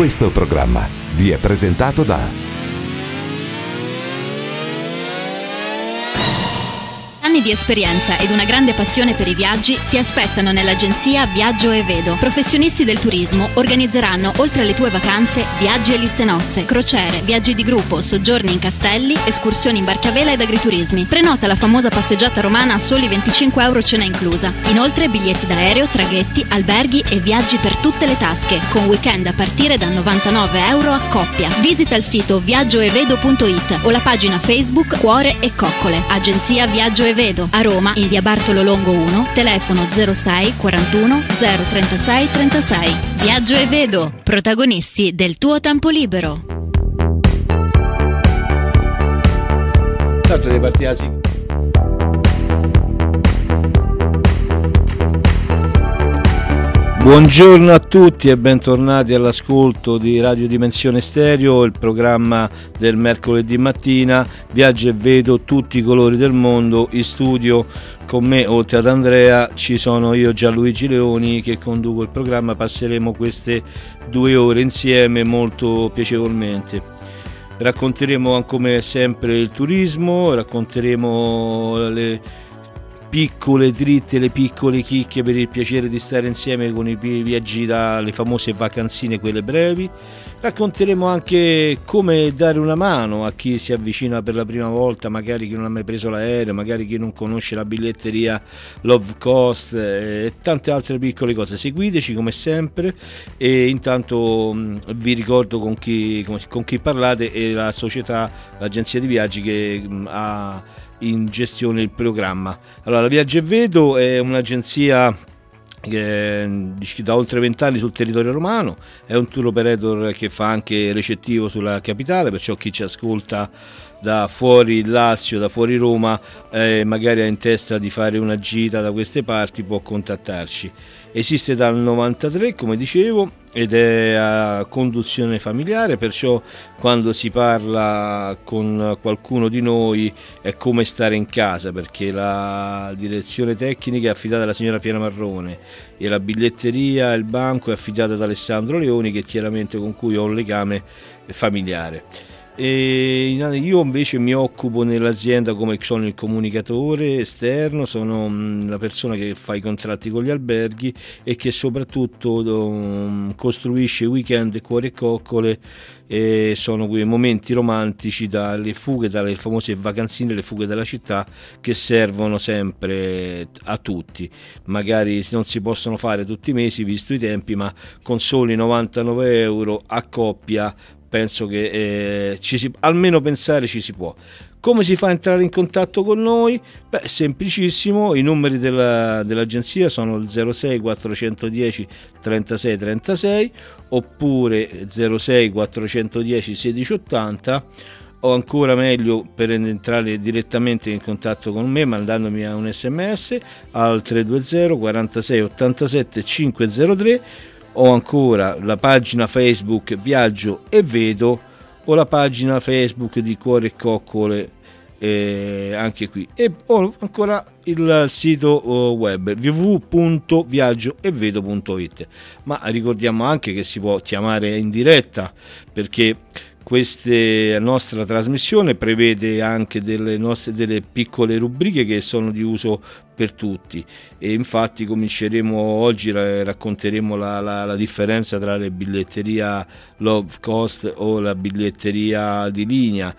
Questo programma vi è presentato da anni di esperienza ed una grande passione per i viaggi ti aspettano nell'agenzia Viaggio e Vedo. Professionisti del turismo organizzeranno, oltre alle tue vacanze, viaggi e liste nozze, crociere, viaggi di gruppo, soggiorni in castelli, escursioni in barcavela ed agriturismi. Prenota la famosa passeggiata romana a soli 25 euro cena inclusa. Inoltre biglietti d'aereo, traghetti, alberghi e viaggi per tutte le tasche, con weekend a partire da 99 euro a coppia. Visita il sito viaggioevedo.it o la pagina Facebook Cuore e Coccole. Agenzia Viaggio e Vedo Vedo, a Roma, in via Bartolo Longo 1, telefono 06 41 036 36. Viaggio e Vedo, protagonisti del tuo tempo libero. Tanto dei partiti Buongiorno a tutti e bentornati all'ascolto di Radio Dimensione Stereo, il programma del mercoledì mattina. Viaggio e vedo tutti i colori del mondo. In studio con me, oltre ad Andrea, ci sono io Gianluigi Leoni che conduco il programma. Passeremo queste due ore insieme molto piacevolmente. Racconteremo come sempre il turismo, racconteremo le piccole dritte, le piccole chicche per il piacere di stare insieme con i viaggi dalle famose vacanzine, quelle brevi. Racconteremo anche come dare una mano a chi si avvicina per la prima volta, magari chi non ha mai preso l'aereo, magari chi non conosce la biglietteria Love Cost eh, e tante altre piccole cose. Seguiteci come sempre e intanto mm, vi ricordo con chi, con chi parlate e la società, l'agenzia di viaggi che mm, ha in gestione il programma. Allora, la Viaggio e Vedo è un'agenzia che da oltre vent'anni sul territorio romano, è un tour operator che fa anche recettivo sulla capitale, perciò chi ci ascolta da fuori Lazio, da fuori Roma, eh, magari ha in testa di fare una gita da queste parti, può contattarci. Esiste dal 93, come dicevo, ed è a conduzione familiare, perciò quando si parla con qualcuno di noi è come stare in casa, perché la direzione tecnica è affidata alla signora Piana Marrone e la biglietteria e il banco è affidato ad Alessandro Leoni, che chiaramente con cui ho un legame familiare. E io invece mi occupo nell'azienda come sono il comunicatore esterno, sono mm, la persona che fa i contratti con gli alberghi e che soprattutto um, costruisce weekend cuore e coccole e sono quei momenti romantici dalle fughe, dalle famose vacanzine, le fughe della città che servono sempre a tutti. Magari non si possono fare tutti i mesi visto i tempi, ma con soli 99 euro a coppia penso che eh, si, almeno pensare ci si può. Come si fa a entrare in contatto con noi? Beh, semplicissimo, i numeri della, dell'agenzia sono il 06 410 36 36 oppure 06 410 16 80 o ancora meglio per entrare direttamente in contatto con me mandandomi un sms al 320 46 87 503 o ancora la pagina Facebook Viaggio e Vedo o la pagina Facebook di Cuore e Coccole eh, anche qui. E o ancora il sito web www.viaggioevedo.it ma ricordiamo anche che si può chiamare in diretta perché questa nostra trasmissione prevede anche delle, nostre, delle piccole rubriche che sono di uso per tutti e infatti cominceremo oggi, racconteremo la, la, la differenza tra le biglietteria low cost o la biglietteria di linea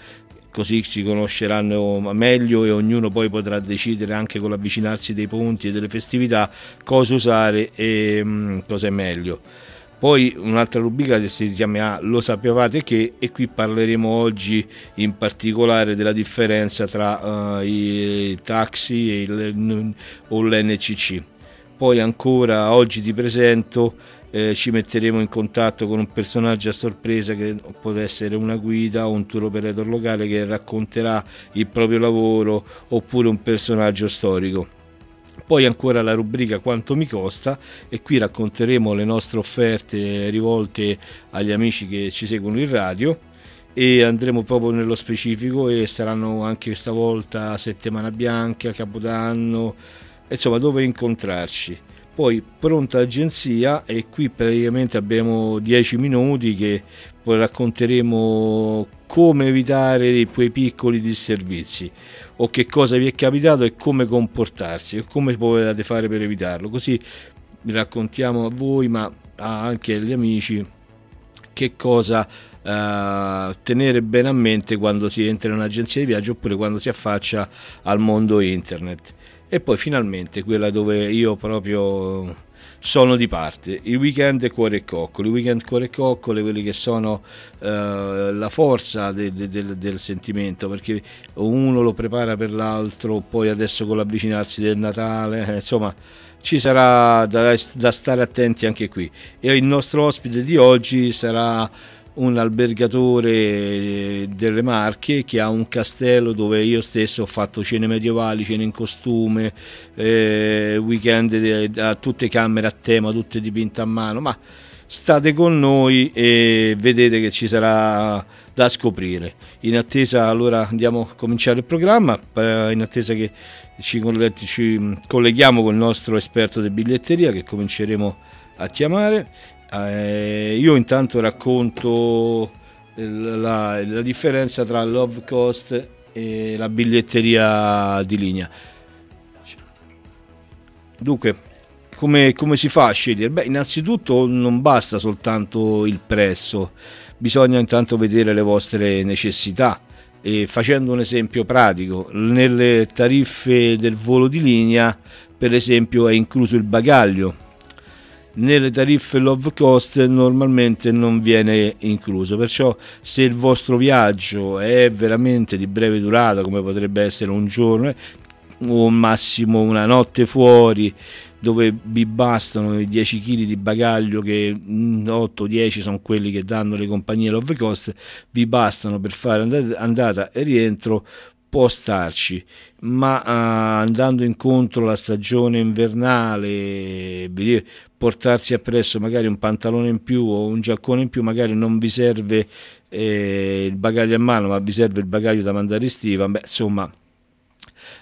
così si conosceranno meglio e ognuno poi potrà decidere anche con l'avvicinarsi dei ponti e delle festività cosa usare e mm, cosa è meglio. Poi un'altra rubrica che si chiama Lo sapevate che e qui parleremo oggi in particolare della differenza tra uh, i taxi e il, o l'NCC. Poi ancora oggi ti presento eh, ci metteremo in contatto con un personaggio a sorpresa che può essere una guida o un tour operator locale che racconterà il proprio lavoro oppure un personaggio storico. Poi ancora la rubrica quanto mi costa e qui racconteremo le nostre offerte rivolte agli amici che ci seguono in radio e andremo proprio nello specifico e saranno anche stavolta settimana bianca, capodanno, insomma dove incontrarci. poi pronta agenzia e qui praticamente abbiamo 10 minuti che poi racconteremo come evitare quei piccoli disservizi o che cosa vi è capitato e come comportarsi e come potete fare per evitarlo così vi raccontiamo a voi ma anche agli amici che cosa uh, tenere bene a mente quando si entra in un'agenzia di viaggio oppure quando si affaccia al mondo internet. E poi finalmente quella dove io proprio sono di parte, il weekend cuore e coccole, i weekend cuore e coccole, quelli che sono uh, la forza de, de, de, del sentimento, perché uno lo prepara per l'altro, poi adesso con l'avvicinarsi del Natale, eh, insomma ci sarà da, da, stare attenti anche qui. E il nostro ospite di oggi sarà un albergatore eh, delle Marche che ha un castello dove io stesso ho fatto cene medievali, cene in costume, eh, weekend a tutte camere a tema, tutte dipinte a mano, ma state con noi e vedete che ci sarà da scoprire. In attesa allora andiamo a cominciare il programma, eh, in attesa che ci, ci colleghiamo con il nostro esperto di biglietteria che cominceremo a chiamare. Eh, io intanto racconto la, la, differenza tra Love Cost e la biglietteria di linea. Dunque, come, come si fa a scegliere? Beh, innanzitutto non basta soltanto il prezzo, bisogna intanto vedere le vostre necessità e facendo un esempio pratico, nelle tariffe del volo di linea per esempio è incluso il bagaglio, nelle tariffe low cost normalmente non viene incluso, perciò se il vostro viaggio è veramente di breve durata come potrebbe essere un giorno o massimo una notte fuori dove vi bastano i 10 kg di bagaglio che 8-10 mm, sono quelli che danno le compagnie low cost, vi bastano per fare andata e rientro può starci, ma uh, andando incontro alla stagione invernale, portarsi appresso magari un pantalone in più o un giaccone in più, magari non vi serve eh, il bagaglio a mano, ma vi serve il bagaglio da mandare in stiva, beh, insomma,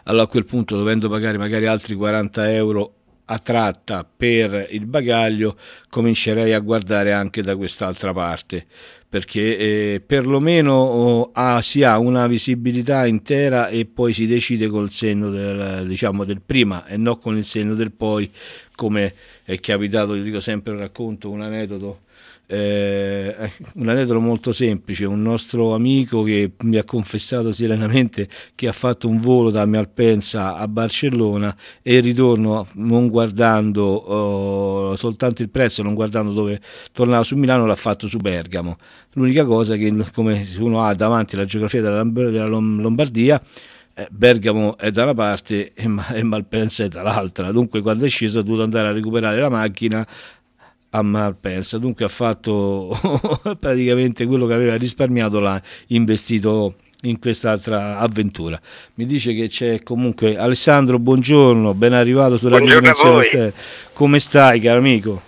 allora a quel punto dovendo pagare magari altri 40 euro a tratta per il bagaglio comincerei a guardare anche da quest'altra parte. Perché eh, perlomeno oh, ha, si ha una visibilità intera e poi si decide col senno del, diciamo, del prima e non con il senno del poi come è capitato, io dico sempre racconto un aneddoto eh, un aneddoto molto semplice, un nostro amico che mi ha confessato serenamente che ha fatto un volo da Malpensa a Barcellona e il ritorno non guardando oh, soltanto il prezzo, non guardando dove tornava su Milano, l'ha fatto su Bergamo. L'unica cosa che come uno ha davanti la geografia della, della Lombardia, eh, Bergamo è da una parte e Malpensa è dall'altra, dunque quando è sceso ha dovuto andare a recuperare la macchina a Malpensa, dunque ha fatto praticamente quello che aveva risparmiato l'ha investito in quest'altra avventura. Mi dice che c'è comunque Alessandro, buongiorno, ben arrivato sulla Dimensione Come stai, caro amico?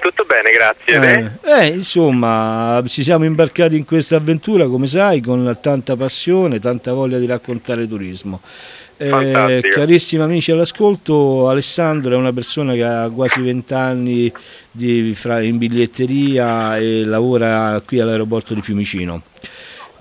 Tutto bene, grazie. Eh, eh, insomma, ci siamo imbarcati in questa avventura, come sai, con tanta passione, tanta voglia di raccontare turismo. Eh, carissimi amici all'ascolto, Alessandro è una persona che ha quasi vent'anni in biglietteria e lavora qui all'aeroporto di Fiumicino.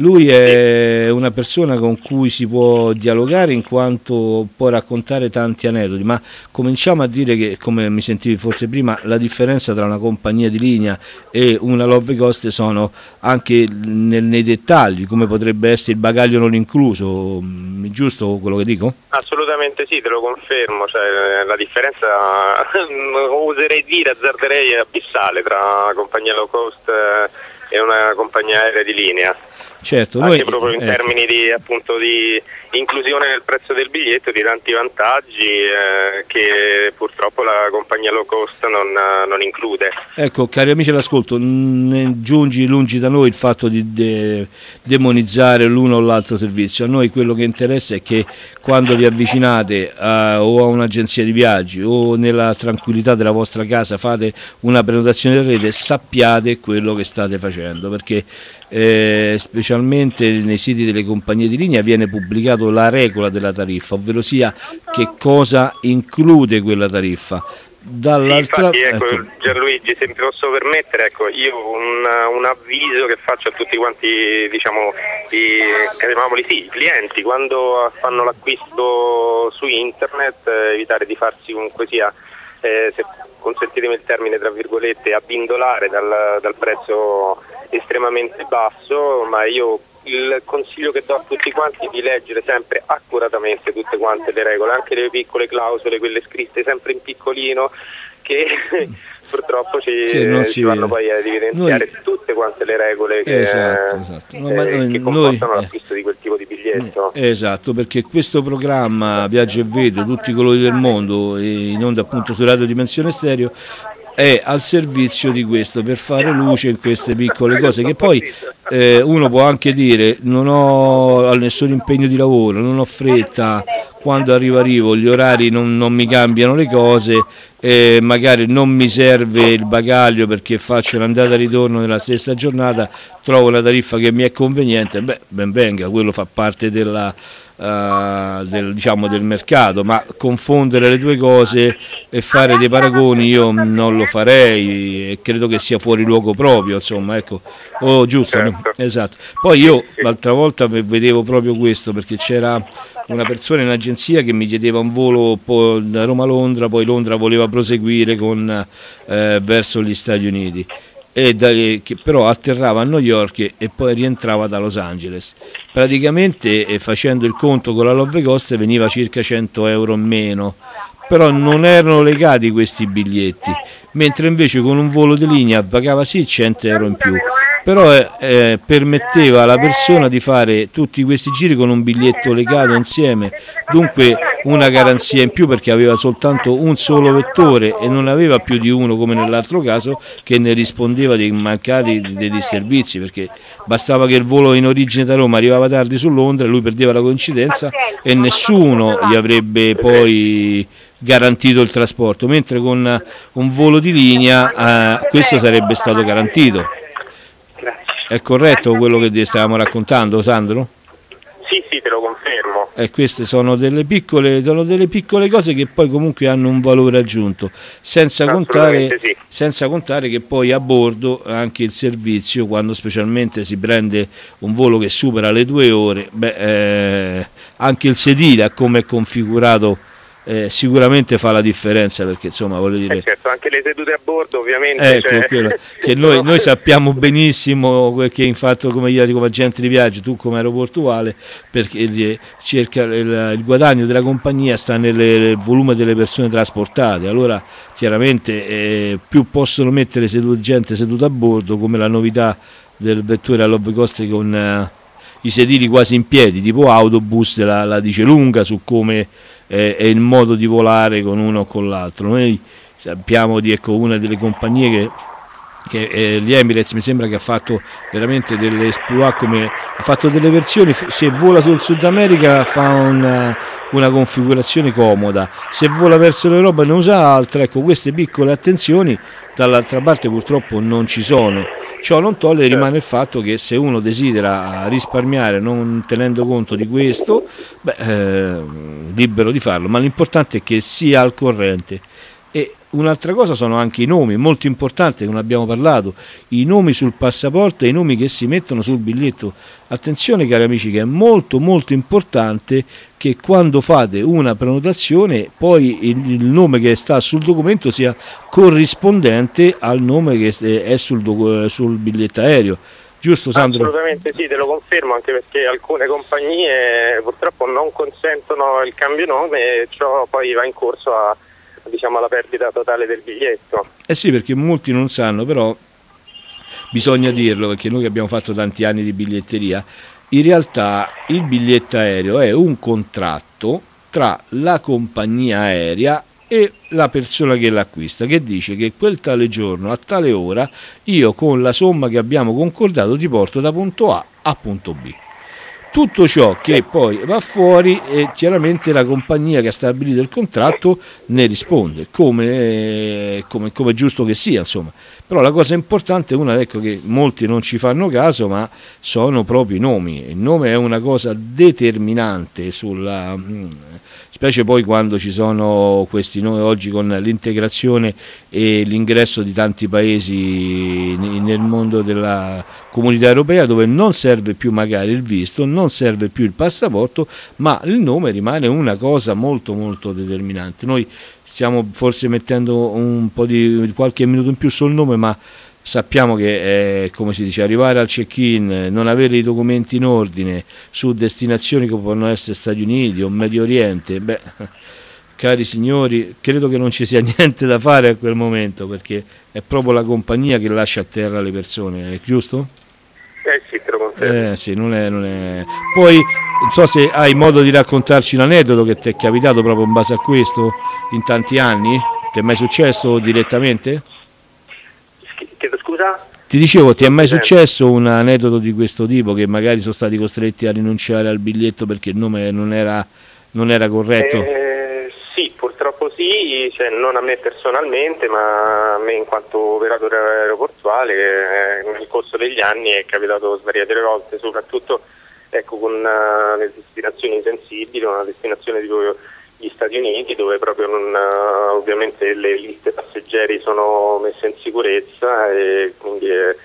Lui è una persona con cui si può dialogare in quanto può raccontare tanti aneddoti, ma cominciamo a dire che, come mi sentivi forse prima, la differenza tra una compagnia di linea e una love cost sono anche nel, nei dettagli, come potrebbe essere il bagaglio non incluso, mm, è giusto quello che dico? Assolutamente sì, te lo confermo, cioè, la differenza oserei dire, azzarderei abissale tra compagnia low cost e una compagnia aerea di linea. Certo, anche noi, proprio in eh, termini di, appunto, di, inclusione nel prezzo del biglietto, di tanti vantaggi eh, che purtroppo la compagnia low cost non, non, include. Ecco, cari amici all'ascolto, giungi lungi da noi il fatto di de demonizzare l'uno o l'altro servizio, a noi quello che interessa è che quando vi avvicinate a, o a un'agenzia di viaggi o nella tranquillità della vostra casa fate una prenotazione in rete, sappiate quello che state facendo, perché eh, specialmente nei siti delle compagnie di linea viene pubblicato la regola della tariffa, ovvero sia che cosa include quella tariffa dall'altra sì, ecco, ecco. Gianluigi se mi posso permettere ecco, io un, un, avviso che faccio a tutti quanti diciamo i, sì, i clienti quando fanno l'acquisto su internet eh, evitare di farsi comunque sia eh, se consentitemi il termine tra virgolette abbindolare dal, dal prezzo estremamente basso ma io il consiglio che do a tutti quanti è di leggere sempre accuratamente tutte quante le regole, anche le piccole clausole, quelle scritte sempre in piccolino, che purtroppo ci, ci vanno poi ad evidenziare noi... tutte quante le regole che, esatto, esatto. No, eh, noi, che comportano noi, l'acquisto di quel tipo di biglietto. Esatto, perché questo programma Viaggio e Vedo, tutti i colori del mondo, in onda appunto su Radio Dimensione Stereo, è al servizio di questo per fare luce in queste piccole cose che poi eh, uno può anche dire non ho nessun impegno di lavoro, non ho fretta, quando arrivo arrivo, gli orari non, non mi cambiano le cose, eh, magari non mi serve il bagaglio perché faccio l'andata e ritorno nella stessa giornata, trovo una tariffa che mi è conveniente, beh ben venga, quello fa parte della uh, del, diciamo, del, mercato, ma confondere le due cose e fare dei paragoni io non lo farei e credo che sia fuori luogo proprio, insomma, ecco. Oh, giusto, certo. no? esatto. Poi io l'altra volta vedevo proprio questo perché c'era una persona in agenzia che mi chiedeva un volo da Roma a Londra, poi Londra voleva proseguire con, eh, verso gli Stati Uniti da, che però atterrava a New York e poi rientrava da Los Angeles. Praticamente eh, facendo il conto con la Love Coast veniva circa 100 euro in meno, però non erano legati questi biglietti, mentre invece con un volo di linea pagava sì 100 euro in più, però eh, eh, permetteva alla persona di fare tutti questi giri con un biglietto legato insieme, dunque una garanzia in più perché aveva soltanto un solo vettore e non aveva più di uno come nell'altro caso che ne rispondeva dei mancati dei disservizi perché bastava che il volo in origine da Roma arrivava tardi su Londra, lui perdeva la coincidenza e nessuno gli avrebbe poi garantito il trasporto, mentre con un volo di linea eh, questo sarebbe stato garantito. È corretto quello che stavamo raccontando, Sandro? Sì, sì, te lo confermo. E queste sono delle, piccole, sono delle piccole cose che poi comunque hanno un valore aggiunto, senza contare, sì. senza contare, che poi a bordo anche il servizio, quando specialmente si prende un volo che supera le due ore, beh, eh, anche il sedile, come è configurato eh, sicuramente fa la differenza perché insomma voglio dire... Eh certo, anche le sedute a bordo ovviamente... Ecco, cioè... quello, che noi, noi, sappiamo benissimo che infatti come, come agente di viaggio, tu come aeroportuale, perché cerca il, il guadagno della compagnia sta nel, nel, volume delle persone trasportate, allora chiaramente eh, più possono mettere seduta, gente seduta a bordo come la novità del vettore a low cost con... Eh, i sedili quasi in piedi, tipo autobus, la, la dice lunga su come eh, è il modo di volare con uno o con l'altro. Noi sappiamo di ecco, una delle compagnie che che eh, gli Emirates mi sembra che ha fatto veramente delle esploit come ha fatto delle versioni se vola sul Sud America fa una, una configurazione comoda se vola verso l'Europa ne usa altra ecco queste piccole attenzioni dall'altra parte purtroppo non ci sono ciò non toglie rimane il fatto che se uno desidera risparmiare non tenendo conto di questo beh, eh, libero di farlo ma l'importante è che sia al corrente un'altra cosa sono anche i nomi, molto importante che non abbiamo parlato, i nomi sul passaporto e i nomi che si mettono sul biglietto. Attenzione cari amici che è molto molto importante che quando fate una prenotazione poi il, nome che sta sul documento sia corrispondente al nome che è sul, sul biglietto aereo. Giusto Sandro? Assolutamente sì, te lo confermo anche perché alcune compagnie purtroppo non consentono il cambio nome e ciò poi va in corso a diciamo, alla perdita totale del biglietto. Eh sì, perché molti non sanno, però bisogna dirlo, perché noi che abbiamo fatto tanti anni di biglietteria, in realtà il biglietto aereo è un contratto tra la compagnia aerea e la persona che l'acquista, che dice che quel tale giorno, a tale ora, io con la somma che abbiamo concordato ti porto da punto A a punto B. tutto ciò che poi va fuori e chiaramente la compagnia che ha stabilito il contratto ne risponde, come, come, come giusto che sia, insomma. Però la cosa importante è una ecco, che molti non ci fanno caso, ma sono proprio i nomi. Il nome è una cosa determinante sulla specie poi quando ci sono questi noi oggi con l'integrazione e l'ingresso di tanti paesi nel mondo della comunità europea dove non serve più magari il visto, non serve più il passaporto, ma il nome rimane una cosa molto molto determinante. Noi stiamo forse mettendo un po' di qualche minuto in più sul nome, ma sappiamo che è, come si dice, arrivare al check-in, non avere i documenti in ordine su destinazioni che possono essere Stati Uniti o Medio Oriente, beh, cari signori, credo che non ci sia niente da fare a quel momento perché è proprio la compagnia che lascia a terra le persone, è giusto? Eh sì, te lo confermo. Eh sì, non è, non è... Poi, non so se hai modo di raccontarci un aneddoto che ti è capitato proprio in base a questo in tanti anni, ti è mai successo direttamente? Chiedo scusa? Ti dicevo, ti è mai successo un aneddoto di questo tipo che magari sono stati costretti a rinunciare al biglietto perché il nome non era, non era corretto? Eh, sì, cioè, non a me personalmente, ma a me in quanto operatore aeroportuale eh, nel corso degli anni è capitato svariate volte, soprattutto ecco, con uh, le destinazioni sensibili, una destinazione tipo gli Stati Uniti dove proprio non, uh, ovviamente le liste passeggeri sono messe in sicurezza e quindi eh,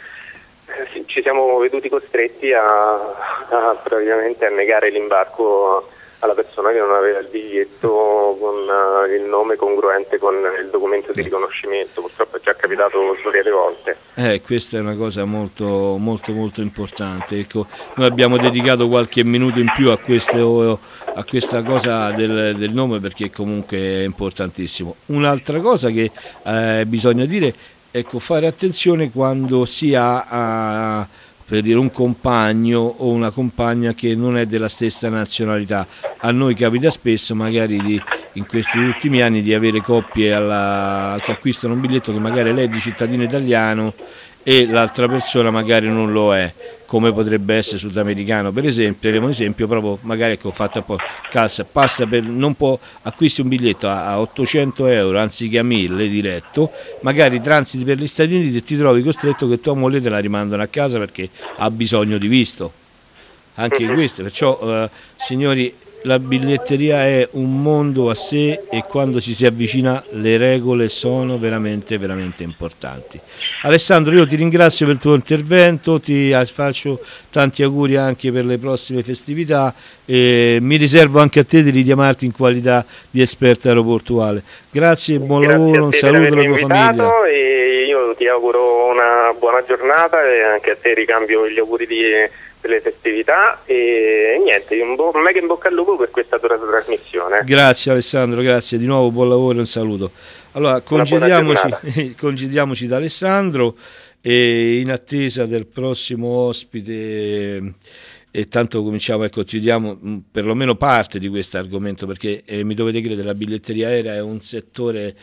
sì, ci siamo veduti costretti a, a, a negare l'imbarco alla persona che non aveva il biglietto con uh, il nome congruente con il documento di riconoscimento. Purtroppo è già capitato svariate volte. Eh, questa è una cosa molto, molto, molto importante. Ecco, noi abbiamo dedicato qualche minuto in più a, queste, a questa cosa del, del, nome perché comunque è importantissimo. Un'altra cosa che eh, bisogna dire è ecco, fare attenzione quando si ha... Uh, per dire un compagno o una compagna che non è della stessa nazionalità. A noi capita spesso magari di, in questi ultimi anni di avere coppie alla, che acquistano un biglietto che magari lei è di cittadino italiano e l'altra persona magari non lo è come potrebbe essere sudamericano. Per esempio, un esempio proprio magari ecco fatto un po' calza, passa per, non può, acquisti un biglietto a, a 800 euro anziché a 1000 diretto, magari transiti per gli Stati Uniti e ti trovi costretto che tua moglie te la rimandano a casa perché ha bisogno di visto. Anche questo, perciò eh, signori la biglietteria è un mondo a sé e quando ci si avvicina le regole sono veramente veramente importanti. Alessandro io ti ringrazio per il tuo intervento, ti faccio tanti auguri anche per le prossime festività e mi riservo anche a te di richiamarti in qualità di esperto aeroportuale. Grazie buon Grazie lavoro, un saluto alla tua famiglia. E io ti auguro una buona giornata e anche a te ricambio gli auguri di le festività e niente, un, un mega in bocca al lupo per questa tua trasmissione. Grazie Alessandro, grazie di nuovo, buon lavoro e un saluto. Allora, congediamoci, congediamoci da Alessandro e in attesa del prossimo ospite e tanto cominciamo, ecco, chiudiamo mm, perlomeno parte di questo argomento perché eh, mi dovete credere, la biglietteria aerea è un settore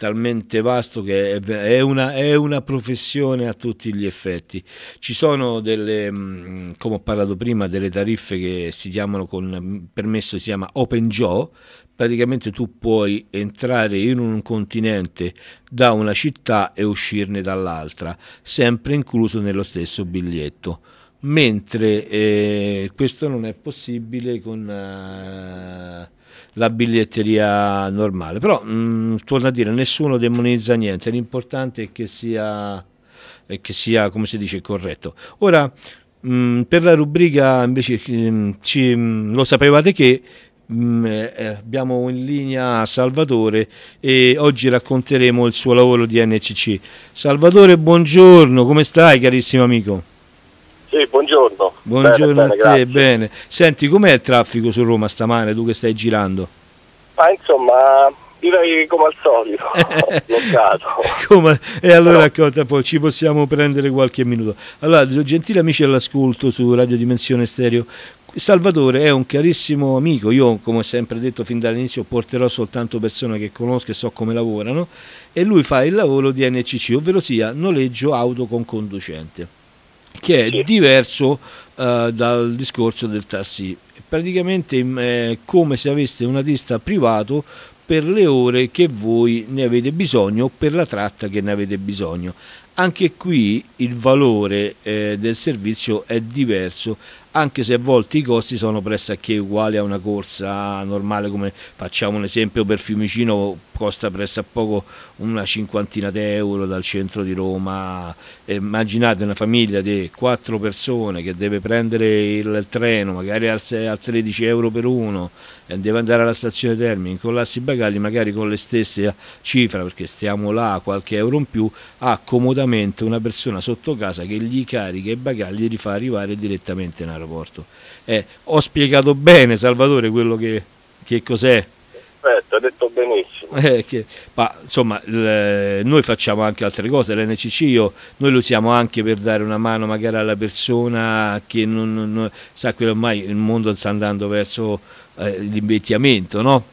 talmente vasto che è una, è una, professione a tutti gli effetti. Ci sono delle, mm, come ho parlato prima, delle tariffe che si chiamano con permesso, si chiama Open Joe, praticamente tu puoi entrare in un continente da una città e uscirne dall'altra, sempre incluso nello stesso biglietto mentre eh, questo non è possibile con uh, la biglietteria normale. Però, mh, mm, torno a dire, nessuno demonizza niente, l'importante è che sia, è che sia come si dice, corretto. Ora, mh, mm, per la rubrica invece mh, mm, ci, lo sapevate che eh, abbiamo in linea Salvatore e oggi racconteremo il suo lavoro di NCC. Salvatore, buongiorno, come stai carissimo amico? Sì, buongiorno. Buongiorno bene, a te, grazie. bene. Senti, com'è il traffico su Roma stamane, tu che stai girando? Ma insomma, direi come al solito, bloccato. come, e allora Però... poi ci possiamo prendere qualche minuto. Allora, gentili amici all'ascolto su Radio Dimensione Stereo, Salvatore è un carissimo amico, io come ho sempre detto fin dall'inizio porterò soltanto persone che conosco e so come lavorano e lui fa il lavoro di NCC, ovvero sia noleggio auto con conducente. Che è diverso uh, dal discorso del taxi. Praticamente è come se aveste un artista privato per le ore che voi ne avete bisogno o per la tratta che ne avete bisogno. Anche qui il valore eh, del servizio è diverso, anche se a volte i costi sono pressoché uguali a una corsa normale, come facciamo un esempio per Fiumicino, costa pressoché una cinquantina di euro dal centro di Roma. E immaginate una famiglia di quattro persone che deve prendere il treno, magari a 13 euro per uno, e deve andare alla stazione Termini, incollarsi i bagagli, magari con le stesse cifre, perché stiamo là qualche euro in più, ha comodamente una persona sotto casa che gli carica i bagagli e li fa arrivare direttamente in aeroporto. Eh, ho spiegato bene, Salvatore, quello che, che cos'è Perfetto, hai detto benissimo. Eh, che, ma insomma, l, noi facciamo anche altre cose, l'NCC io, noi lo usiamo anche per dare una mano magari alla persona che non, non sa che ormai il mondo sta andando verso eh, l'invecchiamento, no?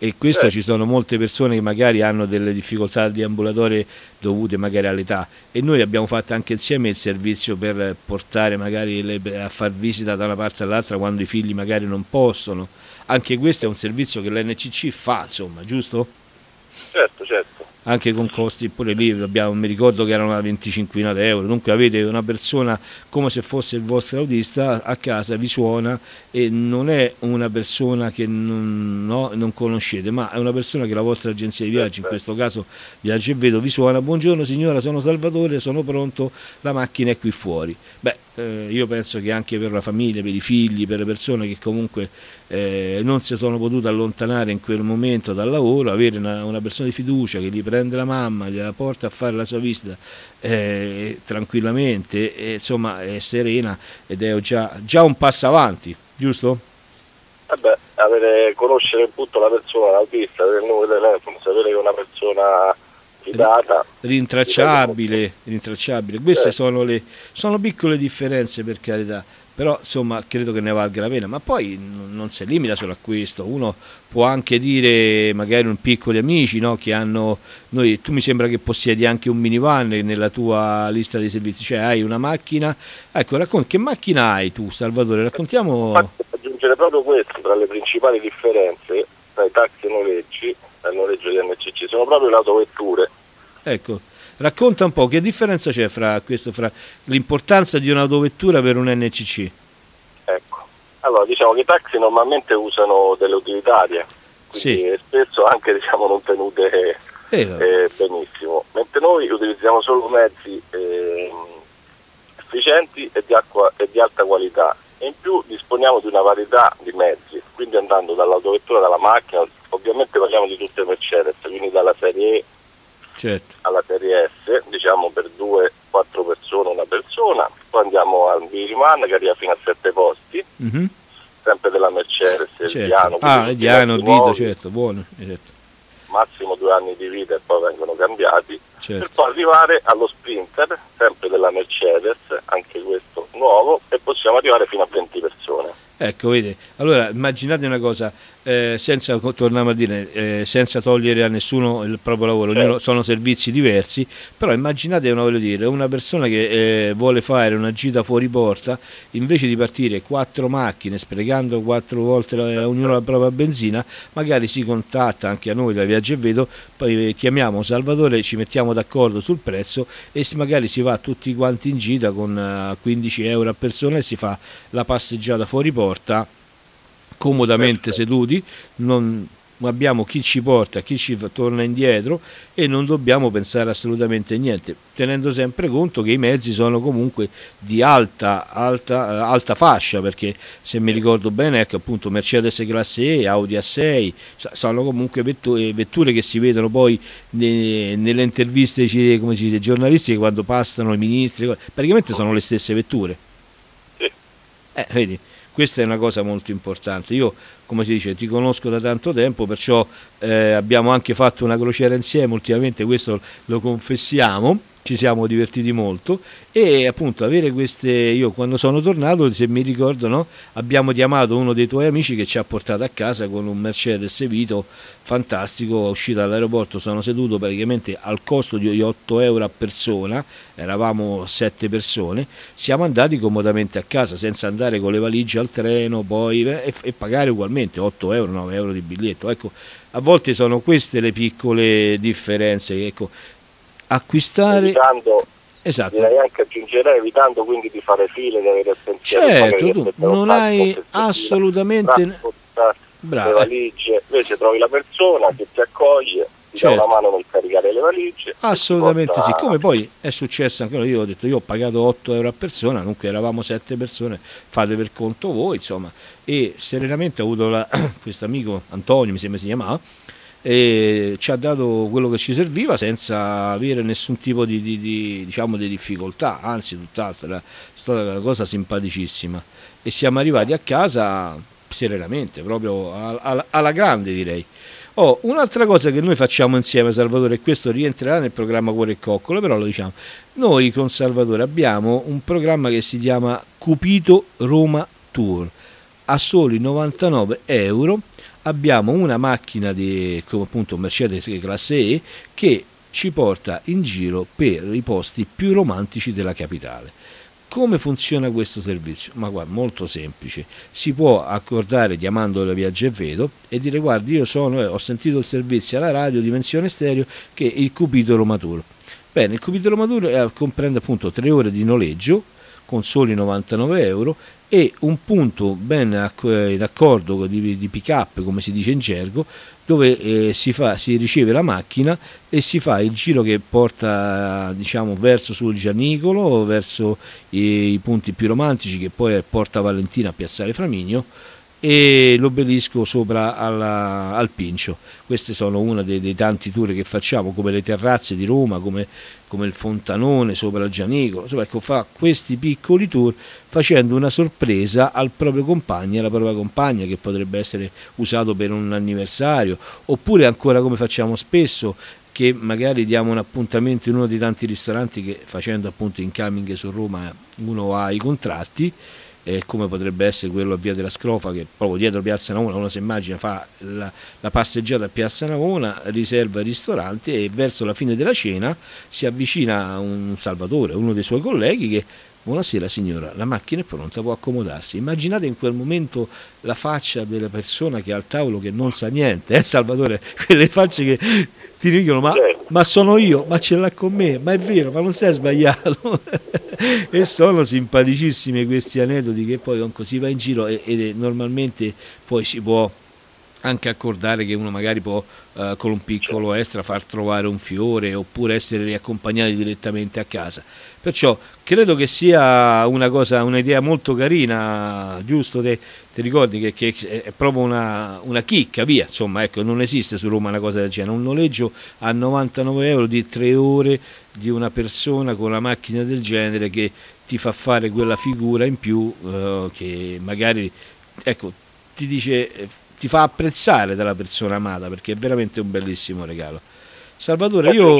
E questo eh. ci sono molte persone che magari hanno delle difficoltà di ambulatorie dovute magari all'età e noi abbiamo fatto anche insieme il servizio per portare magari le, a far visita da una parte all'altra quando i figli magari non possono anche questo è un servizio che l'NCC fa, insomma, giusto? Certo, certo. Anche con costi, pure lì abbiamo, mi ricordo che erano una 25 di euro, dunque avete una persona come se fosse il vostro autista a casa, vi suona e non è una persona che non, no, non conoscete, ma è una persona che la vostra agenzia di viaggi, in questo caso Viaggio e Vedo, vi suona, buongiorno signora, sono Salvatore, sono pronto, la macchina è qui fuori. Beh, eh, io penso che anche per la famiglia, per i figli, per le persone che comunque eh, non si sono potute allontanare in quel momento dal lavoro, avere una, una, persona di fiducia che gli prende la mamma, gliela porta a fare la sua visita eh, tranquillamente, e, insomma è serena ed è già, già un passo avanti, giusto? Vabbè, avere, conoscere appunto la persona, l'autista, avere il di telefono, sapere che è una persona fidata. Rintracciabile, rintracciabile. Queste certo. sono, le, sono piccole differenze per carità però insomma credo che ne valga la pena, ma poi non si limita solo a questo, uno può anche dire magari un piccoli amici no, che hanno, noi, tu mi sembra che possiedi anche un minivan nella tua lista dei servizi, cioè hai una macchina, ecco racconti, che macchina hai tu Salvatore, raccontiamo... Aggiungere proprio questo, tra le principali differenze tra i taxi e noleggi, e il noleggio di NCC, sono proprio le autovetture. Ecco, Racconta un po' che differenza c'è fra, questo, fra l'importanza di un'autovettura per un NCC? Ecco, allora diciamo che i taxi normalmente usano delle utilitarie, quindi sì. spesso anche diciamo, non tenute eh, eh, benissimo, mentre noi utilizziamo solo mezzi eh, efficienti e di, acqua, e di alta qualità e in più disponiamo di una varietà di mezzi, quindi andando dall'autovettura, dalla macchina, ovviamente parliamo di tutte le Mercedes, quindi dalla serie E certo. alla serie S, diciamo per due, quattro persone, una persona, poi andiamo al Biriman che arriva fino a sette posti, mm-hmm. sempre della Mercedes, certo. Diano. Ah, Diano, Vito, certo, buono. Certo. Massimo due anni di vita e poi vengono cambiati, certo. per poi arrivare allo Sprinter, sempre della Mercedes, anche questo nuovo, e possiamo arrivare fino a 20 persone. Ecco, vedi, allora immaginate una cosa, eh, senza, torniamo a dire, eh, senza togliere a nessuno il proprio lavoro, certo. sono servizi diversi, però immaginate una, dire, una persona che eh, vuole fare una gita fuori porta, invece di partire quattro macchine sprecando quattro volte la, ognuna la propria benzina, magari si contatta anche a noi da Viaggio e Vedo, poi chiamiamo Salvatore, ci mettiamo d'accordo sul prezzo e magari si va tutti quanti in gita con 15 eh, euro a persona e si fa la passeggiata fuori porta comodamente seduti, non abbiamo chi ci porta, chi ci torna indietro e non dobbiamo pensare assolutamente a niente, tenendo sempre conto che i mezzi sono comunque di alta, alta, alta fascia, perché se mi ricordo bene, ecco appunto Mercedes classe E, Audi A6, sono comunque vetture, vetture che si vedono poi nelle interviste come si dice, giornalistiche quando passano i ministri, praticamente sono le stesse vetture. Eh, vedi, questa è una cosa molto importante. Io, come si dice, ti conosco da tanto tempo, perciò eh, abbiamo anche fatto una crociera insieme ultimamente, questo lo confessiamo, ci siamo divertiti molto e appunto avere queste, io quando sono tornato, se mi ricordo, no, abbiamo chiamato uno dei tuoi amici che ci ha portato a casa con un Mercedes Vito fantastico, uscito dall'aeroporto, sono seduto praticamente al costo di 8 euro a persona, eravamo 7 persone, siamo andati comodamente a casa senza andare con le valigie al treno poi e, e pagare ugualmente 8 euro, 9 euro di biglietto. Ecco, a volte sono queste le piccole differenze. Ecco, acquistare... Evitando, esatto. direi anche aggiungerei evitando quindi di fare file, di avere il pensiero. Certo, tu non hai assolutamente... Bravo. le valigie, invece trovi la persona che ti accoglie, ti certo. dà una mano nel caricare le valigie. Assolutamente sì, come poi è successo anche io ho detto io ho pagato 8 euro a persona, comunque eravamo 7 persone, fate per conto voi, insomma, e serenamente ho avuto questo amico Antonio, mi sembra si chiamava, e ci ha dato quello che ci serviva senza avere nessun tipo di, di, di, diciamo, di difficoltà, anzi tutt'altro, è stata una cosa simpaticissima. E siamo arrivati a casa serenamente, proprio alla, alla grande direi. Oh, un'altra cosa che noi facciamo insieme Salvatore, e questo rientrerà nel programma Cuore e Coccolo, però lo diciamo, noi con Salvatore abbiamo un programma che si chiama Cupito Roma Tour, a soli 99 euro abbiamo una macchina di come appunto Mercedes classe E che ci porta in giro per i posti più romantici della capitale. Come funziona questo servizio? Ma guarda, molto semplice. Si può accordare chiamando la Viaggio e Vedo e dire guardi io sono, eh, ho sentito il servizio alla radio Dimensione Stereo che è il Cupito Romaturo. Bene, il Cupito Romaturo eh, comprende appunto tre ore di noleggio con soli 99 euro e un punto ben in accordo di, di pick up come si dice in gergo dove eh, si, fa, si, riceve la macchina e si fa il giro che porta diciamo, verso sul Gianicolo, verso i, i, punti più romantici che poi porta Valentina a Piazzale Flamigno e l'obelisco sopra alla, al Pincio. Questi sono uno dei, dei, tanti tour che facciamo, come le terrazze di Roma, come, come il Fontanone sopra il Gianicolo. Insomma, ecco, fa questi piccoli tour facendo una sorpresa al proprio compagno, alla propria compagna, che potrebbe essere usato per un anniversario, oppure ancora come facciamo spesso, che magari diamo un appuntamento in uno dei tanti ristoranti che facendo appunto incoming su Roma uno ha i contratti eh, come potrebbe essere quello a Via della Scrofa che proprio dietro Piazza Navona uno si immagina fa la, la passeggiata a Piazza Navona, riserva i ristoranti e verso la fine della cena si avvicina un Salvatore, uno dei suoi colleghi che Buonasera signora, la macchina è pronta, può accomodarsi. Immaginate in quel momento la faccia della persona che è al tavolo che non sa niente, eh Salvatore? Quelle facce che ti dicono ma, certo. ma sono io, ma ce l'ha con me, ma è vero, ma non sei sbagliato. e sono simpaticissimi questi aneddoti che poi si va in giro e, e normalmente poi si può anche accordare che uno magari può eh, con un piccolo extra far trovare un fiore oppure essere riaccompagnati direttamente a casa. Perciò credo che sia una cosa, un'idea molto carina, giusto? Te, ti ricordi che, che, è proprio una, una, chicca, via, insomma, ecco, non esiste su Roma una cosa del genere, un noleggio a 99 euro di tre ore di una persona con una macchina del genere che ti fa fare quella figura in più eh, che magari, ecco, ti dice ti fa apprezzare dalla persona amata perché è veramente un bellissimo regalo. Salvatore, io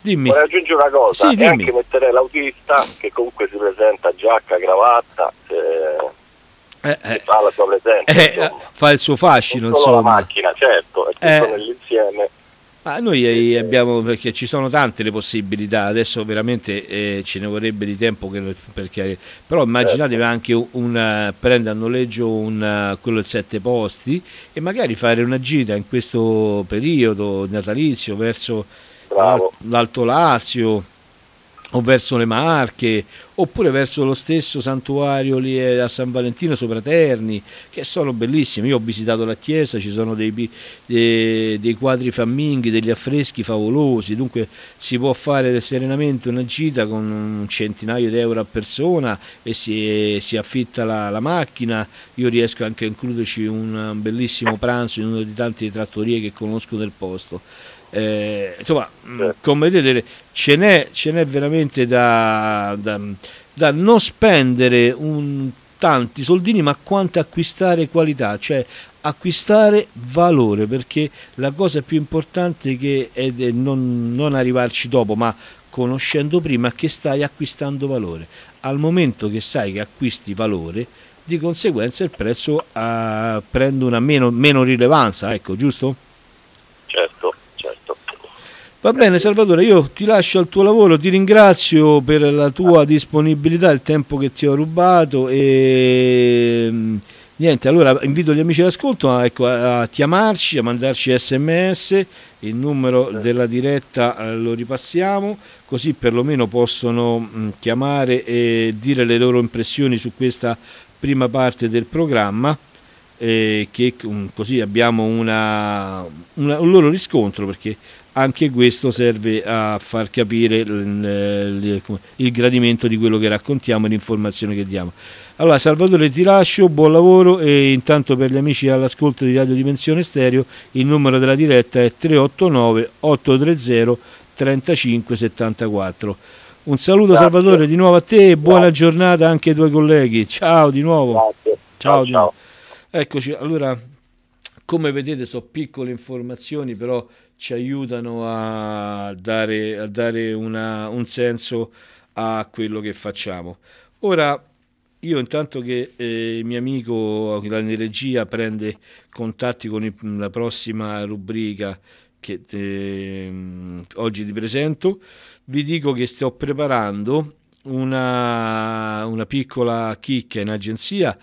dimmi. vorrei aggiungere una cosa, sì, e anche metterei l'autista che comunque si presenta giacca, cravatta, eh, eh, eh, fa la sua presenza, eh, fa il suo fascino, non insomma. la macchina, certo, è tutto eh. nell'insieme ma noi abbiamo, perché ci sono tante le possibilità, adesso veramente eh, ce ne vorrebbe di tempo, che, perché, però immaginatevi certo. anche un, prendere a noleggio un, quello di sette posti e magari fare una gita in questo periodo natalizio verso l'Alto Lazio o verso le Marche, oppure verso lo stesso santuario lì a San Valentino sopra Terni, che sono bellissimi. Io ho visitato la chiesa, ci sono dei, dei, dei quadri famminghi, degli affreschi favolosi, dunque si può fare serenamente una gita con un centinaio di euro a persona e si, si affitta la, la, macchina. Io riesco anche a includerci un bellissimo pranzo in una di tante trattorie che conosco del posto. Eh, insomma, mm, come vedete ce n'è, ce n'è veramente da, da, da non spendere un, tanti soldini ma quanto acquistare qualità, cioè acquistare valore perché la cosa più importante che è non, non arrivarci dopo ma conoscendo prima che stai acquistando valore. Al momento che sai che acquisti valore, di conseguenza il prezzo uh, prende una meno, meno rilevanza, ecco, giusto? Certo, certo. Va bene Salvatore, io ti lascio al tuo lavoro, ti ringrazio per la tua disponibilità, il tempo che ti ho rubato e mm, niente, allora invito gli amici all'ascolto a, ecco, a chiamarci, a mandarci sms, il numero della diretta eh, lo ripassiamo, così perlomeno possono mm, chiamare e dire le loro impressioni su questa prima parte del programma eh, che um, così abbiamo una, una, un loro riscontro perché anche questo serve a far capire il, gradimento di quello che raccontiamo e l'informazione che diamo. Allora Salvatore ti lascio, buon lavoro e intanto per gli amici all'ascolto di Radio Dimensione Stereo il numero della diretta è 389 830 3574. Un saluto Grazie. Salvatore di nuovo a te e buona Grazie. giornata anche ai tuoi colleghi. Ciao di nuovo. Ciao, ciao, ciao. Eccoci, allora come vedete sono piccole informazioni però ci aiutano a dare, a dare una, un senso a quello che facciamo. Ora io intanto che eh, il mio amico la regia prende contatti con il, la prossima rubrica che eh, oggi ti presento, vi dico che sto preparando una, una piccola chicca in agenzia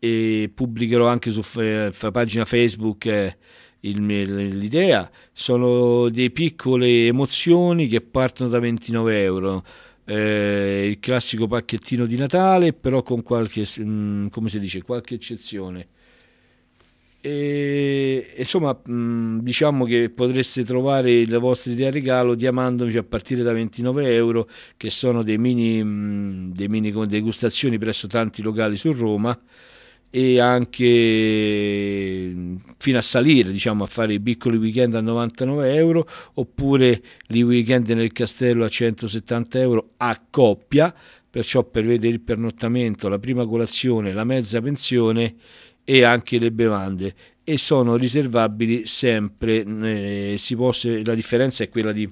e pubblicherò anche su eh, pagina Facebook eh, l'idea. Sono delle piccole emozioni che partono da 29 euro. Eh, il classico pacchettino di Natale, però con qualche, mh, mm, come si dice, qualche eccezione. E, insomma, mh, diciamo che potreste trovare la vostra idea regalo chiamandomi a partire da 29 euro, che sono dei mini, mh, dei mini degustazioni presso tanti locali su Roma e anche fino a salire, diciamo, a fare i piccoli weekend a 99 euro oppure i weekend nel castello a 170 euro a coppia, perciò per vedere il pernottamento, la prima colazione, la mezza pensione e anche le bevande e sono riservabili sempre, eh, può, la differenza è quella di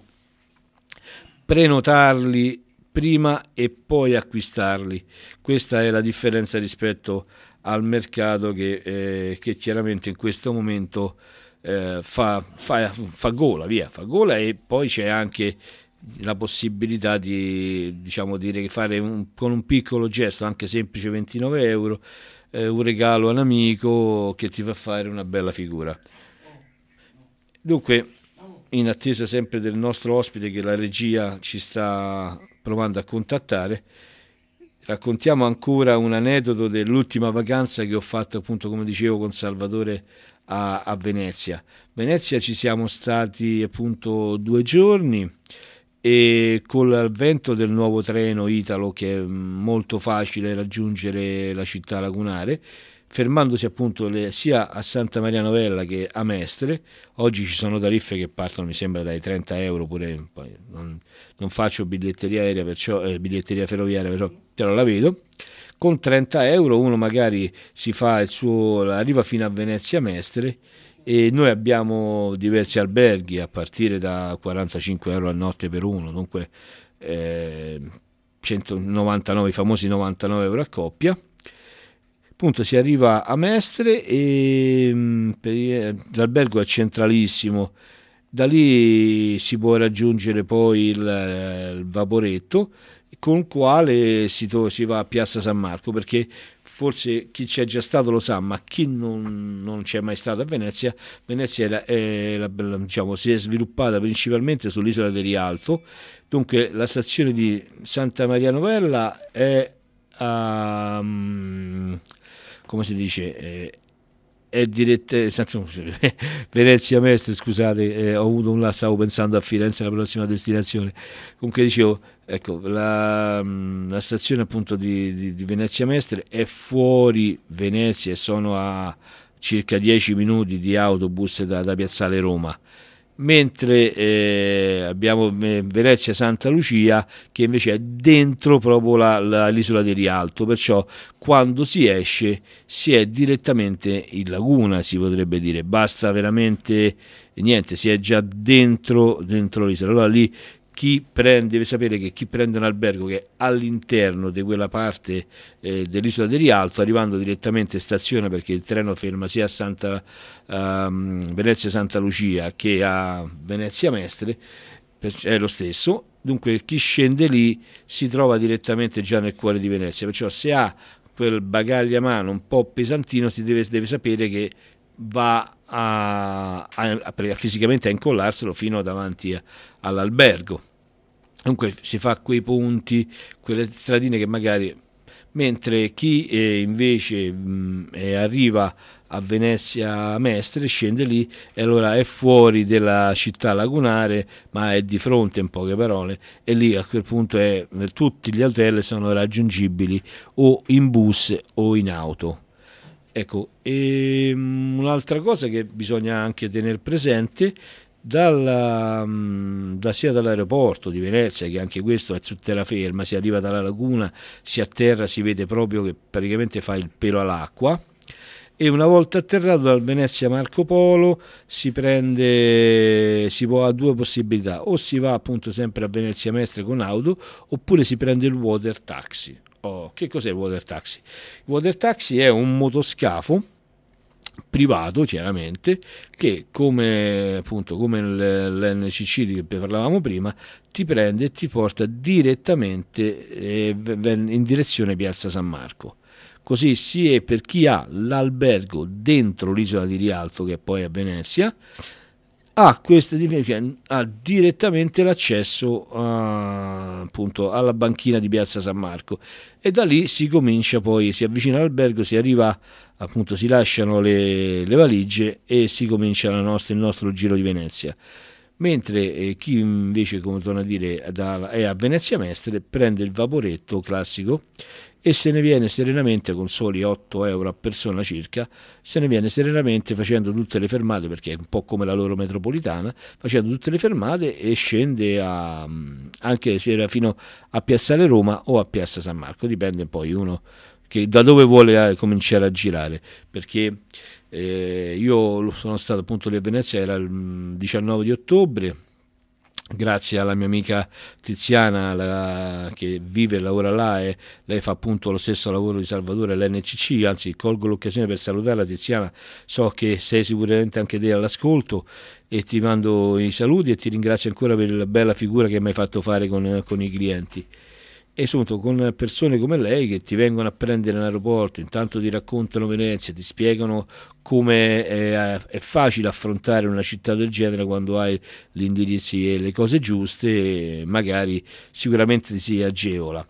prenotarli prima e poi acquistarli. Questa è la differenza rispetto al mercato che, eh, che chiaramente in questo momento eh, fa, fa, fa, gola, via, fa gola e poi c'è anche la possibilità di diciamo, dire, fare un, con un piccolo gesto, anche semplice 29 euro, eh, un regalo a un amico che ti fa fare una bella figura. Dunque, in attesa sempre del nostro ospite che la regia ci sta provando a contattare, raccontiamo ancora un aneddoto dell'ultima vacanza che ho fatto appunto come dicevo con Salvatore a, a Venezia. Venezia ci siamo stati appunto due giorni e con l'avvento del nuovo treno Italo che è molto facile raggiungere la città lagunare fermandosi appunto le, sia a Santa Maria Novella che a Mestre oggi ci sono tariffe che partono mi sembra dai 30 euro pure non, non faccio biglietteria aerea perciò eh, biglietteria ferroviaria però, però la vedo con 30 euro uno magari si fa il suo arriva fino a Venezia Mestre e noi abbiamo diversi alberghi a partire da 45 euro a notte per uno, dunque eh, 199, i famosi 99 euro a coppia. Appunto si arriva a Mestre e mm, l'albergo è centralissimo, da lì si può raggiungere poi il, il vaporetto con il quale si, si, va a Piazza San Marco perché forse chi c'è già stato lo sa, ma chi non, non c'è mai stato a Venezia, Venezia è, è, diciamo, si è sviluppata principalmente sull'isola del Rialto, dunque la stazione di Santa Maria Novella è a, come si dice, è, diretta, Venezia Mestre, scusate, eh, ho avuto un stavo pensando a Firenze, la prossima destinazione. Comunque dicevo, ecco, la, mm, la stazione appunto di, di, di, Venezia Mestre è fuori Venezia e sono a circa 10 minuti di autobus da, da Piazzale Roma mentre eh, abbiamo eh, Venezia Santa Lucia che invece è dentro proprio la, la, l'isola di Rialto, perciò quando si esce si è direttamente in laguna, si potrebbe dire, basta veramente niente, si è già dentro, dentro l'isola. Allora lì chi prende, deve sapere che chi prende un albergo che è all'interno di quella parte eh, dell'isola di Rialto, arrivando direttamente in stazione perché il treno ferma sia a Santa, um, Venezia Santa Lucia che a Venezia Mestre, è lo stesso, dunque chi scende lì si trova direttamente già nel cuore di Venezia, perciò se ha quel bagaglio a mano un po' pesantino si deve, deve sapere che va a, a, a, fisicamente a incollarselo fino davanti all'albergo. Comunque si fa quei punti, quelle stradine che magari mentre chi eh, invece mh, eh, arriva a Venezia Mestre scende lì e allora è fuori della città lagunare ma è di fronte in poche parole e lì a quel punto è, tutti gli hotel sono raggiungibili o in bus o in auto. Ecco e un'altra cosa che bisogna anche tenere presente dalla, da, sia dall'aeroporto di Venezia, che anche questo è su terraferma, si arriva dalla laguna, si atterra, si vede proprio che praticamente fa il pelo all'acqua. E una volta atterrato dal Venezia Marco Polo si prende, si può, ha due possibilità, o si va appunto sempre a Venezia Mestre con auto, oppure si prende il water taxi. Oh, che cos'è il water taxi? Il water taxi è un motoscafo privato chiaramente che come appunto come l'NCC di cui parlavamo prima ti prende e ti porta direttamente eh, in direzione Piazza San Marco. Così sia per chi ha l'albergo dentro l'isola di Rialto che è poi a Venezia ha, queste, ha direttamente l'accesso uh, appunto alla banchina di Piazza San Marco. E da lì si comincia poi, si avvicina all'albergo, si arriva appunto, si lasciano le, le valigie e si comincia nostra, il nostro giro di Venezia. Mentre eh, chi invece, come torno a dire, da, è a Venezia Mestre prende il vaporetto classico e se ne viene serenamente con soli 8 euro a persona circa, se ne viene serenamente facendo tutte le fermate, perché è un po' come la loro metropolitana, facendo tutte le fermate e scende a, anche fino a Piazzale Roma o a Piazza San Marco, dipende poi uno che, da dove vuole eh, cominciare a girare, perché eh, io sono stato appunto lì a Venezia, era il 19 di ottobre, grazie alla mia amica Tiziana la, che vive e lavora là e lei fa appunto lo stesso lavoro di Salvatore all'NCC, anzi colgo l'occasione per salutarla Tiziana, so che sei sicuramente anche te all'ascolto e ti mando i saluti e ti ringrazio ancora per la bella figura che mi hai fatto fare con, con i clienti e soprattutto con persone come lei che ti vengono a prendere in aeroporto, intanto ti raccontano Venezia, ti spiegano come è, è facile affrontare una città del genere quando hai gli indirizzi e le cose giuste, magari sicuramente ti si agevola.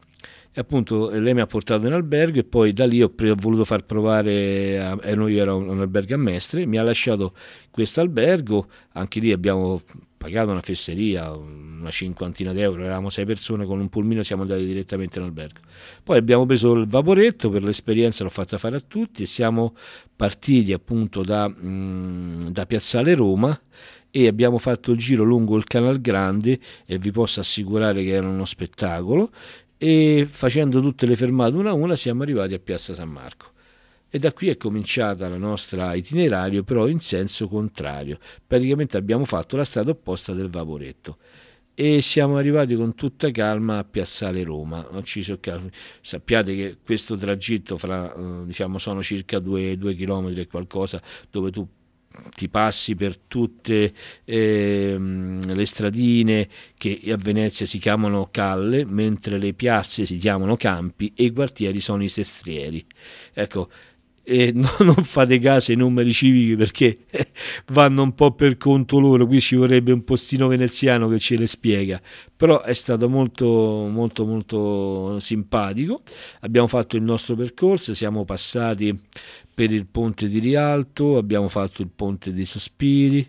E appunto lei mi ha portato in albergo e poi da lì ho, ho voluto far provare, a, e noi era un, un albergo a Mestre, mi ha lasciato questo albergo, anche lì abbiamo pagato una fesseria, una cinquantina d'euro, eravamo sei persone con un pulmino, siamo andati direttamente in albergo. Poi abbiamo preso il vaporetto, per l'esperienza l'ho fatta fare a tutti e siamo partiti appunto da, mh, mm, da Piazzale Roma e abbiamo fatto il giro lungo il Canal Grande e vi posso assicurare che era uno spettacolo e facendo tutte le fermate una a una siamo arrivati a Piazza San Marco e da qui è cominciata la nostra itinerario però in senso contrario. Praticamente abbiamo fatto la strada opposta del vaporetto. E siamo arrivati con tutta calma a Piazzale Roma. Sappiate che questo tragitto fra, eh, diciamo, sono circa due, due chilometri e qualcosa dove tu ti passi per tutte eh, le stradine che a Venezia si chiamano calle, mentre le piazze si chiamano campi e i quartieri sono i sestrieri. Ecco, e no, non fate caso ai numeri civici perché vanno un po' per conto loro, qui ci vorrebbe un postino veneziano che ce le spiega, però è stato molto molto molto simpatico, abbiamo fatto il nostro percorso, siamo passati per il ponte di Rialto, abbiamo fatto il ponte dei Sospiri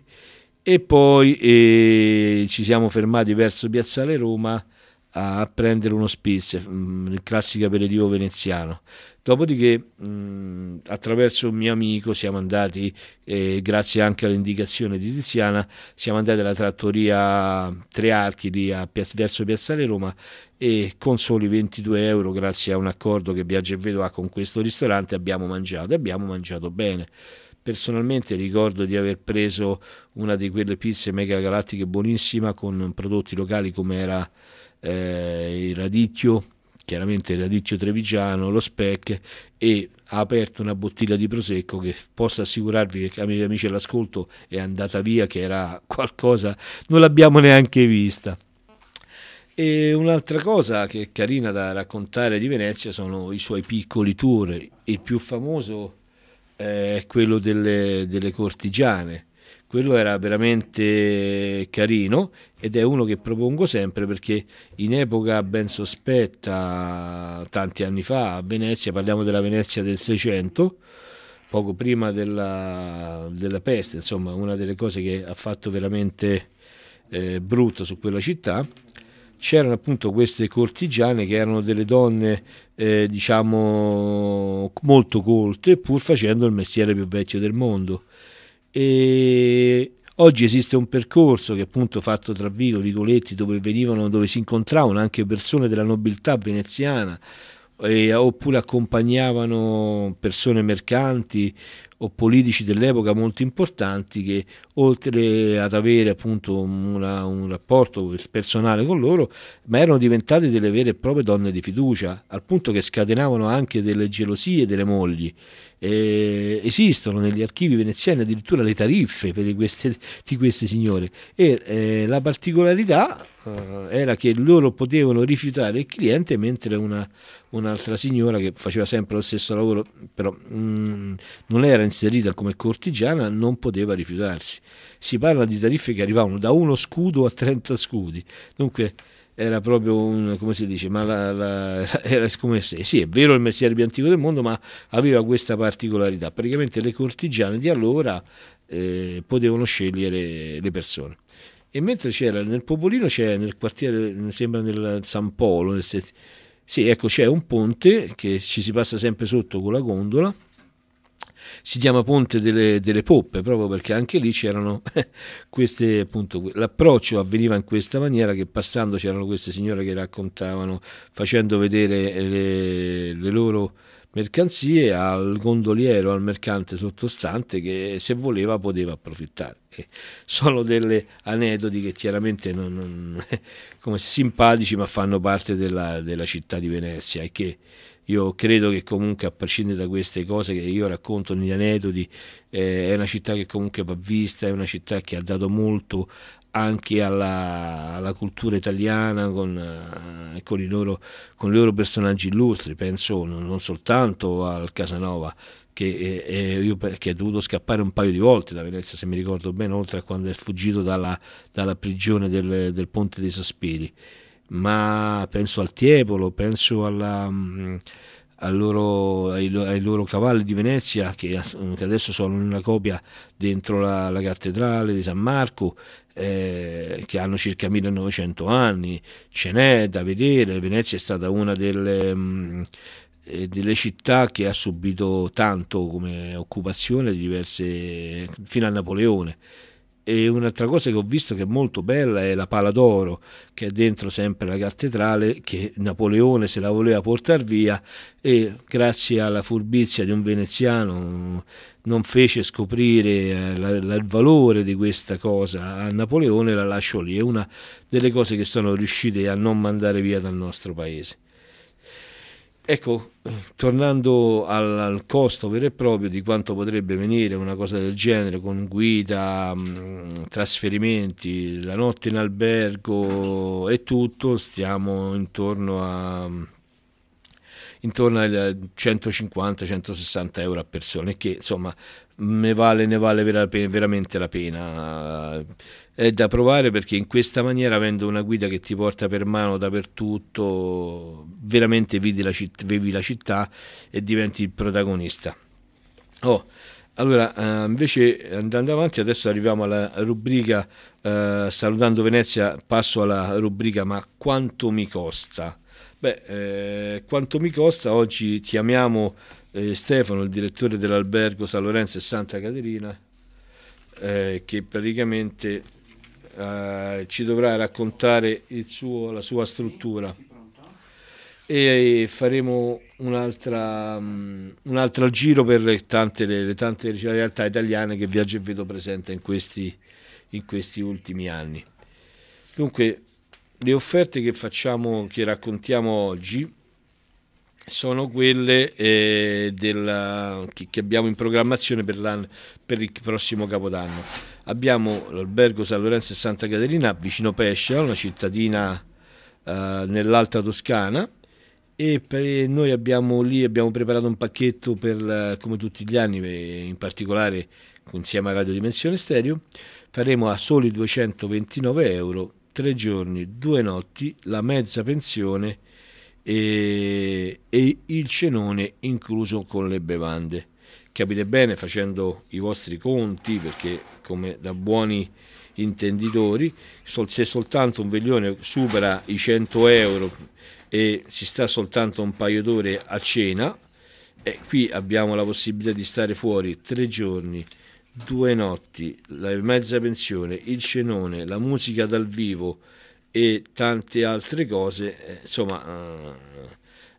e poi eh, ci siamo fermati verso Piazzale Roma a prendere uno spizze, mm, il classico aperitivo veneziano. Dopodiché, mh, attraverso un mio amico, siamo andati, eh, grazie anche all'indicazione di Tiziana, siamo andati alla trattoria Tre Archi di, a, verso Piazzale Roma e con soli 22 euro, grazie a un accordo che Viaggio e Vedo ha con questo ristorante, abbiamo mangiato e abbiamo mangiato bene personalmente ricordo di aver preso una di quelle pizze mega galattiche buonissima con prodotti locali come era eh, il radicchio chiaramente il radicchio trevigiano, lo spec e ha aperto una bottiglia di prosecco che posso assicurarvi che a miei amici all'ascolto è andata via che era qualcosa non l'abbiamo neanche vista. E un'altra cosa che è carina da raccontare di Venezia sono i suoi piccoli tour. Il più famoso è quello delle, delle cortigiane quello era veramente carino ed è uno che propongo sempre perché in epoca ben sospetta, tanti anni fa, a Venezia, parliamo della Venezia del 600, poco prima della, della peste, insomma una delle cose che ha fatto veramente eh, brutto su quella città, c'erano appunto queste cortigiane che erano delle donne eh, diciamo molto colte pur facendo il mestiere più vecchio del mondo e oggi esiste un percorso che appunto fatto tra Vigo, Vicoletti, dove venivano, dove si incontravano anche persone della nobiltà veneziana, eh, oppure accompagnavano persone mercanti o politici dell'epoca molto importanti che oltre ad avere appunto una, un rapporto personale con loro, ma erano diventate delle vere e proprie donne di fiducia, al punto che scatenavano anche delle gelosie delle mogli. Eh, esistono negli archivi veneziani addirittura le tariffe queste, di queste signore. E eh, la particolarità eh, era che loro potevano rifiutare il cliente mentre una, un'altra signora che faceva sempre lo stesso lavoro però mh, mm, non era inserita come cortigiana non poteva rifiutarsi. Si parla di tariffe che arrivavano da uno scudo a 30 scudi. Dunque era proprio un, come si dice, ma la, la, era come se, sì è vero il mestiere più antico del mondo, ma aveva questa particolarità, praticamente le cortigiane di allora eh, potevano scegliere le persone. E mentre c'era nel Popolino, c'è nel quartiere, sembra nel San Polo, nel, sì, ecco c'è un ponte che ci si passa sempre sotto con la gondola, si chiama Ponte delle, delle Poppe proprio perché anche lì c'erano queste appunto l'approccio avveniva in questa maniera che passando c'erano queste signore che raccontavano facendo vedere le, le loro mercanzie al gondoliero, al mercante sottostante che se voleva poteva approfittare. E sono delle aneddoti che chiaramente non, non come simpatici ma fanno parte della, della città di Venezia e che io credo che comunque a prescindere da queste cose che io racconto negli aneddoti, eh, è una città che comunque va vista, è una città che ha dato molto anche alla, alla cultura italiana con, eh, con, loro, con, i loro personaggi illustri, penso non, non soltanto al Casanova, che, eh, io, che, è dovuto scappare un paio di volte da Venezia, se mi ricordo bene, oltre a quando è fuggito dalla, dalla prigione del, del Ponte dei Sospiri ma penso al Tiepolo, penso alla, mm, loro, ai, ai, loro cavalli di Venezia che, che, adesso sono in una copia dentro la, la cattedrale di San Marco eh, che hanno circa 1900 anni, ce n'è da vedere, Venezia è stata una delle, mm, eh, delle città che ha subito tanto come occupazione diverse, fino a Napoleone e un'altra cosa che ho visto che è molto bella è la pala d'oro che è dentro sempre la cattedrale che Napoleone se la voleva portare via e grazie alla furbizia di un veneziano non fece scoprire eh, la, la, il valore di questa cosa a Napoleone la lasciò lì. È una delle cose che sono riuscite a non mandare via dal nostro paese Ecco, tornando al, al, costo vero e proprio di quanto potrebbe venire una cosa del genere con guida, mh, trasferimenti, la notte in albergo e tutto, stiamo intorno a intorno ai 150-160 euro a persona, che insomma ne vale, ne vale veramente la pena è da provare perché in questa maniera avendo una guida che ti porta per mano dappertutto veramente vivi la città, vivi la città e diventi il protagonista. Oh, allora eh, invece andando avanti adesso arriviamo alla rubrica eh, salutando Venezia passo alla rubrica ma quanto mi costa? Beh eh, quanto mi costa oggi chiamiamo eh, Stefano il direttore dell'albergo San Lorenzo e Santa Caterina eh, che praticamente eh, ci dovrà raccontare suo, la sua struttura. e faremo un altro giro per le tante, le, le tante realtà italiane che Viaggio e Vedo presenta in questi, in questi ultimi anni. Dunque, le offerte che facciamo, che raccontiamo oggi, sono quelle eh, della, che, che, abbiamo in programmazione per, per, il prossimo Capodanno. Abbiamo l'albergo San Lorenzo e Santa Caterina vicino Pescia, una cittadina eh, nell'Alta Toscana e noi abbiamo lì abbiamo preparato un pacchetto per, come tutti gli anni, in particolare insieme a Radio Dimensione Stereo, faremo a soli 229 euro, tre giorni, due notti, la mezza pensione e, e il cenone incluso con le bevande. Capite bene facendo i vostri conti perché come da buoni intenditori. Se soltanto un veglione supera i 100 euro e si sta soltanto un paio d'ore a cena e qui abbiamo la possibilità di stare fuori tre giorni due notti, la mezza pensione, il cenone, la musica dal vivo, e tante altre cose, eh, insomma, eh,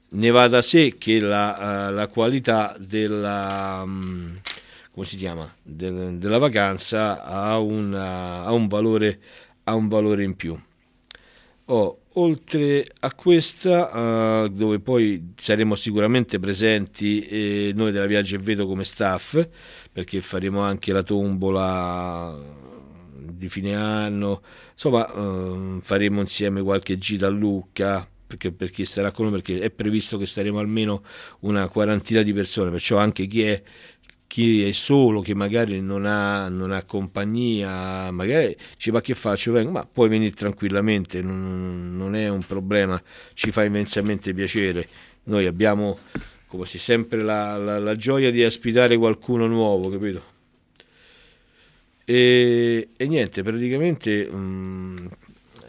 ne va da sé che la, eh, la qualità della, mm, come si chiama, del, della vacanza ha, una, ha, un valore, ha un valore in più. Oh, oltre a questa, uh, dove poi saremo sicuramente presenti eh, noi della Viaggio e Vedo come staff, perché faremo anche la tombola di fine anno, insomma eh, faremo insieme qualche gita a Lucca perché, per chi starà con noi, perché è previsto che staremo almeno una quarantina di persone, perciò anche chi è, chi è solo, che magari non ha, non ha compagnia, magari ci ma che faccio, vengo, ma puoi venire tranquillamente, non, non è un problema, ci fa immensamente piacere. Noi abbiamo come sempre la, la, la gioia di ospitare qualcuno nuovo, capito? E, e niente, praticamente mh, mm,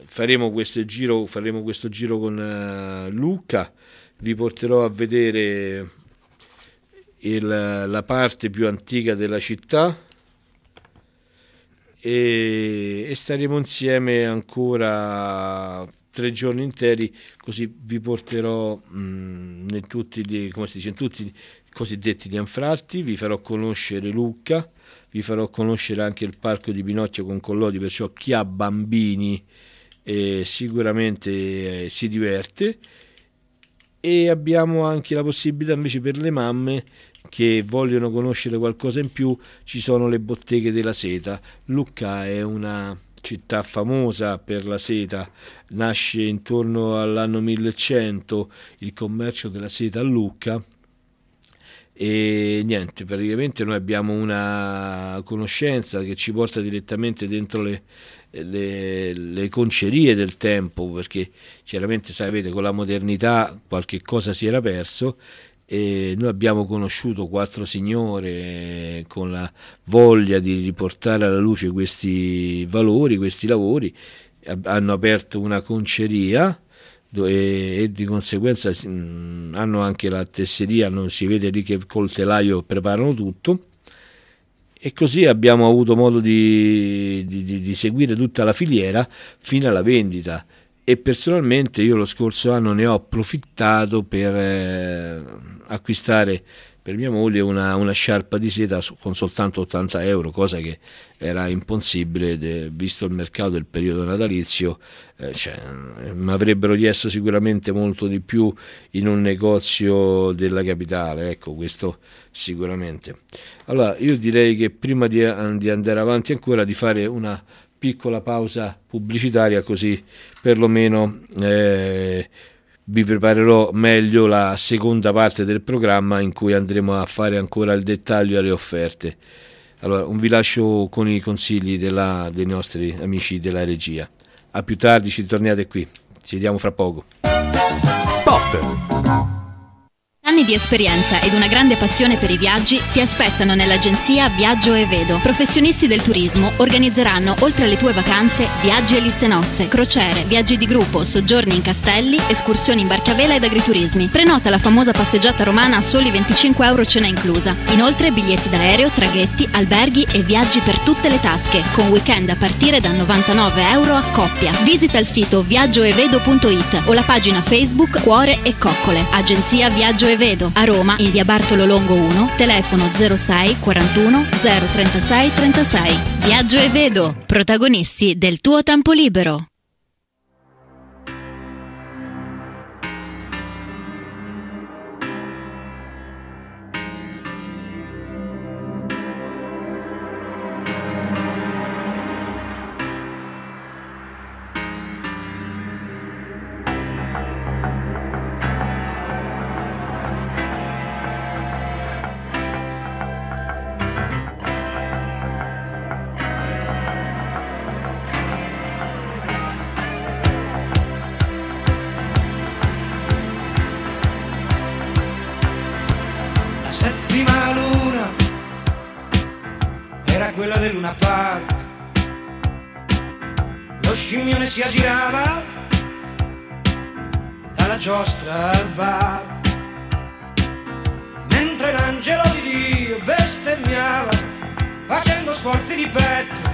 faremo, questo giro, faremo questo giro con uh, Luca, vi porterò a vedere il, la parte più antica della città e, e staremo insieme ancora tre giorni interi, così vi porterò mh, mm, in tutti, si dice, in tutti i cosiddetti di anfratti, vi farò conoscere Lucca, vi farò conoscere anche il parco di Pinocchio con Collodi, perciò chi ha bambini eh, sicuramente eh, si diverte. E abbiamo anche la possibilità invece per le mamme che vogliono conoscere qualcosa in più, ci sono le botteghe della seta. Lucca è una città famosa per la seta, nasce intorno all'anno 1100 il commercio della seta a Lucca e niente, praticamente noi abbiamo una conoscenza che ci porta direttamente dentro le, le, le concerie del tempo, perché chiaramente sapete con la modernità qualche cosa si era perso e noi abbiamo conosciuto quattro signore con la voglia di riportare alla luce questi valori, questi lavori, hanno aperto una conceria e, di conseguenza mm, hanno anche la tesseria, si vede lì che col telaio preparano tutto. E così abbiamo avuto modo di, di, di, seguire tutta la filiera fino alla vendita. E personalmente io lo scorso anno ne ho approfittato per eh, acquistare per mia moglie una, una, sciarpa di seta con soltanto 80 euro, cosa che era impossibile de, visto il mercato del periodo natalizio, eh, cioè, mi avrebbero chiesto sicuramente molto di più in un negozio della capitale, ecco questo sicuramente. Allora io direi che prima di, di andare avanti ancora di fare una piccola pausa pubblicitaria così perlomeno eh, vi preparerò meglio la seconda parte del programma in cui andremo a fare ancora il dettaglio alle offerte. Allora, vi lascio con i consigli della, dei nostri amici della regia. A più tardi, ci torniate qui. Ci vediamo fra poco. Spot. Anni di esperienza ed una grande passione per i viaggi ti aspettano nell'agenzia Viaggio e Vedo. Professionisti del turismo organizzeranno, oltre alle tue vacanze, viaggi e liste nozze, crociere, viaggi di gruppo, soggiorni in castelli, escursioni in barcavela ed agriturismi. Prenota la famosa passeggiata romana a soli 25 euro cena inclusa. Inoltre biglietti d'aereo, traghetti, alberghi e viaggi per tutte le tasche, con weekend a partire da 99 euro a coppia. Visita il sito viaggioevedo.it o la pagina Facebook Cuore e Coccole. Agenzia Viaggio e Vedo, a Roma, in via Bartolo Longo 1, telefono 06 41 036 36. Viaggio e Vedo, protagonisti del tuo tempo libero. Giostra al bar. Mentre l'angelo di Dio bestemmiava, facendo sforzi di petto,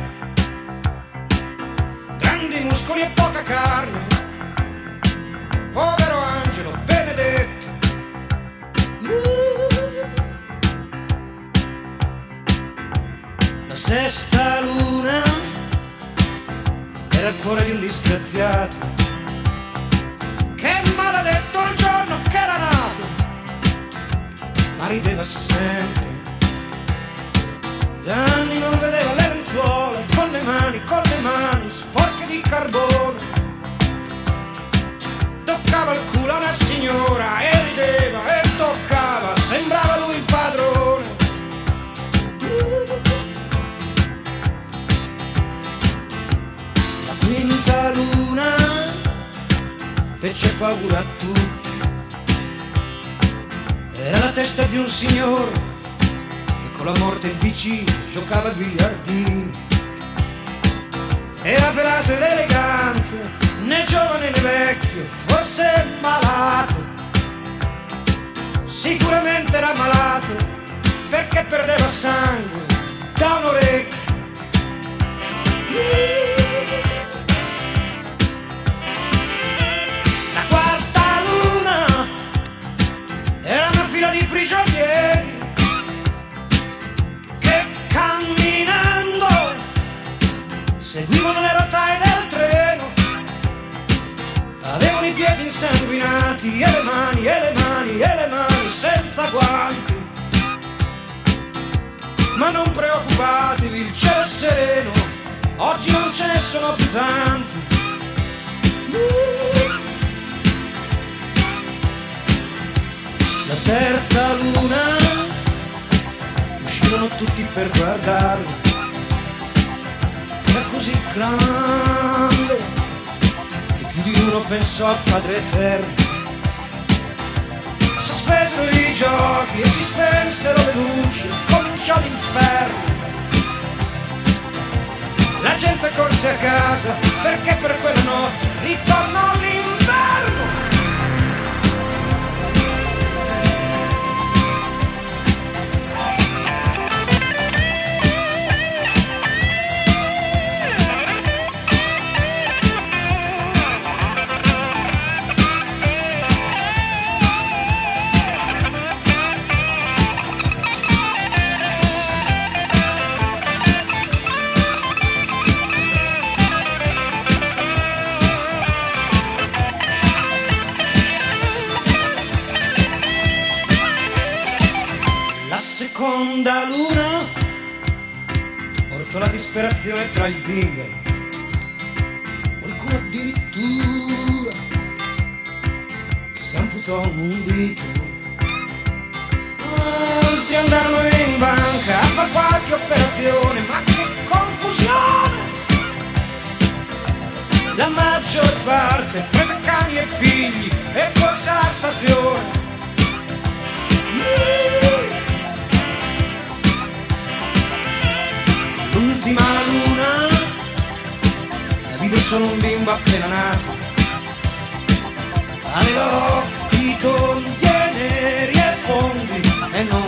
grandi muscoli e poca carne. Povero La sesta luna era il cuore di un disgraziato maledetto il giorno che era nato, ma rideva sempre. Da anni non vedeva le lenzuola, con le mani, con le mani, sporche di carbone. Toccava il culo a una signora e rideva fece paura a tutti. Era la testa di un signore che con la morte vicino giocava a biliardini. Era pelato ed elegante, né giovane né vecchio, forse malato. Sicuramente era malato perché perdeva sangue da un orecchio. Seguivano le rotaie del treno, avevano i piedi insanguinati e le mani, e le mani, e le mani senza guanti. Ma non preoccupatevi, il cielo è sereno, oggi non ce ne sono più tanti. La terza luna, uscirono tutti per guardarlo così grande che più di uno pensò al Padre Eterno. Sospesero i giochi e si spensero le luci, cominciò l'inferno. La gente corse a casa perché per quella notte ritornò l'inverno. Disperazione tra gli zingari qualcuno addirittura si amputò un dito. Altri andarono in banca a fare qualche operazione ma che confusione! La maggior parte prese cani e figli e corse alla stazione l'ultima luna la vide solo un bimbo appena nato. Aveva occhi con teneri e non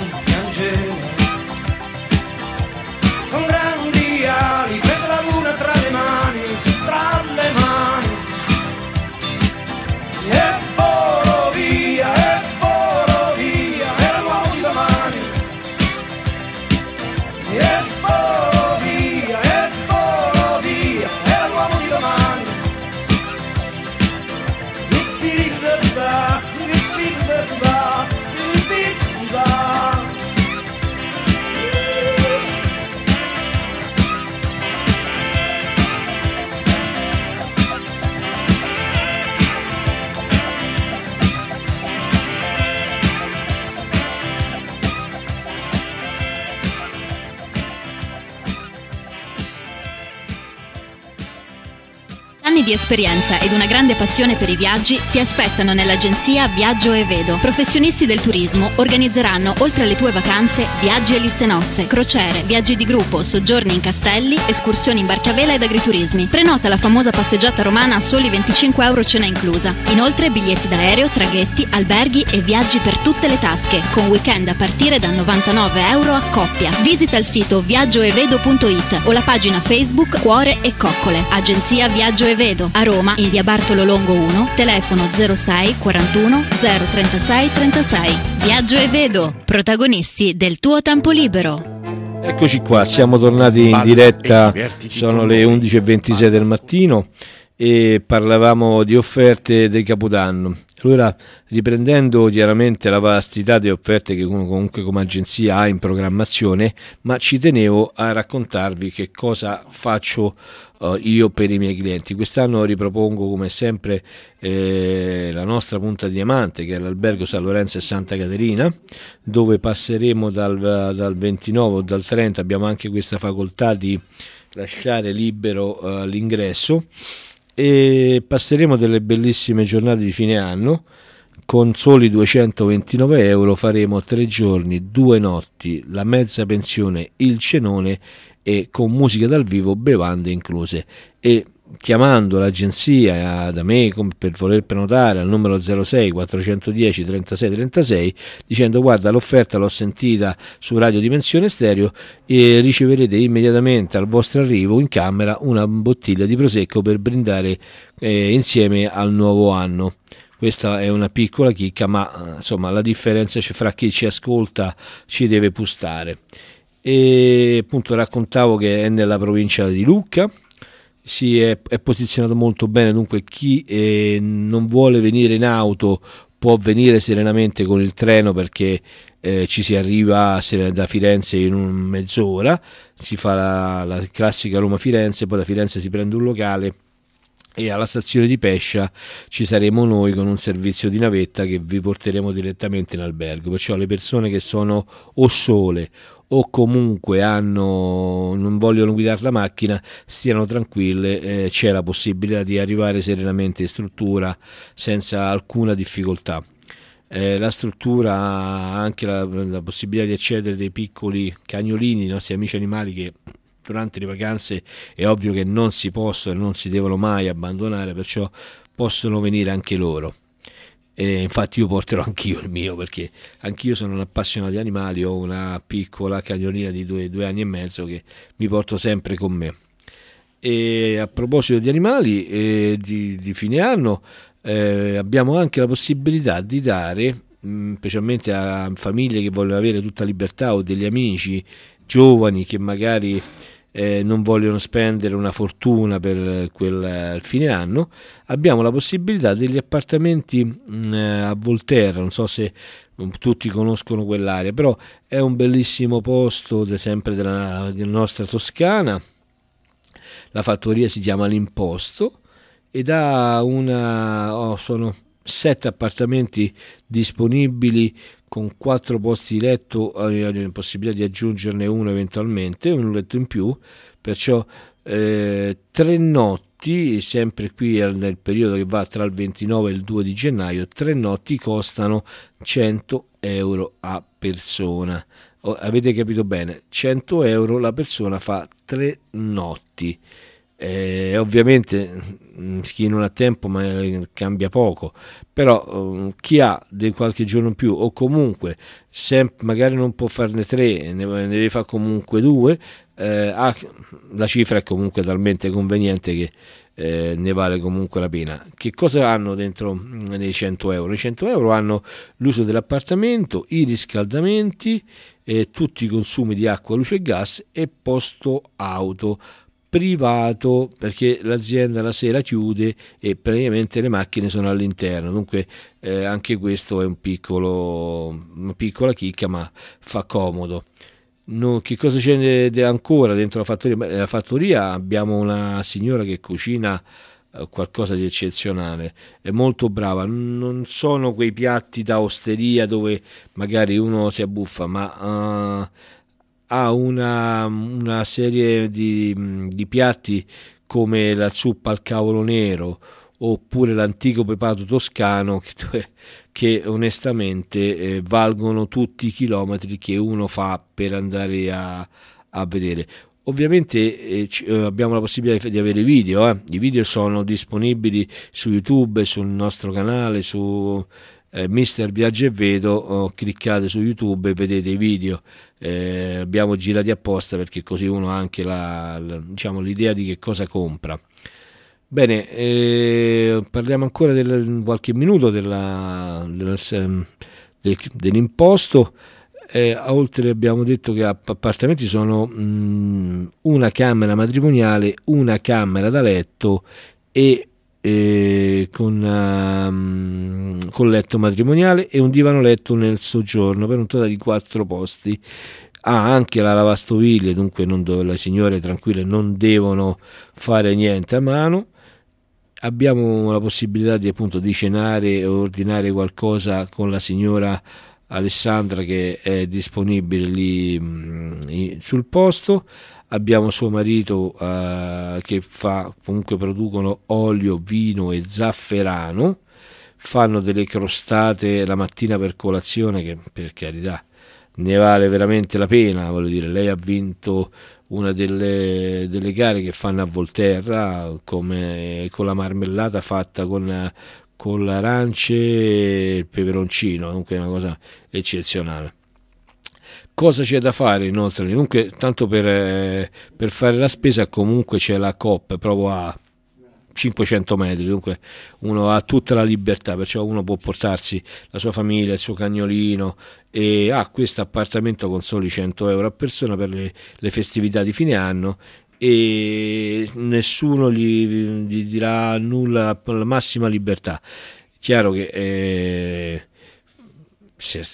di esperienza ed una grande passione per i viaggi ti aspettano nell'agenzia Viaggio e Vedo. Professionisti del turismo organizzeranno, oltre alle tue vacanze, viaggi e liste nozze, crociere, viaggi di gruppo, soggiorni in castelli, escursioni in barcavela ed agriturismi. Prenota la famosa passeggiata romana a soli 25 euro cena inclusa. Inoltre biglietti d'aereo, traghetti, alberghi e viaggi per tutte le tasche, con weekend a partire da 99 euro a coppia. Visita il sito viaggioevedo.it o la pagina Facebook Cuore e Coccole. Agenzia Viaggio e Vedo. A Roma, in via Bartolo Longo 1, telefono 06 41 036 36. Viaggio e Vedo, protagonisti del tuo tempo libero. Eccoci qua, siamo tornati in diretta, sono le 11.26 del mattino e parlavamo di offerte del Capodanno. Allora, riprendendo chiaramente la vastità di offerte che comunque come agenzia ha in programmazione, ma ci tenevo a raccontarvi che cosa faccio uh, io per i miei clienti. Quest'anno ripropongo come sempre eh, la nostra punta diamante, che è l'albergo San Lorenzo e Santa Caterina, dove passeremo dal, dal 29 o dal 30, abbiamo anche questa facoltà di lasciare libero uh, l'ingresso e passeremo delle bellissime giornate di fine anno. Con soli 229 euro faremo tre giorni, due notti, la mezza pensione, il cenone e con musica dal vivo, bevande incluse. E chiamando l'agenzia da me per voler prenotare al numero 06 410 36 36 dicendo guarda l'offerta l'ho sentita su Radio Dimensione Stereo e riceverete immediatamente al vostro arrivo in camera una bottiglia di prosecco per brindare eh, insieme al nuovo anno. Questa è una piccola chicca ma insomma la differenza fra chi ci ascolta ci deve pustare. E appunto raccontavo che è nella provincia di Lucca si è, è posizionato molto bene, dunque chi eh, non vuole venire in auto può venire serenamente con il treno perché eh, ci si arriva da Firenze in mezz'ora, si fa la, la classica Roma-Firenze, poi da Firenze si prende un locale e alla stazione di Pescia ci saremo noi con un servizio di navetta che vi porteremo direttamente in albergo, perciò le persone che sono o sole o comunque hanno, non vogliono guidare la macchina stiano tranquille, eh, c'è la possibilità di arrivare serenamente in struttura senza alcuna difficoltà. Eh, la struttura ha anche la, la, possibilità di accedere dei piccoli cagnolini, i nostri amici animali che durante le vacanze è ovvio che non si possono e non si devono mai abbandonare, perciò possono venire anche loro. E infatti io porterò anch'io il mio perché anch'io sono un appassionato di animali, ho una piccola cagnolina di due, due anni e mezzo che mi porto sempre con me. E a proposito di animali, eh, di, di, fine anno eh, abbiamo anche la possibilità di dare, mh, mm, specialmente a famiglie che vogliono avere tutta libertà o degli amici giovani che magari eh, non vogliono spendere una fortuna per quel fine anno, abbiamo la possibilità degli appartamenti mh, mm, a Volterra, non so se tutti conoscono quell'area, però è un bellissimo posto, sempre della, della nostra Toscana. La fattoria si chiama L'Imposto ed ha una oh, sono sette appartamenti disponibili con quattro posti di letto, la possibilità di aggiungerne uno eventualmente, un letto in più, perciò eh, tre notti, sempre qui nel periodo che va tra il 29 e il 2 di gennaio, tre notti costano 100 euro a persona. Oh, avete capito bene, 100 euro la persona fa tre notti. Eh, ovviamente mm, chi non ha tempo ma cambia poco, però um, chi ha di qualche giorno in più o comunque magari non può farne tre, ne, ne deve fare comunque due, eh, ha, la cifra è comunque talmente conveniente che eh, ne vale comunque la pena. Che cosa hanno dentro mm, nei 100 euro? I 100 euro hanno l'uso dell'appartamento, i riscaldamenti, eh, tutti i consumi di acqua, luce e gas e posto auto privato perché l'azienda la sera chiude e praticamente le macchine sono all'interno. Dunque eh, anche questo è un piccolo, una piccola chicca ma fa comodo. No, che cosa c'è ancora dentro la fattoria? Beh, nella fattoria abbiamo una signora che cucina eh, qualcosa di eccezionale. È molto brava. Non sono quei piatti da osteria dove magari uno si abbuffa ma uh, ha una, una serie di, di, piatti come la zuppa al cavolo nero oppure l'antico pepato toscano che, che onestamente eh, valgono tutti i chilometri che uno fa per andare a, a vedere. Ovviamente eh, c- eh, abbiamo la possibilità di, avere video, eh. i video sono disponibili su YouTube, sul nostro canale, su eh, Mister Viaggio e Vedo, oh, cliccate su YouTube e vedete i video. Eh, abbiamo girati apposta perché così uno ha anche diciamo, l'idea di che cosa compra. Bene, eh, parliamo ancora del, qualche minuto della, della, del, dell'imposto. Eh, oltre abbiamo detto che appartamenti sono mh, mm, una camera matrimoniale, una camera da letto e con, um, con, letto matrimoniale e un divano letto nel soggiorno per un totale di quattro posti. Ha ah, anche la lavastoviglie, dunque do, le signore tranquille non devono fare niente a mano abbiamo la possibilità di, appunto, di cenare o ordinare qualcosa con la signora Alessandra che è disponibile lì mh, sul posto abbiamo suo marito uh, che fa comunque producono olio, vino e zafferano fanno delle crostate la mattina per colazione che per carità ne vale veramente la pena voglio dire lei ha vinto una delle, delle gare che fanno a Volterra come, con la marmellata fatta con, con l'arance e il peperoncino, comunque è una cosa eccezionale. Cosa c'è da fare inoltre? Comunque, tanto per, per fare la spesa, comunque c'è la COP proprio a 500 metri, dunque uno ha tutta la libertà, perciò uno può portarsi la sua famiglia, il suo cagnolino e ha questo appartamento con soli 100 euro a persona per le, le festività di fine anno e nessuno gli, gli dirà nulla con la massima libertà. Chiaro che eh,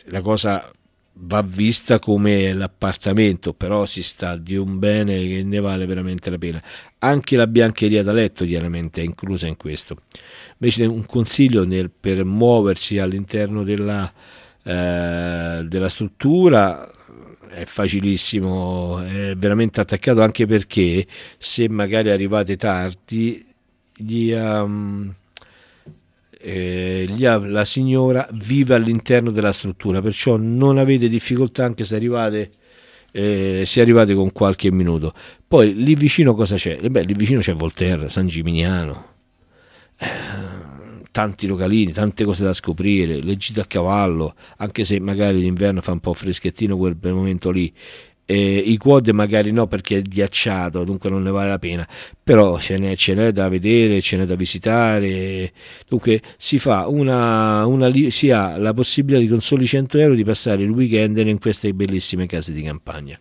la cosa va vista come l'appartamento, però si sta di un bene che ne vale veramente la pena. Anche la biancheria da letto chiaramente è inclusa in questo. Invece un consiglio nel, per muoversi all'interno della, eh, della struttura è facilissimo, è veramente attaccato anche perché se magari arrivate tardi gli... Um, eh, la signora vive all'interno della struttura, perciò non avete difficoltà anche se arrivate, eh, se arrivate con qualche minuto. Poi lì vicino cosa c'è? Eh beh, lì vicino c'è Voltaire, San Gimignano, eh, tanti localini, tante cose da scoprire, le gite a cavallo, anche se magari d'inverno fa un po' freschettino quel momento lì, eh, i quad magari no perché è ghiacciato, dunque non ne vale la pena, però ce n'è, ce n'è da vedere, ce n'è da visitare, dunque si, fa una, una, si ha la possibilità di con soli 100 euro di passare il weekend in queste bellissime case di campagna.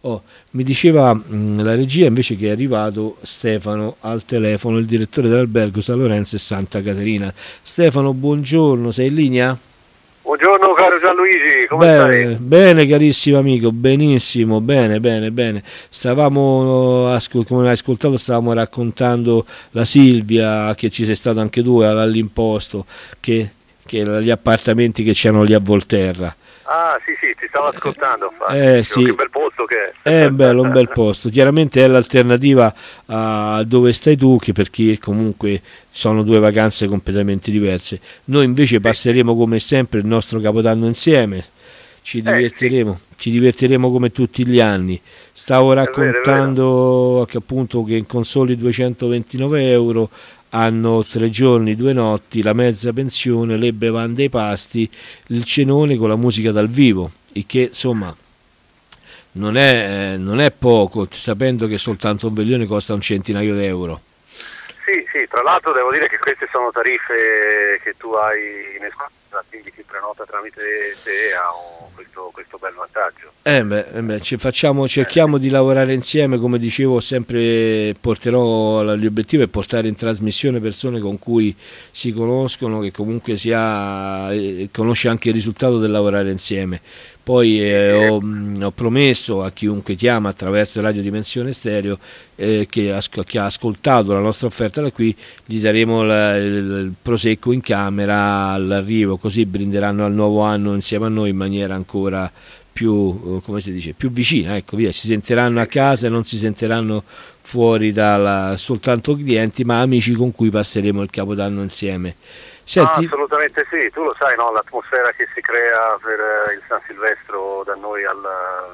Oh, mi diceva mh, la regia invece che è arrivato Stefano al telefono, il direttore dell'albergo San Lorenzo e Santa Caterina. Stefano, buongiorno, sei in linea? Buongiorno caro Gianluigi, come bene, stai? Bene carissimo amico, benissimo, bene, bene, bene. Stavamo, come hai ascoltato, stavamo raccontando la Silvia che ci sei stato anche tu all'imposto, che, che gli appartamenti che c'erano lì a Volterra. Ah sì sì, ti stavo ascoltando. Eh, sì. Che bel posto che è. È bello, un bel posto. Chiaramente è l'alternativa a dove stai tu, che perché comunque sono due vacanze completamente diverse. Noi invece passeremo come sempre il nostro capodanno insieme. Ci divertiremo, eh, sì. ci divertiremo come tutti gli anni. Stavo raccontando vero, vero. che appunto che in consoli 229 euro hanno tre giorni, due notti, la mezza pensione, le bevande e i pasti, il cenone con la musica dal vivo, il che insomma non è, eh, non è poco, sapendo che soltanto un veglione costa un centinaio d'euro. Sì, sì, tra l'altro devo dire che queste sono tariffe che tu hai in esclusiva, quindi chi prenota tramite te ha questo, questo, bel vantaggio. Eh beh, eh beh facciamo, cerchiamo eh. di lavorare insieme, come dicevo sempre porterò l'obiettivo è portare in trasmissione persone con cui si conoscono, che comunque si ha, eh, conosce anche il risultato del lavorare insieme poi eh, ho, mm, ho, promesso a chiunque chiama attraverso Radio Dimensione Stereo eh, che, ha, che, ha ascoltato la nostra offerta da qui, gli daremo la, il, il, prosecco in camera all'arrivo, così brinderanno al nuovo anno insieme a noi in maniera ancora più, come si dice, più vicina, ecco, via, si sentiranno a casa e non si sentiranno fuori dalla, soltanto clienti, ma amici con cui passeremo il Capodanno insieme. Senti... Ah, assolutamente sì, tu lo sai, no? l'atmosfera che si crea per eh, il San Silvestro da noi al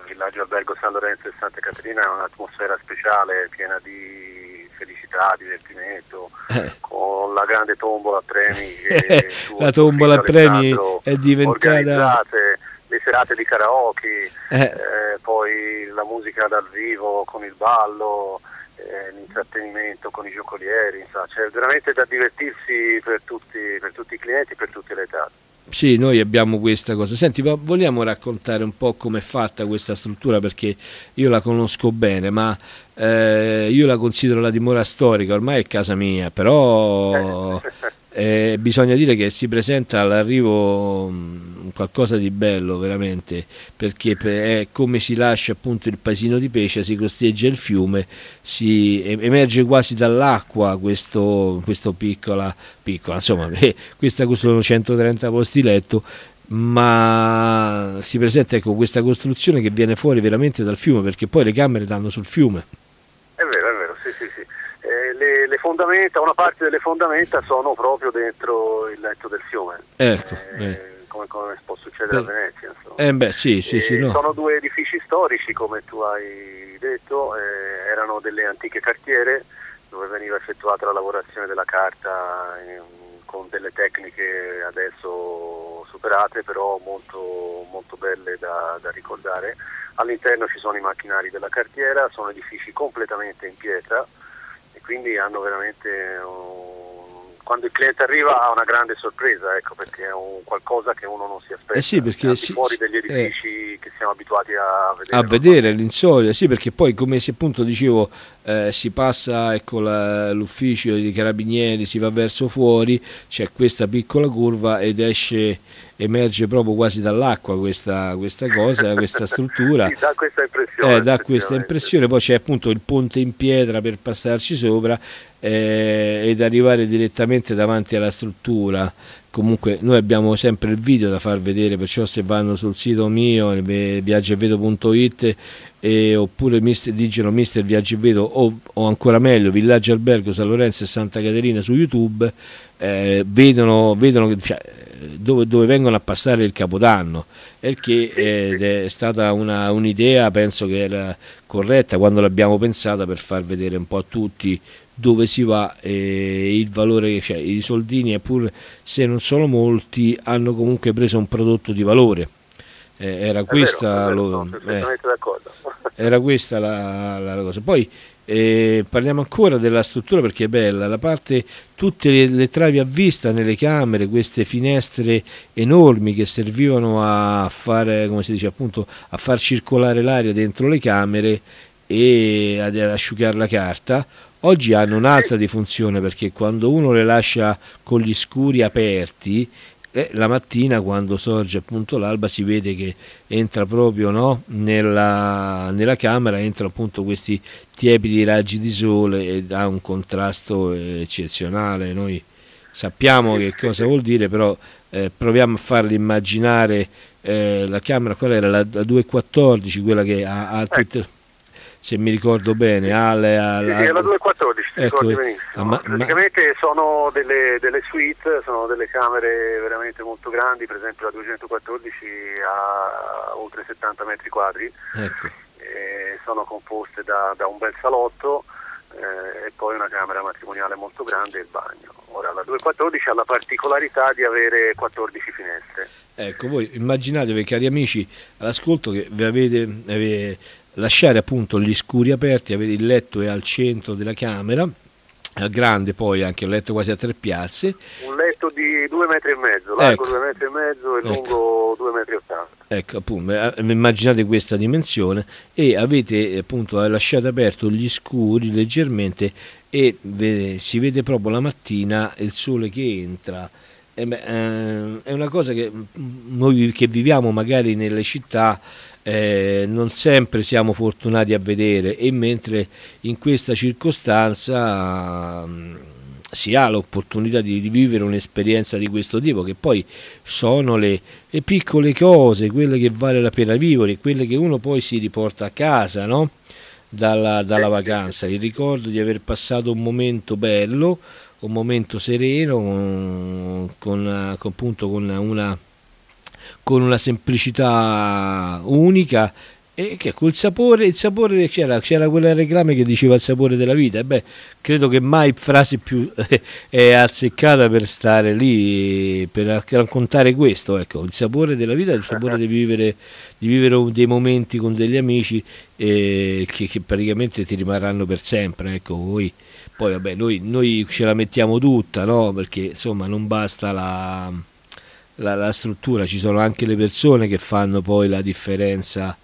villaggio albergo San Lorenzo e Santa Caterina è un'atmosfera speciale, piena di felicità, divertimento, eh. con la grande tombola a premi. la tombola a premi è diventata... Le serate di karaoke, eh. Eh, poi la musica dal vivo con il ballo, eh, l'intrattenimento con i giocolieri, insomma, c'è veramente da divertirsi per tutti, per tutti i clienti, per tutte le età. Sì, noi abbiamo questa cosa. Senti, vogliamo raccontare un po' come è fatta questa struttura perché io la conosco bene, ma eh, io la considero la dimora storica, ormai è casa mia, però eh, bisogna dire che si presenta all'arrivo mm, qualcosa di bello veramente perché è come si lascia appunto il paesino di Pescia, si costeggia il fiume, si emerge quasi dall'acqua questo, questo piccola, piccola, insomma eh, questa costano 130 posti letto ma si presenta ecco, questa costruzione che viene fuori veramente dal fiume perché poi le camere danno sul fiume. È vero, è vero, sì, sì, sì. Eh, le, le, fondamenta, una parte delle fondamenta sono proprio dentro il letto del fiume. Ecco, eh, come, come, può succedere a Venezia. Eh beh, sì, sì, sì, no. Sono due edifici storici, come tu hai detto, eh, erano delle antiche cartiere dove veniva effettuata la lavorazione della carta in, con delle tecniche adesso superate, però molto, molto belle da, da ricordare. All'interno ci sono i macchinari della cartiera, sono edifici completamente in pietra quindi hanno veramente un quando il cliente arriva ha una grande sorpresa, ecco, perché è un qualcosa che uno non si aspetta. Eh sì, perché sì, fuori degli edifici eh, che siamo abituati a vedere. A vedere l'insolita, sì, perché poi come si appunto dicevo eh, si passa ecco, l'ufficio dei carabinieri, si va verso fuori, c'è questa piccola curva ed esce emerge proprio quasi dall'acqua questa, questa cosa, questa struttura. sì, dà questa impressione. Eh, dà questa impressione, poi c'è appunto il ponte in pietra per passarci sopra eh, ed arrivare direttamente davanti alla struttura. Comunque noi abbiamo sempre il video da far vedere, perciò se vanno sul sito mio, viaggiavedo.it eh, oppure mister, dicono Mister Viaggi Vedo o, o, ancora meglio Villaggio Albergo San Lorenzo e Santa Caterina su YouTube eh, vedono, vedono cioè, dove, dove, vengono a passare il Capodanno e che eh, è stata una, un'idea penso che era corretta quando l'abbiamo pensata per far vedere un po' a tutti dove si va e il valore, cioè i soldini, pur se non sono molti, hanno comunque preso un prodotto di valore. Eh, era, questa vero, lo, eh, era, questa la, la, cosa. Poi eh, parliamo ancora della struttura perché è bella, la parte, tutte le, le, travi a vista nelle camere, queste finestre enormi che servivano a fare, come si dice appunto, a far circolare l'aria dentro le camere e ad asciugare la carta oggi hanno un'altra di funzione perché quando uno le lascia con gli scuri aperti eh, la mattina quando sorge appunto l'alba si vede che entra proprio no, nella, nella, camera entrano appunto questi tiepidi raggi di sole e ha un contrasto eccezionale. Noi sappiamo che cosa vuol dire però eh, proviamo a farli immaginare eh, la camera qual era? La, la 214 quella che ha, ha tutte se mi ricordo bene. Alle, alle, sì, alla 214, ecco, benissimo. Ma, Praticamente ma... sono delle, delle, suite, sono delle camere veramente molto grandi, per esempio la 214 ha oltre 70 metri quadri, ecco. sono composte da, da, un bel salotto eh, e poi una camera matrimoniale molto grande e il bagno. Ora la 214 ha la particolarità di avere 14 finestre. Ecco, voi immaginatevi cari amici all'ascolto che vi avete, avete lasciare appunto gli scuri aperti, avere il letto è al centro della camera, grande poi anche un letto quasi a tre piazze. Un letto di due metri e mezzo, largo ecco. due metri e mezzo e ecco. lungo due metri e ottanta. Ecco, appunto, eh, immaginate questa dimensione e avete appunto lasciato aperto gli scuri leggermente e vede, si vede proprio la mattina il sole che entra. Eh beh, eh, è una cosa che noi che viviamo magari nelle città eh, non sempre siamo fortunati a vedere e mentre in questa circostanza si ha l'opportunità di, di, vivere un'esperienza di questo tipo, che poi sono le, le, piccole cose, quelle che vale la pena vivere, quelle che uno poi si riporta a casa, no? dalla, dalla vacanza, il ricordo di aver passato un momento bello, un momento sereno, con, con, appunto, con, una, con una semplicità unica e che col sapore, il sapore c'era, c'era quella reclame che diceva il sapore della vita. E beh, credo che mai frase più è azzeccata per stare lì, per raccontare questo, ecco, il sapore della vita, il sapore di vivere, di vivere dei momenti con degli amici eh, che, che, praticamente ti rimarranno per sempre. Ecco, poi, poi vabbè, noi, noi, ce la mettiamo tutta, no? Perché insomma non basta la, la, la struttura, ci sono anche le persone che fanno poi la differenza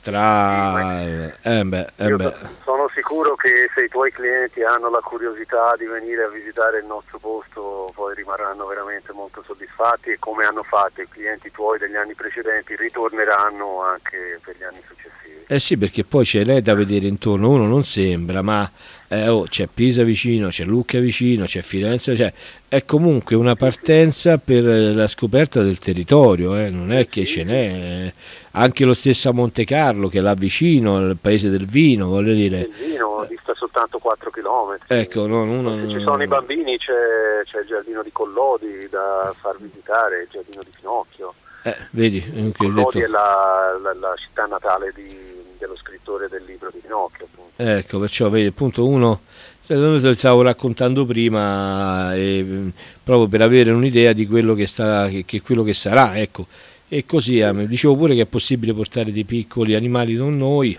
tra... Eh beh, eh beh. Sono sicuro che se i tuoi clienti hanno la curiosità di venire a visitare il nostro posto poi rimarranno veramente molto soddisfatti e come hanno fatto i clienti tuoi degli anni precedenti ritorneranno anche per gli anni successivi. Eh sì, perché poi c'è lei da vedere intorno, uno non sembra, ma eh, oh, c'è Pisa vicino, c'è Lucca vicino, c'è Firenze, cioè, è comunque una partenza per la scoperta del territorio, eh, non è che ce n'è, anche lo stesso a Monte Carlo che è là vicino, il paese del vino, voglio dire. Il vino dista soltanto 4 km. Ecco, non, uno, Se ci sono i bambini c'è, c'è, il giardino di Collodi da far visitare, il giardino di Pinocchio. Eh, vedi, Collodi detto... è la, la, la città natale di dello scrittore del libro di Pinocchio. Appunto. Ecco, perciò vedi, appunto uno, te lo stavo raccontando prima, eh, proprio per avere un'idea di quello che, sta, che, che, quello che sarà, ecco. E così, eh, dicevo pure che è possibile portare dei piccoli animali con noi,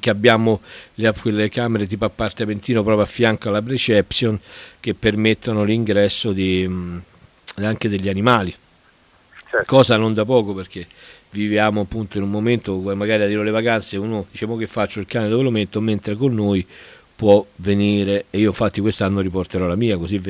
che abbiamo le, quelle camere tipo appartamentino proprio a fianco alla reception che permettono l'ingresso mh, anche degli animali. Certo. Cosa non da poco perché viviamo appunto in un momento magari arrivano le vacanze uno diciamo che faccio? Il cane dove lo metto? Mentre con noi può venire e io infatti quest'anno riporterò la mia così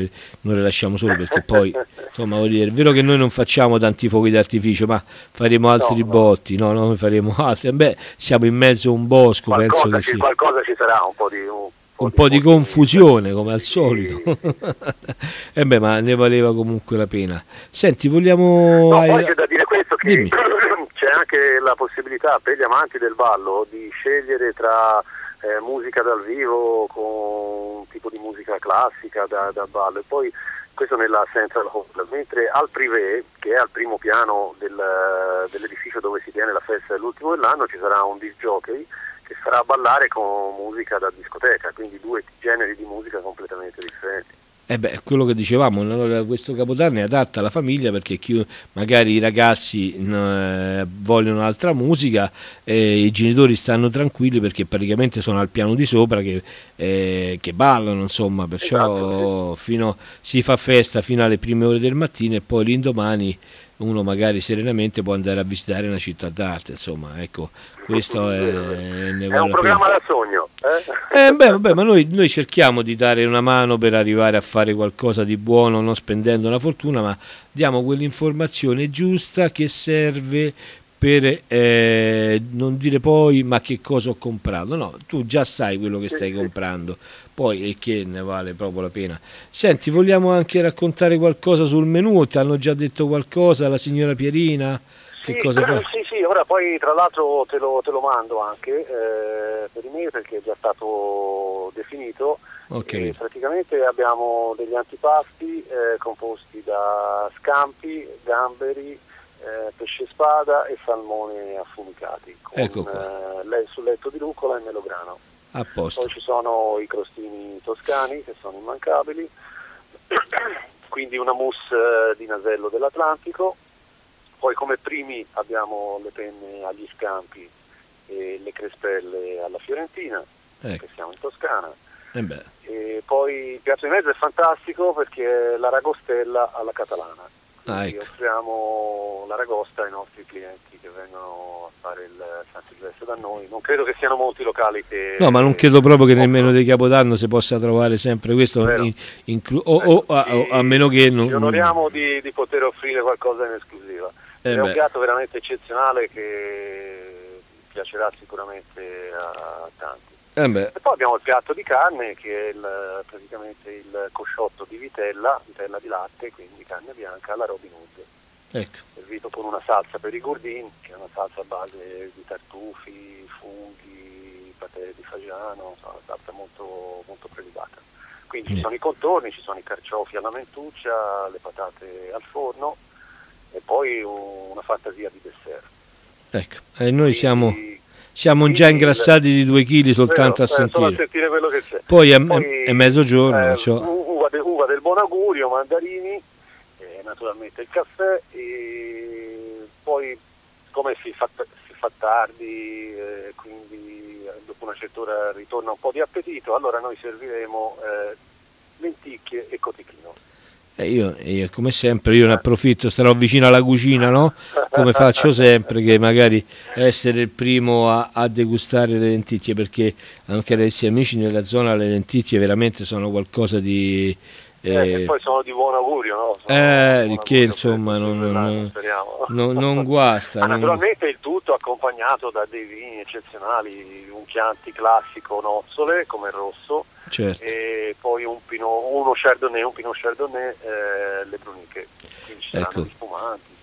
non le lasciamo solo perché poi insomma vuol dire è vero che noi non facciamo tanti fuochi d'artificio ma faremo altri no, botti no, no noi faremo altri. Beh siamo in mezzo a un bosco qualcosa penso che ci, sì. qualcosa ci sarà un po' di un un po' di confusione. come al solito. E eh beh ma ne valeva comunque la pena. Senti vogliamo no, c'è da dire questo che Dimmi. C'è anche la possibilità per gli amanti del ballo di scegliere tra eh, musica dal vivo con un tipo di musica classica da, da ballo. E poi questo nella Central Hall, mentre al privé, che è al primo piano del, dell'edificio dove si tiene la festa dell'ultimo dell'anno, ci sarà un disc jockey che farà ballare con musica da discoteca, quindi due generi di musica completamente differenti. Eh beh, quello che dicevamo, questo Capodanno è adatto alla famiglia perché chi, magari i ragazzi eh, vogliono altra musica e i genitori stanno tranquilli perché praticamente sono al piano di sopra che, eh, che ballano, insomma, perciò esatto, fino, si fa festa fino alle prime ore del mattino e poi l'indomani uno magari serenamente può andare a visitare una città d'arte, insomma, ecco, questo è, è un programma da sogno. Eh? Eh, beh, vabbè, ma noi, noi, cerchiamo di dare una mano per arrivare a fare qualcosa di buono, non spendendo una fortuna, ma diamo quell'informazione giusta che serve per eh, non dire poi ma che cosa ho comprato, no, tu già sai quello che stai comprando, poi e che ne vale proprio la pena. Senti, vogliamo anche raccontare qualcosa sul menù? Ti hanno già detto qualcosa la signora Pierina? Che sì, cosa fa? Sì, sì, ora poi tra l'altro te lo, te lo mando anche eh, per email perché è già stato definito. Okay. praticamente abbiamo degli antipasti eh, composti da scampi, gamberi, eh, pesce spada e salmone affumicati con ecco eh, sul letto di rucola e melograno. A posto. Poi ci sono i crostini toscani che sono immancabili, quindi una mousse eh, di nasello dell'Atlantico, poi come primi abbiamo le penne agli scampi e le crespelle alla fiorentina, ecco. che siamo in Toscana. E, e poi il piatto di mezzo è fantastico perché è la ragostella alla catalana. Ah, ecco. offriamo l'aragosta ai nostri clienti che vengono a fare il San Silvestre da noi. Non credo che siano molti locali che... No, ma non credo proprio che nemmeno di Capodanno si possa trovare sempre questo, in, inclu- o, o, a, a, meno che... Non... Ci onoriamo di, di, poter offrire qualcosa in esclusiva. Eh è un piatto veramente eccezionale che piacerà sicuramente a tanti. Eh e poi abbiamo il piatto di carne che è il, praticamente il cosciotto di vitella, vitella di latte, quindi carne bianca alla Robin Hood. Ecco. Servito con una salsa per i gurdin, che è una salsa a base di tartufi, funghi, patè di fagiano, una salsa molto, molto prelibata. Quindi mm. ci sono i contorni, ci sono i carciofi alla mentuccia, le patate al forno e poi una fantasia di dessert. Ecco, e noi siamo, siamo già ingrassati di due chili soltanto vero, a, sentire. Eh, a sentire. quello che c'è. Poi è, poi, è mezzogiorno. Eh, cioè. uva, de, uva, del buon augurio, mandarini, eh, naturalmente il caffè e poi come si fa, si fa tardi, eh, quindi eh, dopo una certa ora ritorna un po' di appetito, allora noi serviremo eh, lenticchie e cotichino. Eh, io, io, come sempre, io ne approfitto, starò vicino alla cucina, no? Come faccio sempre, che magari essere il primo a, a degustare le lenticchie, perché anche adesso amici nella zona le lenticchie veramente sono qualcosa di... Eh, eh, poi sono di buon augurio, no? Sono eh, che insomma non, non, non, non, guasta. Ah, naturalmente il tutto accompagnato da dei vini eccezionali, un Chianti classico nozzole come il rosso, certo. e poi un pino, uno Chardonnay, un Pinot Chardonnay, eh, le bruniche, quindi ci saranno ecco. gli spumanti.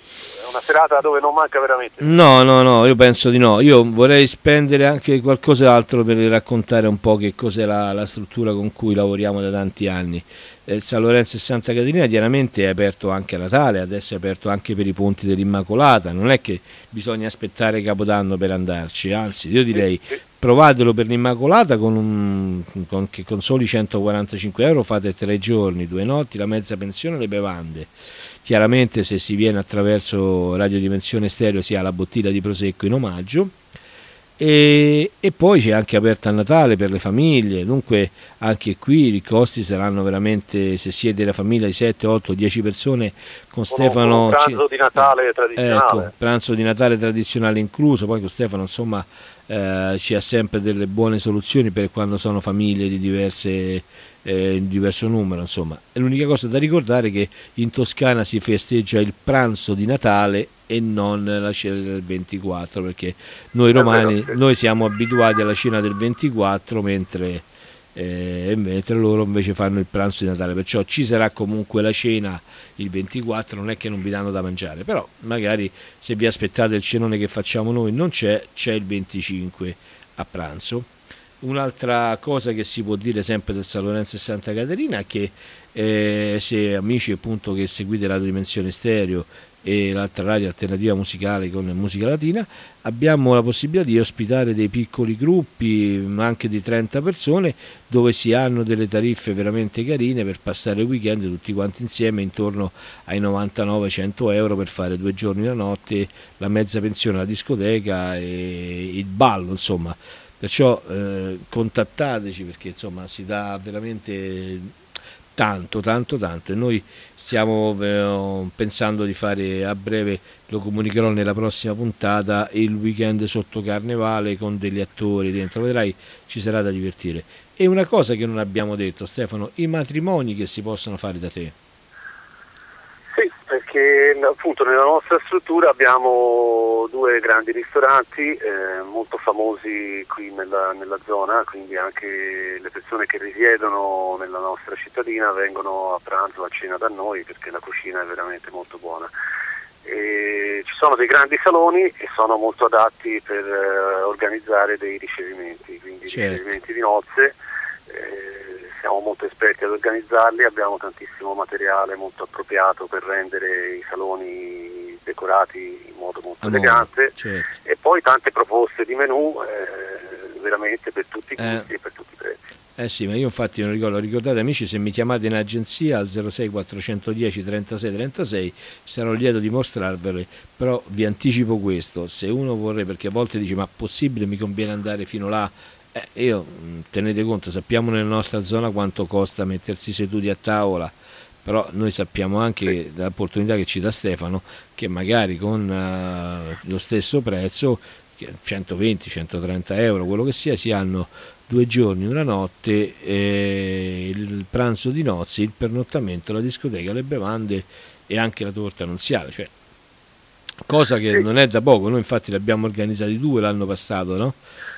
È una serata dove non manca veramente. No, no, no, io penso di no. Io vorrei spendere anche qualcos'altro per raccontare un po' che cos'è la, la struttura con cui lavoriamo da tanti anni. Eh, San Lorenzo e Santa Caterina chiaramente è aperto anche a Natale, adesso è aperto anche per i ponti dell'Immacolata, non è che bisogna aspettare Capodanno per andarci, anzi io direi provatelo per l'Immacolata con, un, con, con, soli 145 euro fate tre giorni, due notti, la mezza pensione e le bevande. Chiaramente se si viene attraverso radiodimensione stereo si ha la bottiglia di prosecco in omaggio e, e, poi c'è anche aperta a Natale per le famiglie, dunque anche qui i costi saranno veramente, se siete la famiglia di 7, 8, 10 persone con Stefano... Un pranzo di Natale tradizionale. Ecco, pranzo di Natale tradizionale incluso, poi con Stefano insomma eh, ci ha sempre delle buone soluzioni per quando sono famiglie di diverse eh, diverso numero insomma. L'unica cosa da ricordare è che in Toscana si festeggia il pranzo di Natale e non la cena del 24 perché noi romani noi siamo abituati alla cena del 24 mentre eh, mentre loro invece fanno il pranzo di Natale, perciò ci sarà comunque la cena il 24, non è che non vi danno da mangiare, però magari se vi aspettate il cenone che facciamo noi non c'è, c'è il 25 a pranzo. Un'altra cosa che si può dire sempre del San Lorenzo e Santa Caterina è che eh, se amici appunto che seguite la dimensione stereo e l'altra radio alternativa musicale con musica latina, abbiamo la possibilità di ospitare dei piccoli gruppi, anche di 30 persone, dove si hanno delle tariffe veramente carine per passare il weekend tutti quanti insieme intorno ai 99-100 euro per fare due giorni la notte, la mezza pensione alla discoteca e il ballo, insomma. Perciò eh, contattateci perché insomma si dà veramente tanto, tanto, tanto e noi stiamo eh, pensando di fare a breve, lo comunicherò nella prossima puntata, il weekend sotto carnevale con degli attori dentro, vedrai ci sarà da divertire. E una cosa che non abbiamo detto Stefano, i matrimoni che si possono fare da te. Sì, perché appunto nella nostra struttura abbiamo due grandi ristoranti eh, molto famosi qui nella, nella, zona, quindi anche le persone che risiedono nella nostra cittadina vengono a pranzo, a cena da noi perché la cucina è veramente molto buona. E ci sono dei grandi saloni e sono molto adatti per eh, organizzare dei ricevimenti, quindi certo. ricevimenti di nozze. Eh, siamo molto esperti ad organizzarli, abbiamo tantissimo materiale molto appropriato per rendere i saloni decorati in modo molto allora, elegante certo. e poi tante proposte di menù eh, veramente per tutti i gusti eh. e per tutti i prezzi. Eh sì, ma io infatti non ricordo, ricordate amici se mi chiamate in agenzia al 06 410 36 36 sarò lieto di mostrarvele, però vi anticipo questo, se uno vorrebbe, perché a volte dice ma possibile mi conviene andare fino là eh, io, mm, tenete conto, sappiamo nella nostra zona quanto costa mettersi seduti a tavola, però noi sappiamo anche dall'opportunità che ci dà Stefano che magari con uh, lo stesso prezzo, 120-130 euro, quello che sia, si hanno due giorni, una notte, eh, il pranzo di nozze, il pernottamento, la discoteca, le bevande e anche la torta nunziale. Cioè, Cosa che sì. non è da poco, noi infatti ne abbiamo organizzati due l'anno passato, no?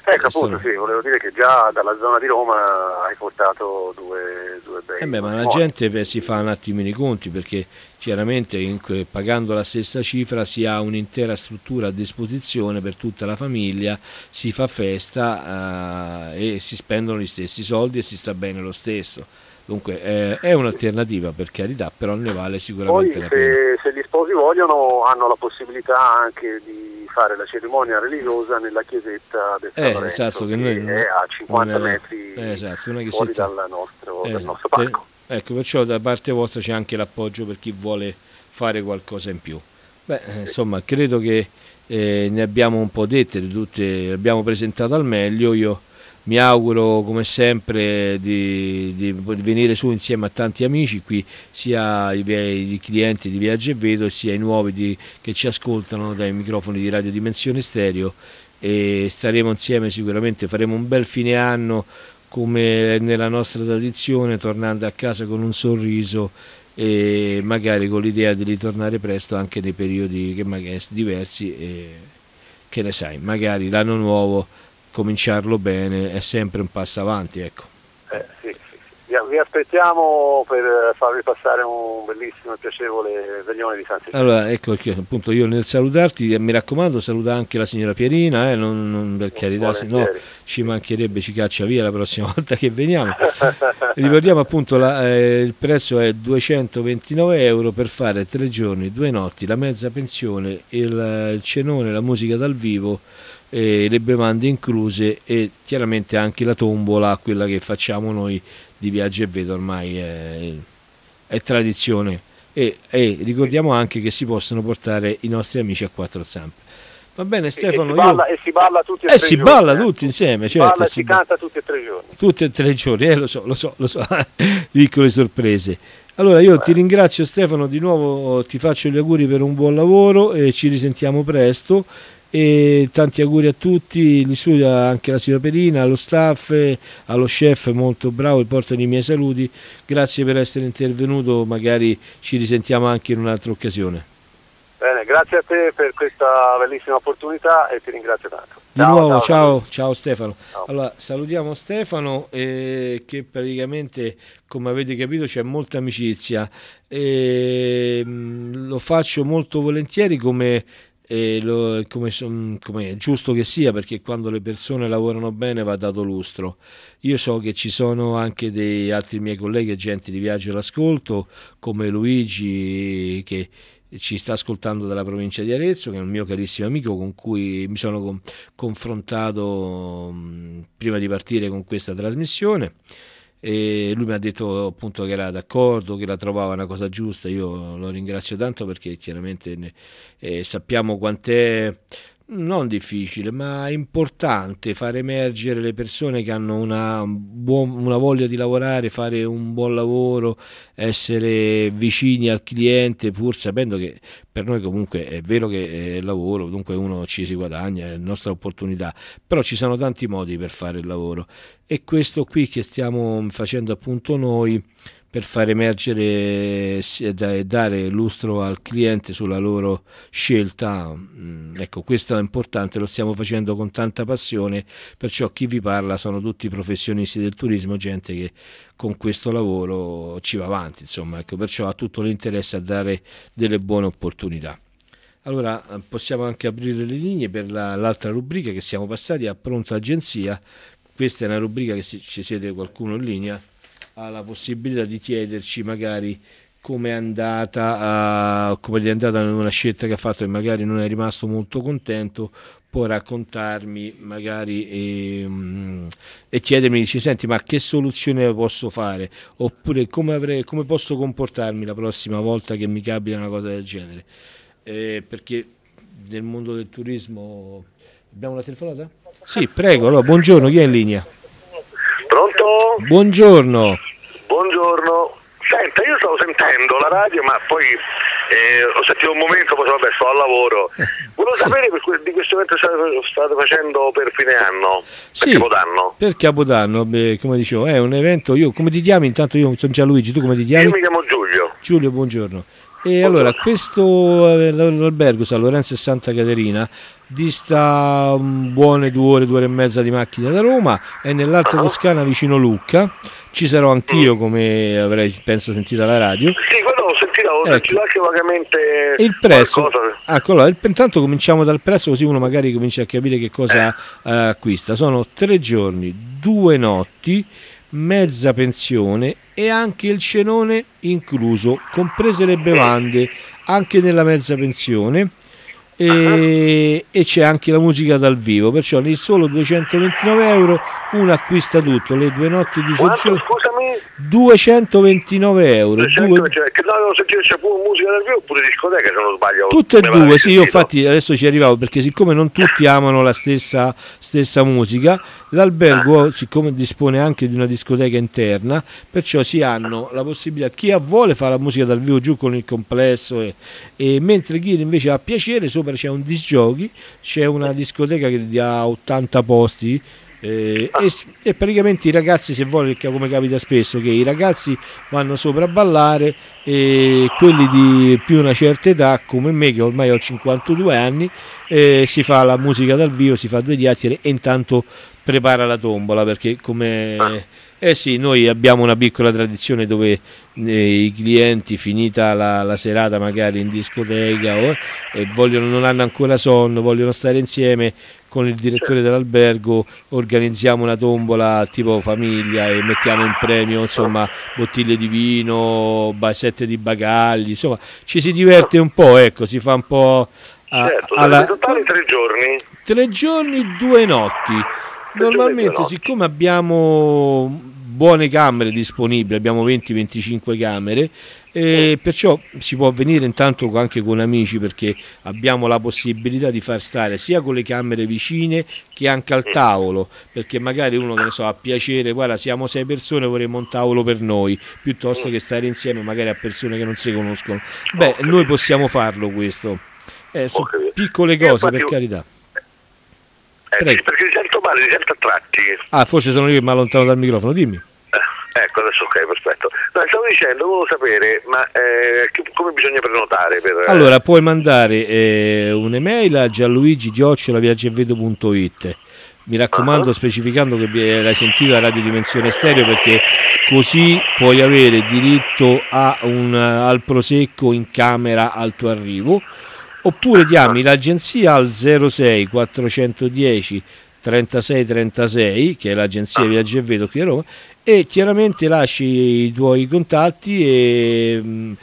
Ecco appunto, sì, volevo dire che già dalla zona di Roma hai portato due, due bei... Eh beh, ma la gente si fa un attimino i conti perché chiaramente in, pagando la stessa cifra si ha un'intera struttura a disposizione per tutta la famiglia, si fa festa eh, e si spendono gli stessi soldi e si sta bene lo stesso. Dunque eh, è un'alternativa per carità, però ne vale sicuramente Poi, la pena. Se, se gli sposi vogliono hanno la possibilità anche di fare la cerimonia religiosa nella chiesetta del San eh, Lorenzo, esatto, che, noi, è a 50 è, metri eh, esatto, fuori dal nostro, eh, dal nostro parco. ecco, perciò da parte vostra c'è anche l'appoggio per chi vuole fare qualcosa in più. Beh, sì. insomma, credo che eh, ne abbiamo un po' dette, tutte, abbiamo presentato al meglio. Io mi auguro come sempre di, di, venire su insieme a tanti amici qui sia i, i clienti di Viaggio e Vedo sia i nuovi di, che ci ascoltano dai microfoni di Radio Dimensione Stereo. E staremo insieme sicuramente faremo un bel fine anno come nella nostra tradizione tornando a casa con un sorriso e magari con l'idea di ritornare presto anche nei periodi che magari diversi e che ne sai magari l'anno nuovo cominciarlo bene è sempre un passo avanti. Ecco. Eh, sì, sì, sì. Vi aspettiamo per farvi passare un bellissimo e piacevole veglione di San Silvestro. Allora, ecco che appunto io nel salutarti, mi raccomando, saluta anche la signora Pierina, eh, non, non per carità, se no ci mancherebbe, ci caccia via la prossima volta che veniamo. Ricordiamo appunto la, eh, il prezzo è 229 euro per fare tre giorni, due notti, la mezza pensione, il, il cenone, la musica dal vivo eh, le bevande incluse e chiaramente anche la tombola, quella che facciamo noi di Viaggio e Vedo ormai è, è tradizione e, e, ricordiamo anche che si possono portare i nostri amici a quattro zampe. Va bene Stefano, e, si balla, io... e si balla tutti e eh, si giorni, balla eh. tutti insieme, certo, balla e si, si canta tutti e tre giorni. Tutti e tre giorni, eh, lo so, lo so, lo so, piccole sorprese. Allora io Beh. ti ringrazio Stefano, di nuovo ti faccio gli auguri per un buon lavoro e ci risentiamo presto e tanti auguri a tutti, li studia anche la signora Perina, allo staff, allo chef molto bravo, portano i miei saluti, grazie per essere intervenuto, magari ci risentiamo anche in un'altra occasione. Bene, grazie a te per questa bellissima opportunità e ti ringrazio tanto. Di ciao, nuovo, ciao, ciao, ciao Stefano. Ciao. Allora, salutiamo Stefano eh, che praticamente, come avete capito, c'è molta amicizia. E, mm, lo faccio molto volentieri come lo, come, come, è giusto che sia perché quando le persone lavorano bene va dato lustro. Io so che ci sono anche dei altri miei colleghi agenti di viaggio all'ascolto come Luigi che ci sta ascoltando dalla provincia di Arezzo, che è un mio carissimo amico con cui mi sono con, confrontato prima di partire con questa trasmissione e lui mi ha detto appunto che era d'accordo, che la trovava una cosa giusta, io lo ringrazio tanto perché chiaramente eh, sappiamo quant'è non difficile, ma importante far emergere le persone che hanno una, buon, una, voglia di lavorare, fare un buon lavoro, essere vicini al cliente, pur sapendo che per noi comunque è vero che è lavoro, dunque uno ci si guadagna, è la nostra opportunità, però ci sono tanti modi per fare il lavoro. E questo qui che stiamo facendo appunto noi per far emergere e dare lustro al cliente sulla loro scelta. Mm, ecco, questo è importante, lo stiamo facendo con tanta passione, perciò chi vi parla sono tutti professionisti del turismo, gente che con questo lavoro ci va avanti, insomma, ecco, perciò ha tutto l'interesse a dare delle buone opportunità. Allora possiamo anche aprire le linee per la, l'altra rubrica che siamo passati a Pronta Agenzia. Questa è una rubrica che se ci siete qualcuno in linea ha la possibilità di chiederci magari come è andata, uh, come è andata una scelta che ha fatto e magari non è rimasto molto contento, può raccontarmi magari e, um, e chiedermi, dice, senti ma che soluzione posso fare? Oppure come, avrei, come posso comportarmi la prossima volta che mi capita una cosa del genere? Eh, perché nel mondo del turismo abbiamo una telefonata? Sì, prego, allora, buongiorno, chi è in linea? Pronto? Buongiorno. Senta, io stavo sentendo la radio, ma poi eh, ho sentito un momento, poi vabbè, sto al lavoro. Volevo sì. sapere per, di questo evento state, state facendo per fine anno, sì, per Capodanno. Per Capodanno, beh, come dicevo, è un evento, io come ti chiami? Intanto io sono Gianluigi, tu come ti chiami? Io mi chiamo Giulio. Giulio, buongiorno. E allora, questo eh, l'albergo San Lorenzo e Santa Caterina dista buone due ore, due ore e mezza di macchina da Roma, è nell'Alta Toscana vicino Lucca. Ci sarò anch'io, mm. come avrei penso sentito alla radio. Sì, quello ho sentito, ho ecco. sentito anche vagamente. Il prezzo. Ecco, allora, intanto cominciamo dal prezzo, così uno magari comincia a capire che cosa eh. acquista. Sono tre giorni, due notti mezza pensione e anche il cenone incluso, comprese le bevande anche nella mezza pensione e, e, c'è anche la musica dal vivo, perciò nei solo 229 euro uno acquista tutto, le due notti di soggiorno. 229 euro. 200, due... cioè, che no, sentire c'è pure musica dal vivo oppure discoteca se non sbaglio. Tutte e due, sì, io infatti adesso ci arrivavo perché siccome non tutti amano la stessa, stessa musica, l'albergo ah. siccome dispone anche di una discoteca interna, perciò si hanno la possibilità, chi ha vuole fa la musica dal vivo giù con il complesso e, e mentre chi invece ha piacere sopra c'è un disgiochi, c'è una discoteca che ha 80 posti eh, e, e, praticamente i ragazzi, se vuole, come capita spesso, che i ragazzi vanno sopra a ballare e quelli di più una certa età, come me, che ormai ho 52 anni, eh, si fa la musica dal vivo, si fa due chiacchiere e intanto prepara la tombola perché come eh sì, noi abbiamo una piccola tradizione dove eh, i clienti finita la, la, serata magari in discoteca e vogliono, non hanno ancora sonno, vogliono stare insieme con il direttore dell'albergo, organizziamo una tombola tipo famiglia e mettiamo in premio insomma bottiglie di vino, basette di bagagli, insomma ci si diverte un po', ecco, si fa un po'... A, certo, alla... totali tre giorni. Tre giorni, due notti. Normalmente, siccome abbiamo buone camere disponibili, abbiamo 20-25 camere, e perciò si può venire intanto anche con amici perché abbiamo la possibilità di far stare sia con le camere vicine che anche al tavolo perché magari uno che ne so ha piacere guarda siamo sei persone vorremmo un tavolo per noi piuttosto che stare insieme magari a persone che non si conoscono. Beh noi possiamo farlo questo. Eh, sono piccole cose per carità. Eh, perché ti sento male, ti sento a tratti. Ah, forse sono io che mi allontano dal microfono, dimmi. Eh, ecco, adesso ok, perfetto. No, stavo dicendo, volevo sapere, ma eh, che, come bisogna prenotare? Per, eh? Allora, puoi mandare eh, un'email a gianluigi-viaggiavedo.it mi raccomando uh-huh. specificando che l'hai sentito a Radio Dimensione Stereo perché così puoi avere diritto un, al prosecco in camera al tuo arrivo oppure chiami l'agenzia al 06 410 36 36 che è l'agenzia Viaggi e Vedo qui a Roma e chiaramente lasci i tuoi contatti e mm,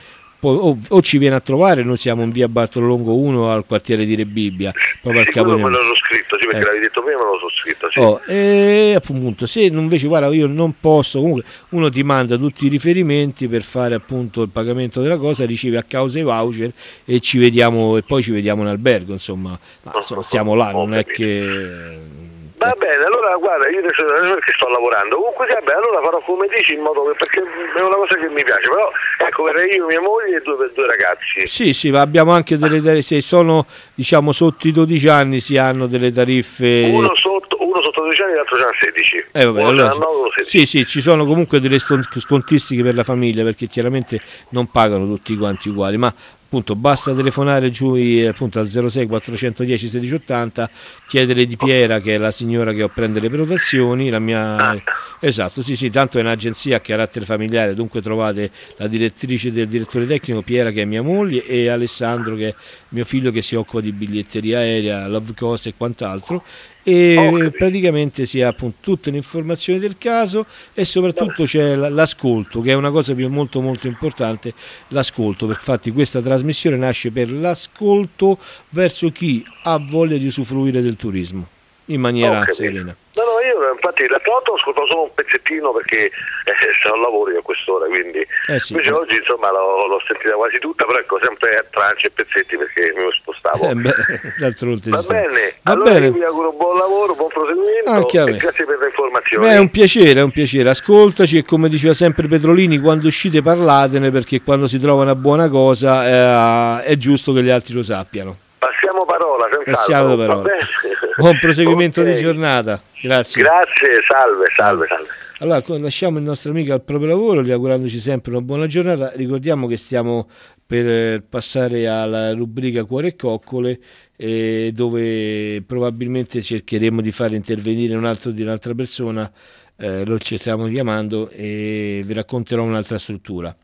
o, o, ci viene a trovare, noi siamo in via Bartolongo 1 al quartiere di Rebibbia, proprio al capo. me l'ho scritto, sì, perché eh. l'avevi detto prima, me l'ho scritto, sì. Oh, e appunto, se invece guarda, io non posso, comunque uno ti manda tutti i riferimenti per fare appunto il pagamento della cosa, ricevi a causa i voucher e ci vediamo e poi ci vediamo in albergo, insomma, ma, insomma stiamo là, non è che Va bene, allora guarda, io adesso perché sto lavorando, comunque beh, allora farò come dici in modo che, perché è una cosa che mi piace, però ecco verrei io, mia moglie e due, due ragazzi. Sì, sì, ma abbiamo anche delle tariffe, se sono diciamo sotto i 12 anni si hanno delle tariffe... Uno sotto, uno sotto 12 anni e l'altro già 16. Eh, vabbè, allora, 9, 16. Sì, sì, ci sono comunque delle scontistiche per la famiglia perché chiaramente non pagano tutti quanti uguali, ma appunto basta telefonare giù appunto, al 06 410 1680 chiedere di Piera che è la signora che prende le prenotazioni la mia esatto. Sì sì tanto è un'agenzia a carattere familiare dunque trovate la direttrice del direttore tecnico Piera che è mia moglie e Alessandro che è mio figlio che si occupa di biglietteria aerea love cost e quant'altro e praticamente si ha appunto tutte le informazioni del caso e soprattutto c'è l'ascolto che è una cosa molto molto importante l'ascolto. Infatti questa trasmissione nasce per l'ascolto verso chi ha voglia di usufruire del turismo in maniera serena No, no, io infatti la foto ho ascoltato solo un pezzettino perché eh, sono lavori a quest'ora, quindi eh sì, invece eh. oggi insomma l'ho, sentita quasi tutta, però ecco sempre a tranci e pezzetti perché mi spostavo. Eh beh, d'altronde Va bene, Va allora bene. vi auguro buon lavoro, buon proseguimento e grazie per le informazioni. Beh, è un piacere, è un piacere, ascoltaci e come diceva sempre Petrolini, quando uscite parlatene perché quando si trova una buona cosa eh, è giusto che gli altri lo sappiano. Passiamo parola, Passiamo parola. Buon proseguimento okay. di giornata. Grazie. Grazie, salve, salve, salve. Allora, lasciamo il nostro amico al proprio lavoro, gli augurandoci sempre una buona giornata. Ricordiamo che stiamo per passare alla rubrica Cuore e Coccole eh, dove probabilmente cercheremo di far intervenire un altro di un'altra persona, eh, lo ci stiamo chiamando e vi racconterò un'altra struttura.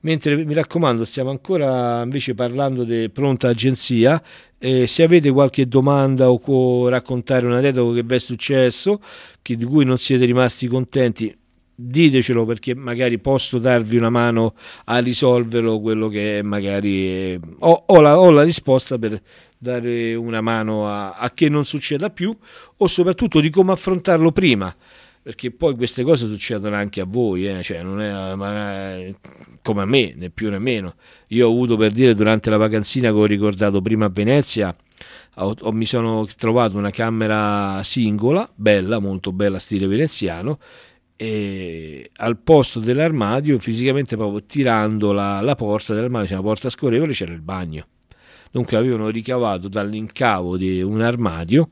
Mentre mi raccomando, stiamo ancora invece parlando di pronta agenzia. Eh, se avete qualche domanda o può raccontare un aneddoto che vi è successo, che, di cui non siete rimasti contenti, ditecelo perché magari posso darvi una mano a risolverlo quello che magari è, ho, ho, la, ho, la, risposta per dare una mano a, a, che non succeda più o soprattutto di come affrontarlo prima perché poi queste cose succedono anche a voi eh? cioè non è come a me né più né meno io ho avuto per dire durante la vacanzina che ho ricordato prima a Venezia ho, ho, mi sono trovato una camera singola bella molto bella stile veneziano e al posto dell'armadio, fisicamente proprio tirando la, la porta dell'armadio, c'è una porta scorrevole, c'era il bagno. Dunque avevano ricavato dall'incavo di un armadio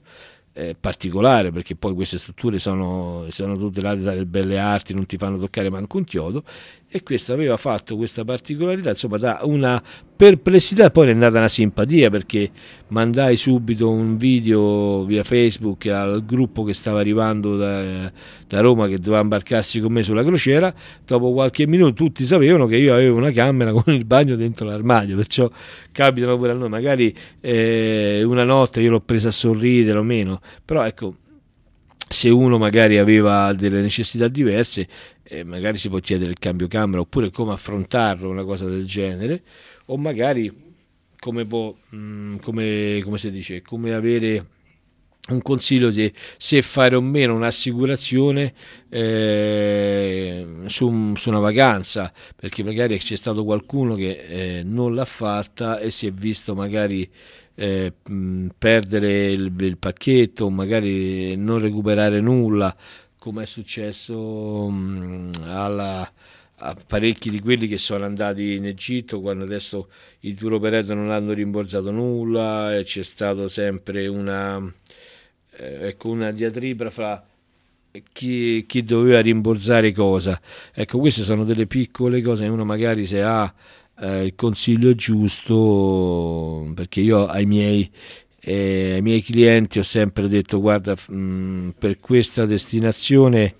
eh, particolare perché poi queste strutture sono, sono tutelate dalle belle arti, non ti fanno toccare manco un chiodo e questo aveva fatto questa particolarità, insomma da una perplessità poi è nata una simpatia perché mandai subito un video via Facebook al gruppo che stava arrivando da, da, Roma che doveva imbarcarsi con me sulla crociera, dopo qualche minuto tutti sapevano che io avevo una camera con il bagno dentro l'armadio, perciò capitano pure a noi, magari eh, una notte io l'ho presa a sorridere o meno, però ecco se uno magari aveva delle necessità diverse eh, magari si può chiedere il cambio camera oppure come affrontarlo, una cosa del genere, o magari come, può, mh, mm, come, come si dice, come avere un consiglio di se fare o meno un'assicurazione eh, su, su, una vacanza, perché magari c'è stato qualcuno che eh, non l'ha fatta e si è visto magari eh, perdere il, il pacchetto, magari non recuperare nulla come è successo mh, alla, a parecchi di quelli che sono andati in Egitto quando adesso i tour operator non hanno rimborsato nulla c'è stato sempre una, eh, ecco, una diatriba fra chi, chi, doveva rimborsare cosa. Ecco, queste sono delle piccole cose, uno magari se ha eh, il consiglio giusto, perché io ai miei e ai miei clienti ho sempre detto guarda mh, mm, per questa destinazione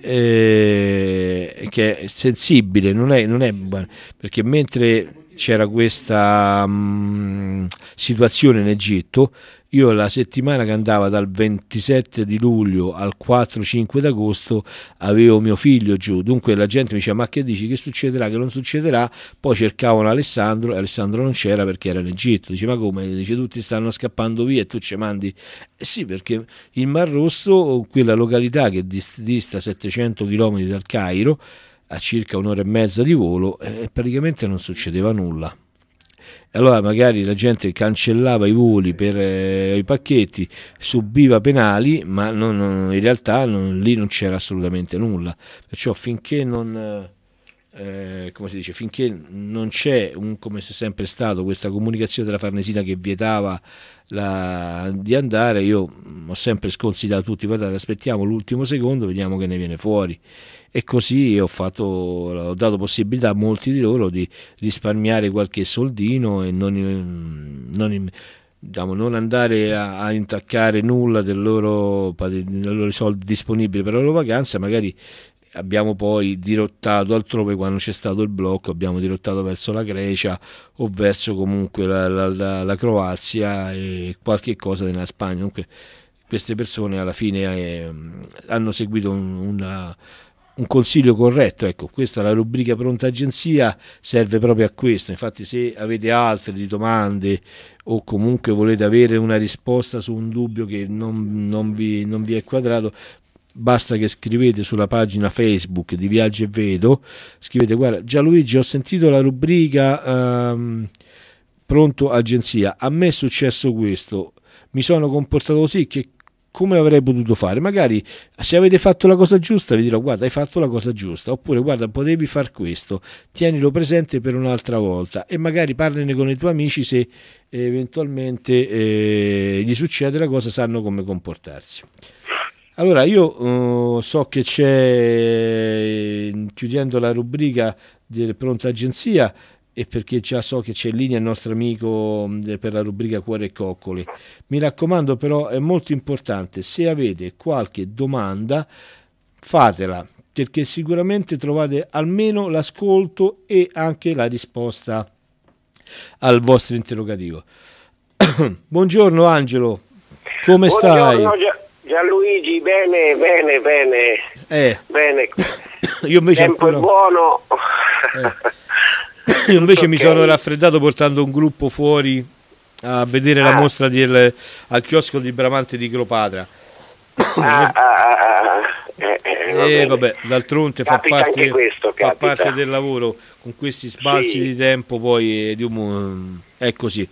eh, che è sensibile non è, non è buona perché mentre c'era questa mh, mm, situazione in Egitto io la settimana che andava dal 27 di luglio al 4-5 d'agosto avevo mio figlio giù, dunque la gente mi diceva ma che dici? Che succederà, che non succederà, poi cercavano Alessandro e Alessandro non c'era perché era in Egitto, dice ma come, dice tutti stanno scappando via e tu ci mandi, eh sì perché il Mar Rosso, quella località che dista 700 km dal Cairo, a circa un'ora e mezza di volo, eh, praticamente non succedeva nulla allora magari la gente cancellava i voli per eh, i pacchetti, subiva penali, ma non, non, in realtà non, lì non c'era assolutamente nulla. Perciò finché non, eh, come si dice, finché non c'è, un, come è sempre stato, questa comunicazione della Farnesina che vietava la, di andare, io ho sempre sconsigliato a tutti, guardate, aspettiamo l'ultimo secondo, vediamo che ne viene fuori e così ho, fatto, ho dato possibilità a molti di loro di risparmiare qualche soldino e non, non, diciamo, non andare a, a, intaccare nulla del loro, dei loro soldi disponibili per la loro vacanza, magari abbiamo poi dirottato altrove quando c'è stato il blocco, abbiamo dirottato verso la Grecia o verso comunque la, la, la, Croazia e qualche cosa nella Spagna. Comunque queste persone alla fine eh, hanno seguito un, una un consiglio corretto, ecco, questa è la rubrica pronta agenzia, serve proprio a questo, infatti se avete altre domande o comunque volete avere una risposta su un dubbio che non, non, vi, non vi è quadrato, basta che scrivete sulla pagina Facebook di Viaggi e Vedo, scrivete guarda Gianluigi ho sentito la rubrica um, pronto agenzia, a me è successo questo, mi sono comportato così, che come avrei potuto fare. Magari se avete fatto la cosa giusta vi dirò guarda hai fatto la cosa giusta oppure guarda potevi far questo, tienilo presente per un'altra volta e magari parlane con i tuoi amici se eventualmente eh, gli succede la cosa sanno come comportarsi. Allora io uh, so che c'è, chiudendo la rubrica di pronta agenzia, e perché già so che c'è in linea il nostro amico per la rubrica Cuore e Coccoli. Mi raccomando però è molto importante, se avete qualche domanda fatela perché sicuramente trovate almeno l'ascolto e anche la risposta al vostro interrogativo. Buongiorno Angelo, come Buongiorno, stai? Gianluigi, bene, bene, bene. Eh. Bene. Io invece tempo ancora... è buono. Eh. Io invece mi sono raffreddato portando un gruppo fuori a vedere ah. la mostra del, al chiosco di Bramante di Cleopatra. Ah, ah, ah, ah. Eh, eh, eh vabbè, d'altronde fa, parte, questo, fa parte, del lavoro con questi spazi sì. di tempo poi di un, è così.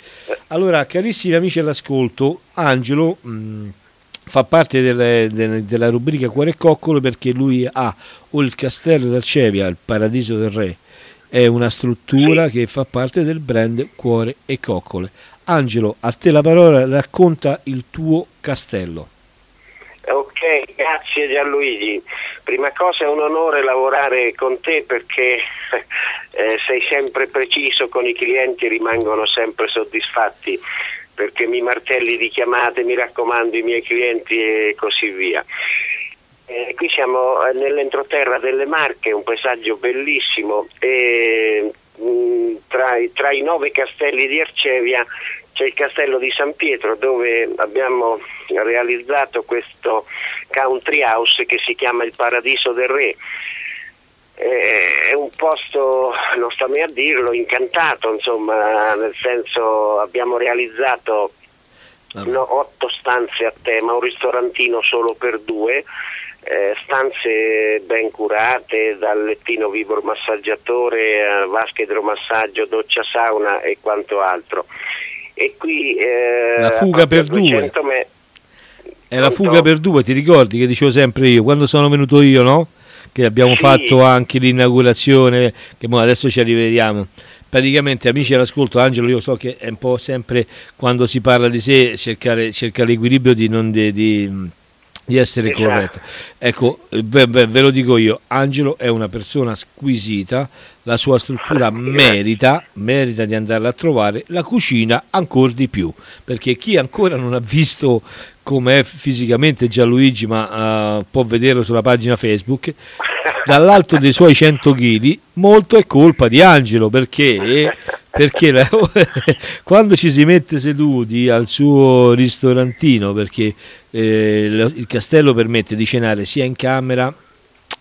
Allora, carissimi amici all'ascolto, Angelo mh, mm, fa parte delle, delle, della rubrica Cuore e Coccolo perché lui ha o il castello d'Arcevia, il paradiso del re, è una struttura sì. che fa parte del brand Cuore e Coccole. Angelo, a te la parola, racconta il tuo castello. Ok, grazie Gianluigi. Prima cosa è un onore lavorare con te perché eh, sei sempre preciso con i clienti e rimangono sempre soddisfatti perché mi martelli di chiamate, mi raccomando i miei clienti e così via. Eh, qui siamo eh, nell'entroterra delle Marche, un paesaggio bellissimo e mh, mm, tra, tra, i nove castelli di Arcevia c'è il castello di San Pietro dove abbiamo realizzato questo country house che si chiama il Paradiso del Re. È un posto, non sto mai a dirlo, incantato, insomma, nel senso abbiamo realizzato no, otto stanze a tema, un ristorantino solo per due, eh, stanze ben curate, dal lettino vibro massaggiatore, a vasca idromassaggio, doccia sauna e quanto altro. E qui eh, la fuga per due. Me... È la fuga per due, ti ricordi che dicevo sempre io, quando sono venuto io, no? che abbiamo sì. fatto anche l'inaugurazione, che adesso ci arriviamo. Praticamente, amici all'ascolto, Angelo, io so che è un po' sempre quando si parla di sé cercare, cercare l'equilibrio di, non de, di, di essere esatto. corretto. Ecco, ve, ve, lo dico io, Angelo è una persona squisita, la sua struttura merita, merita di andarla a trovare, la cucina ancora di più, perché chi ancora non ha visto come è fisicamente Gianluigi, ma uh, può vederlo sulla pagina Facebook, dall'alto dei suoi 100 kg, molto è colpa di Angelo, perché, perché la, quando ci si mette seduti al suo ristorantino, perché eh, il castello permette di cenare sia in camera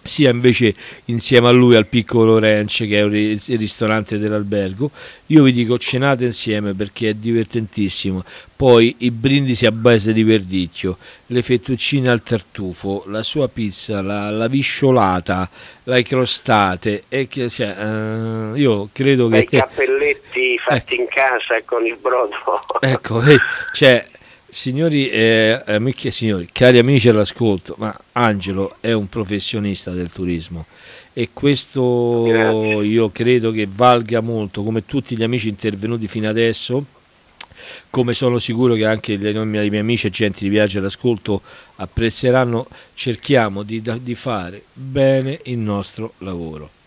sia invece insieme a lui al piccolo ranch che è il ristorante dell'albergo io vi dico cenate insieme perché è divertentissimo poi i brindisi a base di verdicchio le fettuccine al tartufo la sua pizza la, la visciolata le crostate e che, cioè, uh, io credo che i cappelletti fatti eh. in casa con il brodo ecco eh, cioè Signori, eh, amiche signori, cari amici all'ascolto, ma Angelo è un professionista del turismo e questo Grazie. io credo che valga molto, come tutti gli amici intervenuti fino adesso, come sono sicuro che anche i miei amici e gente di viaggio all'ascolto apprezzeranno, cerchiamo di, di fare bene il nostro lavoro.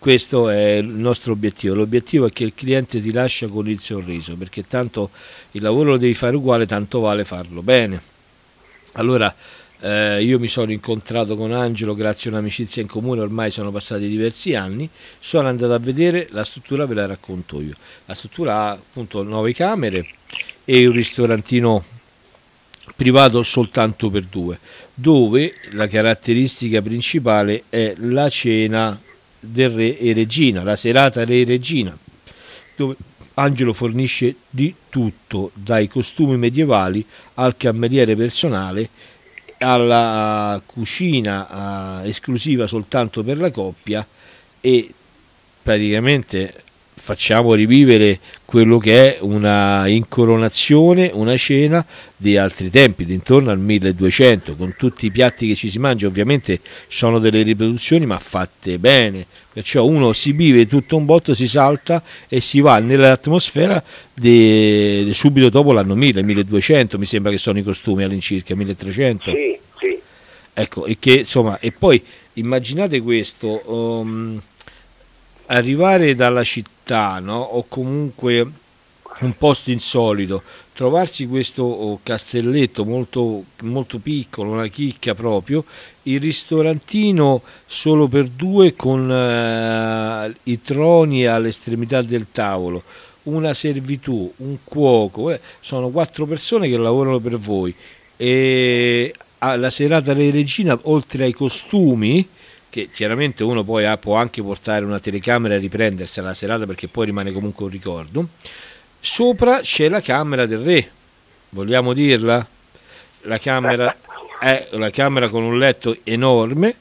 Questo è il nostro obiettivo. L'obiettivo è che il cliente ti lascia con il sorriso, perché tanto il lavoro lo devi fare uguale, tanto vale farlo bene. Allora, eh, io mi sono incontrato con Angelo grazie a un'amicizia in comune, ormai sono passati diversi anni, sono andato a vedere la struttura, ve la racconto io. La struttura ha appunto nove camere e un ristorantino privato soltanto per due, dove la caratteristica principale è la cena del re e regina, la serata re e regina, dove Angelo fornisce di tutto, dai costumi medievali al cameriere personale, alla cucina uh, esclusiva soltanto per la coppia e praticamente facciamo rivivere quello che è una incoronazione, una cena di altri tempi, di intorno al 1200, con tutti i piatti che ci si mangia, ovviamente sono delle riproduzioni ma fatte bene, perciò uno si vive tutto un botto, si salta e si va nell'atmosfera di, di subito dopo l'anno 1000, 1200, mi sembra che sono i costumi all'incirca, 1300. Sì, sì. Ecco, e, che, insomma, e poi immaginate questo... Um, arrivare dalla città no? o comunque un posto insolito, trovarsi questo oh, castelletto molto, molto piccolo, una chicca proprio, il ristorantino solo per due con eh, i troni all'estremità del tavolo, una servitù, un cuoco, eh, sono quattro persone che lavorano per voi e la serata delle regina oltre ai costumi che chiaramente uno poi ha, può anche portare una telecamera e riprendersi la serata perché poi rimane comunque un ricordo sopra c'è la camera del re vogliamo dirla? la camera è la camera con un letto enorme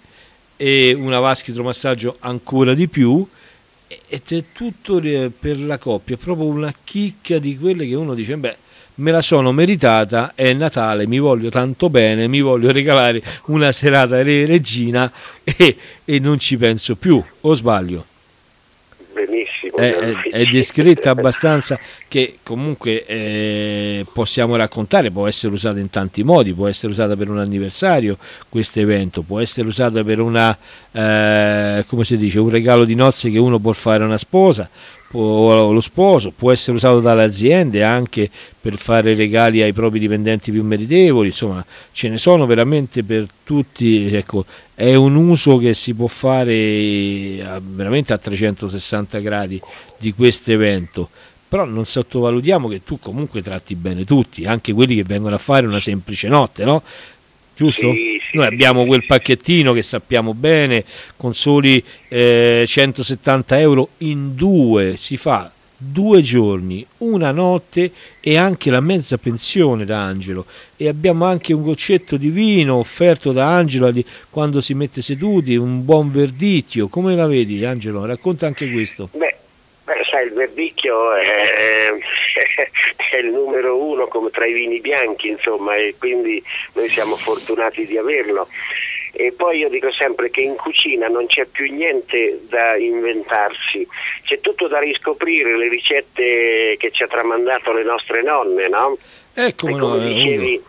e una vasca idromassaggio ancora di più ed è tutto per la coppia, è proprio una chicca di quelle che uno dice beh me la sono meritata, è Natale, mi voglio tanto bene, mi voglio regalare una serata re regina e, e non ci penso più, o sbaglio? Benissimo. È, è, è descritta abbastanza che comunque eh, possiamo raccontare, può essere usata in tanti modi, può essere usata per un anniversario questo evento, può essere usata per una, eh, come si dice, un regalo di nozze che uno può fare a una sposa, può, lo sposo, può essere usato dalle aziende anche per fare regali ai propri dipendenti più meritevoli, insomma ce ne sono veramente per tutti, ecco, è un uso che si può fare veramente a 360 gradi di questo evento però non sottovalutiamo che tu comunque tratti bene tutti, anche quelli che vengono a fare una semplice notte, no? Giusto? Sì, sì, Noi abbiamo quel pacchettino che sappiamo bene, con soli eh, 170 euro in due si fa due giorni, una notte e anche la mezza pensione da Angelo e abbiamo anche un goccetto di vino offerto da Angelo quando si mette seduti, un buon verdicchio, come la vedi Angelo? Racconta anche questo. Beh, sai, il verdicchio è, è il numero uno come tra i vini bianchi, insomma, e quindi noi siamo fortunati di averlo. E poi io dico sempre che in cucina non c'è più niente da inventarsi, c'è tutto da riscoprire, le ricette che ci ha tramandato le nostre nonne, no? Ecco, e come dicevi,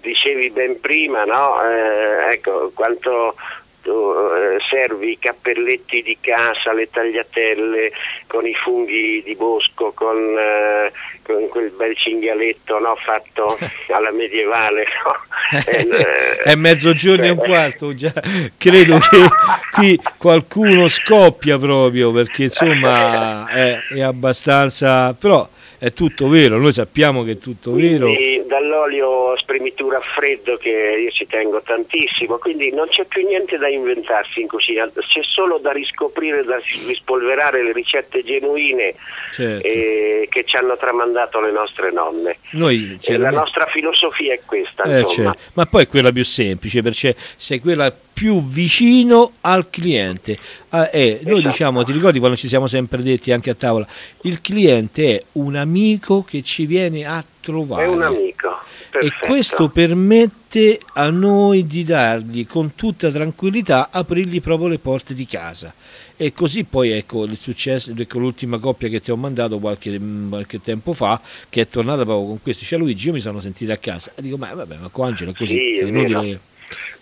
dicevi, ben prima, no? Eh, ecco, quanto tu eh, servi i cappelletti di casa, le tagliatelle con i funghi di bosco, con, eh, con quel bel cinghialetto no, fatto alla medievale. No? Eh, è mezzogiorno e un quarto, già. credo che qui qualcuno scoppia proprio perché insomma è, è abbastanza... però è tutto vero, noi sappiamo che è tutto vero. Quindi, dall'olio a spremitura a freddo che io ci tengo tantissimo, quindi non c'è più niente da inventarsi in cucina, c'è solo da riscoprire, da rispolverare le ricette genuine certo. eh, che ci hanno tramandato le nostre nonne. Noi, la nostra filosofia è questa. Eh, certo. Ma poi è quella più semplice, perché sei quella più vicino al cliente. Ah, eh, noi esatto. diciamo, ti ricordi quando ci siamo sempre detti anche a tavola, il cliente è un amico che ci viene a trovare. È un amico. Perfetto. E questo permette a noi di dargli con tutta tranquillità, aprirgli proprio le porte di casa. E così poi ecco il successo, ecco l'ultima coppia che ti ho mandato qualche, qualche, tempo fa, che è tornata proprio con questo, dice Luigi, io mi sono sentita a casa. E dico, ma vabbè, ma con Angelo è così, sì, è inutile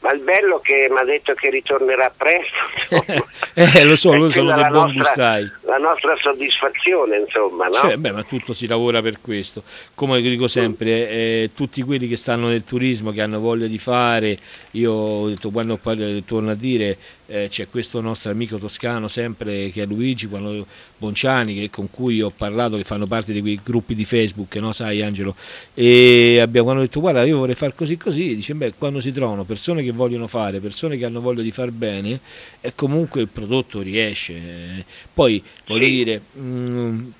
ma il bello che mi ha detto che ritornerà presto. eh, lo so, lo so, che buon gustai. La nostra soddisfazione, insomma, no? Cioè, beh, ma tutto si lavora per questo. Come dico sempre, mm. eh, tutti quelli che stanno nel turismo, che hanno voglia di fare, io ho detto, quando parlo, torno a dire, eh, c'è questo nostro amico toscano sempre che è Luigi quando, Bonciani che, con cui ho parlato che fanno parte di quei gruppi di Facebook no sai Angelo e abbiamo detto guarda io vorrei fare così così dice beh quando si trovano persone che vogliono fare persone che hanno voglia di far bene e comunque il prodotto riesce poi voglio dire mh, mm,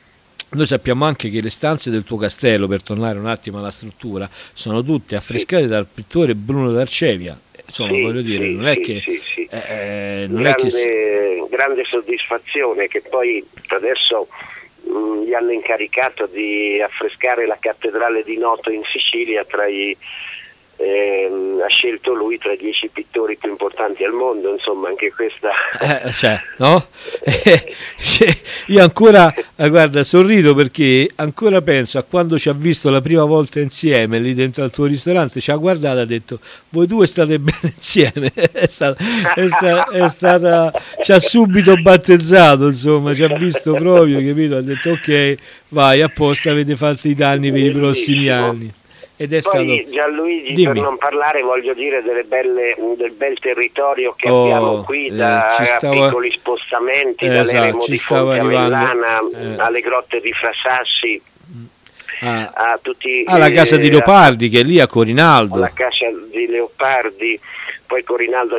noi sappiamo anche che le stanze del tuo castello, per tornare un attimo alla struttura, sono tutte affrescate dal pittore Bruno d'Arcevia, insomma sì, voglio dire, sì, non è sì, che... Sì, eh, non grande, è che... grande soddisfazione che poi adesso mh, mm, gli hanno incaricato di affrescare la cattedrale di Noto in Sicilia tra i ehm, ha scelto lui tra i dieci pittori più importanti al mondo, insomma anche questa... Eh, cioè, no? Io ancora, eh, guarda, sorrido perché ancora penso a quando ci ha visto la prima volta insieme lì dentro al tuo ristorante, ci ha guardato e ha detto, voi due state bene insieme, è stata, è stata, è stata, ci ha subito battezzato, insomma, ci ha visto proprio, capito? Ha detto ok, vai, apposta, avete fatto i danni per i prossimi anni. Ed è Poi stato... Gianluigi, Dimmi. per non parlare, voglio dire belle, del bel territorio che oh, abbiamo qui, eh, da eh, stava... piccoli spostamenti, eh, esatto, di Fonte Avellana eh. alle grotte di Frasassi. Ah, a tutti, alla casa di eh, Leopardi che è lì a Corinaldo alla casa di Leopardi poi Corinaldo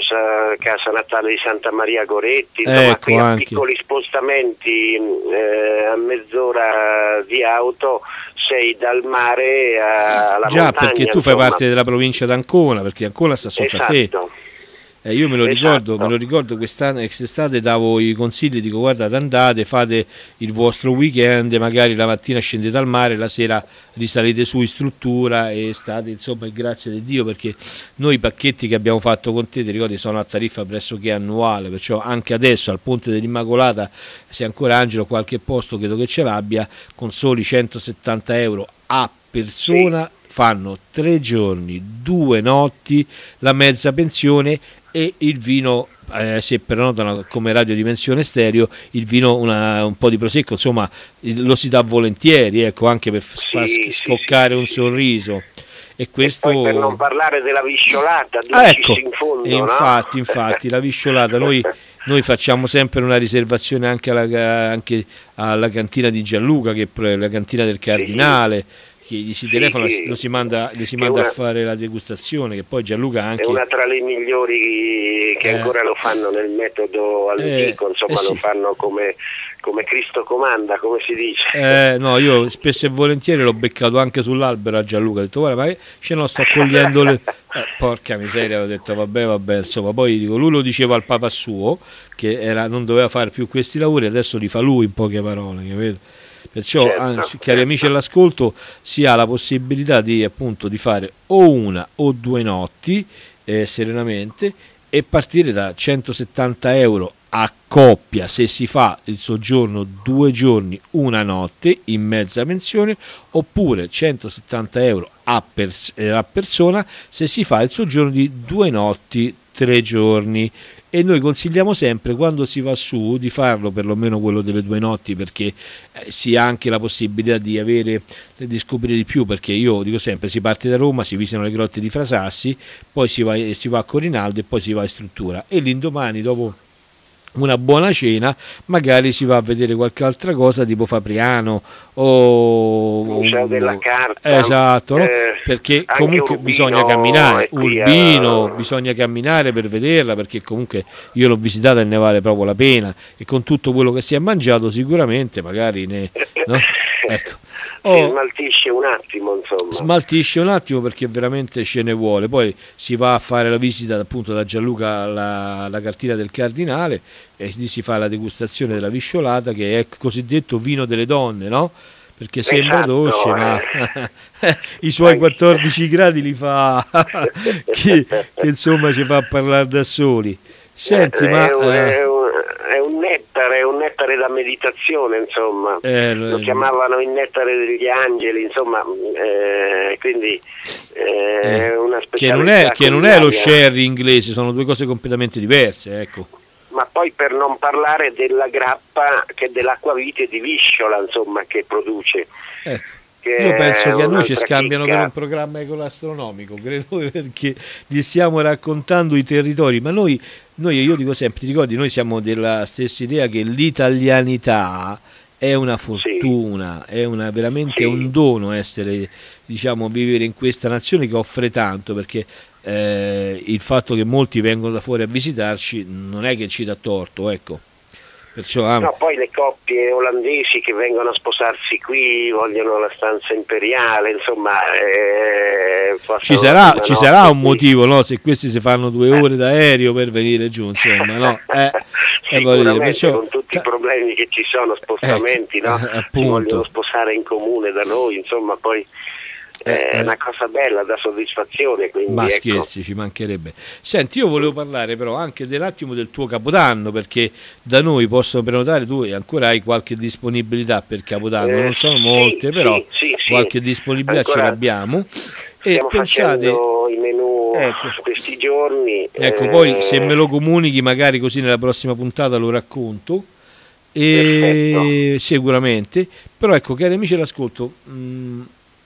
casa natale di Santa Maria Goretti insomma ecco, a piccoli spostamenti eh, a mezz'ora di auto sei dal mare alla Già, montagna. Già, perché tu insomma. fai parte della provincia d'Ancona, perché Ancona sta sotto esatto. a te. Eh, io me lo, esatto. ricordo, me lo ricordo quest'estate davo i consigli, dico guardate andate, fate il vostro weekend, magari la mattina scendete al mare, la sera risalite su in struttura e state insomma grazie di Dio perché noi i pacchetti che abbiamo fatto con te, ti ricordi, sono a tariffa pressoché annuale, perciò anche adesso al Ponte dell'Immacolata, se ancora Angelo qualche posto credo che ce l'abbia, con soli 170 euro a persona. Sì fanno tre giorni, due notti, la mezza pensione e il vino eh, se prenotano come radio dimensione stereo il vino una, un po' di prosecco insomma lo si dà volentieri ecco anche per sì, far scoccare sì, un sorriso. E questo e per non parlare della visciolata ah, ecco, fondo, infatti no? infatti la visciolata noi, noi facciamo sempre una riservazione anche alla, anche alla cantina di Gianluca che è la cantina del Cardinale sì che gli si telefona, sì, lo si manda, gli si manda una, a fare la degustazione, che poi Gianluca anche... È una tra le migliori che eh, ancora lo fanno nel metodo antico, eh, insomma eh sì. lo fanno come, come, Cristo comanda, come si dice. Eh, no, io spesso e volentieri l'ho beccato anche sull'albero a Gianluca, ho detto guarda ma ce no sto cogliendo le... Eh, porca miseria, ho detto vabbè vabbè, insomma poi dico, lui lo diceva al papà suo, che era, non doveva fare più questi lavori, adesso li fa lui in poche parole, capito? Perciò, certo, anzi, cari amici all'ascolto, si ha la possibilità di, appunto, di fare o una o due notti eh, serenamente e partire da 170 euro a coppia se si fa il soggiorno due giorni, una notte in mezza pensione oppure 170 euro a, pers- eh, a persona se si fa il soggiorno di due notti, tre giorni e noi consigliamo sempre quando si va su di farlo perlomeno quello delle due notti perché eh, si ha anche la possibilità di avere di scoprire di più perché io dico sempre si parte da Roma si visitano le grotte di Frasassi poi si va, si va a Corinaldo e poi si va in struttura. E l'indomani dopo una buona cena, magari si va a vedere qualche altra cosa tipo Fabriano o Museo della Carta. Esatto, no? eh, perché comunque Urbino bisogna camminare, Urbino, a... bisogna camminare per vederla perché comunque io l'ho visitata e ne vale proprio la pena e con tutto quello che si è mangiato sicuramente magari ne... No? Ecco. Oh, smaltisce un attimo, insomma. Smaltisce un attimo perché veramente ce ne vuole. Poi si va a fare la visita appunto da Gianluca alla, alla cartina del Cardinale e lì si fa la degustazione della visciolata che è cosiddetto vino delle donne, no? Perché sembra esatto, dolce, eh. ma i suoi 14 gradi li fa che, che, insomma ci fa parlare da soli. Senti, è, ma... È, eh, è un nettare, un nettare da meditazione, insomma. Eh, lo chiamavano il nettare degli angeli, insomma, eh, quindi eh, è una che non è, che non è lo sherry inglese, sono due cose completamente diverse, ecco. Ma poi per non parlare della grappa che dell'acquavite di Visciola, insomma, che produce. Ecco. Io penso che a noi ci scambiano chicca. per un programma ecoloastronomico, credo perché gli stiamo raccontando i territori, ma noi noi, io dico sempre, ti ricordi, noi siamo della stessa idea che l'italianità è una fortuna, sì. è una, veramente sì. un dono essere, diciamo, vivere in questa nazione che offre tanto, perché eh, il fatto che molti vengono da fuori a visitarci non è che ci dà torto, ecco. Perciò, ah, no, poi le coppie olandesi che vengono a sposarsi qui vogliono la stanza imperiale, insomma... Eh, ci sarà, ci sarà un motivo, no? Se questi si fanno due eh. ore d'aereo per venire giù, insomma, no? Eh, Sicuramente, perciò, con tutti i problemi che ci sono, spostamenti, eh, no? Si vogliono sposare in comune da noi, insomma, poi eh, è una cosa bella, da soddisfazione. Quindi, Ma ecco. scherzi, ci mancherebbe. Senti, io volevo parlare però anche dell'attimo del tuo capodanno, perché da noi possono prenotare, tu ancora hai qualche disponibilità per capodanno, eh, non sono molte, sì, però sì, sì, qualche disponibilità ce l'abbiamo. E pensate, i menù ecco, questi giorni. Ecco, eh, poi se me lo comunichi, magari così nella prossima puntata lo racconto. E sicuramente, però ecco, cari amici all'ascolto, mh,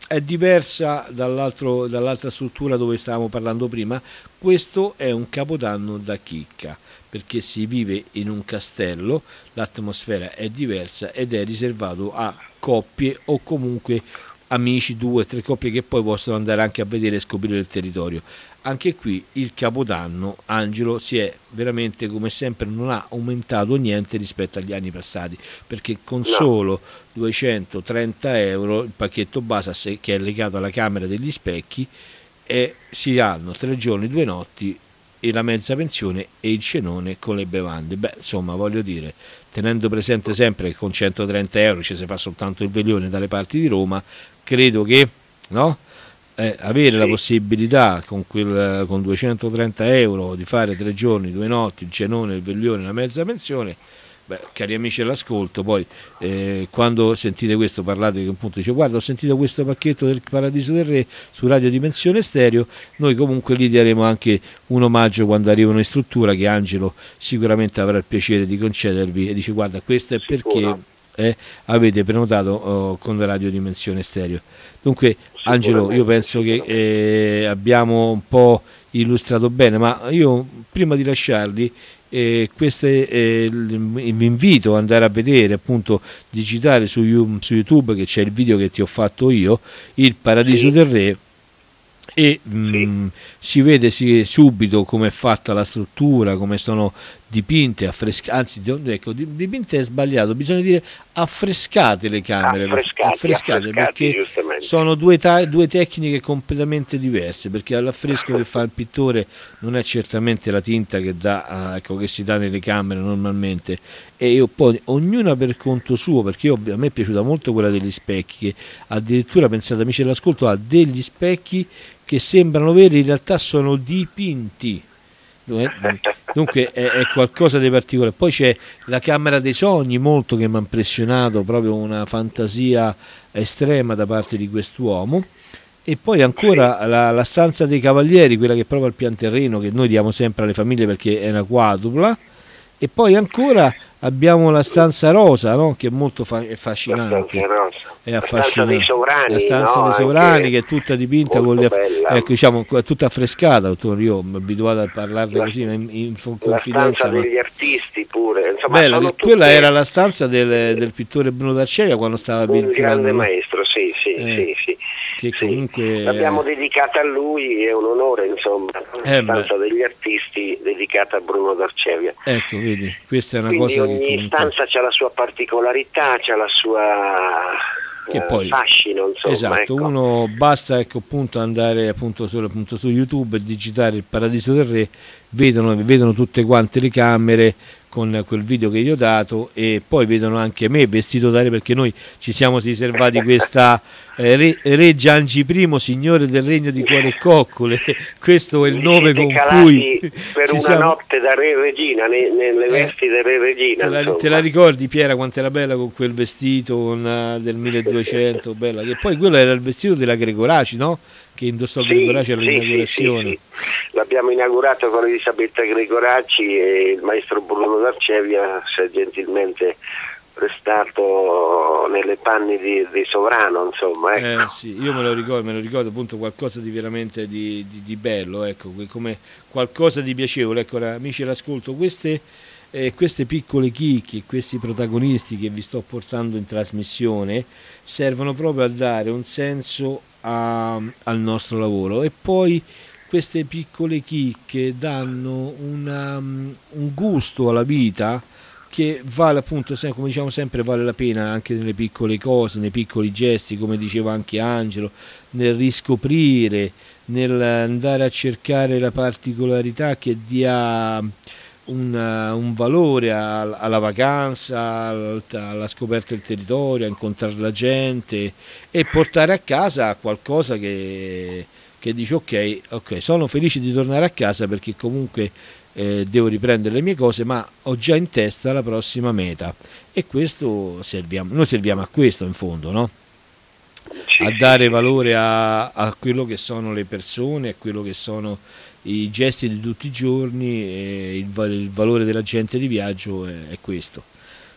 è diversa dall'altra struttura dove stavamo parlando prima. Questo è un capodanno da chicca perché si vive in un castello, l'atmosfera è diversa ed è riservato a coppie o comunque amici, due o tre coppie che poi possono andare anche a vedere e scoprire il territorio. Anche qui il capodanno, Angelo, si è veramente come sempre non ha aumentato niente rispetto agli anni passati, perché con no. solo 230 euro il pacchetto base che è legato alla camera degli specchi e si hanno tre giorni, due notti e la mezza pensione e il cenone con le bevande. Beh, insomma, voglio dire, tenendo presente sempre che con 130 euro ci si fa soltanto il veglione dalle parti di Roma, credo che no? Eh, avere sì. la possibilità con, quel, con 230 euro di fare tre giorni, due notti, il cenone, il veglione, la mezza pensione, Beh, cari amici all'ascolto, poi eh, quando sentite questo parlate che appunto dice guarda ho sentito questo pacchetto del Paradiso del Re su Radio Dimensione Stereo, noi comunque gli daremo anche un omaggio quando arrivano in struttura che Angelo sicuramente avrà il piacere di concedervi e dice guarda questo è perché eh, avete prenotato oh, con Radio Dimensione Stereo. Dunque Angelo io penso che eh, abbiamo un po' illustrato bene, ma io prima di lasciarli eh, queste, eh, vi invito ad andare a vedere appunto digitare su, su YouTube che c'è il video che ti ho fatto io il Paradiso sì. del Re e sì. mh, mm, si vede si, subito come è fatta la struttura, come sono dipinte, affrescate, anzi ecco, dipinte è sbagliato, bisogna dire affrescate le camere, affrescate, affrescate, affrescate perché sono due, due, tecniche completamente diverse, perché all'affresco che fa il pittore non è certamente la tinta che, dà, ecco, che si dà nelle camere normalmente, e io poi ognuna per conto suo, perché io, a me è piaciuta molto quella degli specchi, che addirittura pensate amici dell'ascolto ha degli specchi che sembrano veri, in realtà sono dipinti. Dunque è, è, qualcosa di particolare. Poi c'è la Camera dei Sogni, molto che mi ha impressionato, proprio una fantasia estrema da parte di quest'uomo. E poi ancora la, la, stanza dei cavalieri, quella che è proprio al pian terreno, che noi diamo sempre alle famiglie perché è una quadrupla. E poi ancora abbiamo la stanza rosa, no? che è molto fa- affascinante. È affascinante. La stanza dei sovrani, la stanza no? dei sovrani che è tutta dipinta con le ecco, diciamo, tutta affrescata. Io mi abituato a parlarne così in, in confidenza. Ma... degli artisti pure. Insomma, Bella, tutte... quella era la stanza del, del pittore Bruno d'Arceglia quando stava. Un grande maestro, sì, sì, eh. sì, sì che comunque... L'abbiamo dedicata a lui, è un onore, insomma, eh stanza degli artisti dedicata a Bruno d'Arcevia. Ecco, vedi, questa è una Quindi cosa ogni stanza ha la sua particolarità, ha la sua che eh, poi, fascino insomma, esatto, ecco. uno basta ecco, appunto andare appunto su, appunto su YouTube e digitare il Paradiso del Re vedono, vedono tutte quante le camere con quel video che gli ho dato e poi vedono anche me vestito da re perché noi ci siamo riservati questa eh, re, re Giangi I, signore del regno di cuore e coccole, questo è il nome con cui per una siamo... notte da re regina, ne, nelle eh, vesti del re regina. Te la, te la, ricordi Piera quanto era bella con quel vestito con, uh, del 1200, bella, che poi quello era il vestito della Gregoraci, no? Che indossò sì, Gregoraci all'inaugurazione. Sì, sì, L'abbiamo inaugurato con Elisabetta Gregoraci e il maestro Bruno d'Arcevia si è gentilmente prestato nelle panni di, di Sovrano, insomma. Ecco. Eh, sì, io me lo ricordo, me lo ricordo appunto qualcosa di veramente di, di, di bello, ecco, come qualcosa di piacevole. Ecco, amici all'ascolto, queste, eh, queste piccole chicche, questi protagonisti che vi sto portando in trasmissione servono proprio a dare un senso a, al nostro lavoro. E poi queste piccole chicche danno una, um, un gusto alla vita che vale appunto, come diciamo sempre, vale la pena anche nelle piccole cose, nei piccoli gesti, come diceva anche Angelo, nel riscoprire, nel andare a cercare la particolarità che dia un, un valore alla vacanza, alla scoperta del territorio, a incontrare la gente e portare a casa qualcosa che, che dice ok, ok, sono felice di tornare a casa perché comunque eh, devo riprendere le mie cose, ma ho già in testa la prossima meta e questo serviamo, noi serviamo a questo in fondo, no? A dare valore a, a, quello che sono le persone, a quello che sono i gesti di tutti i giorni il, il, valore della gente di viaggio è, è, questo.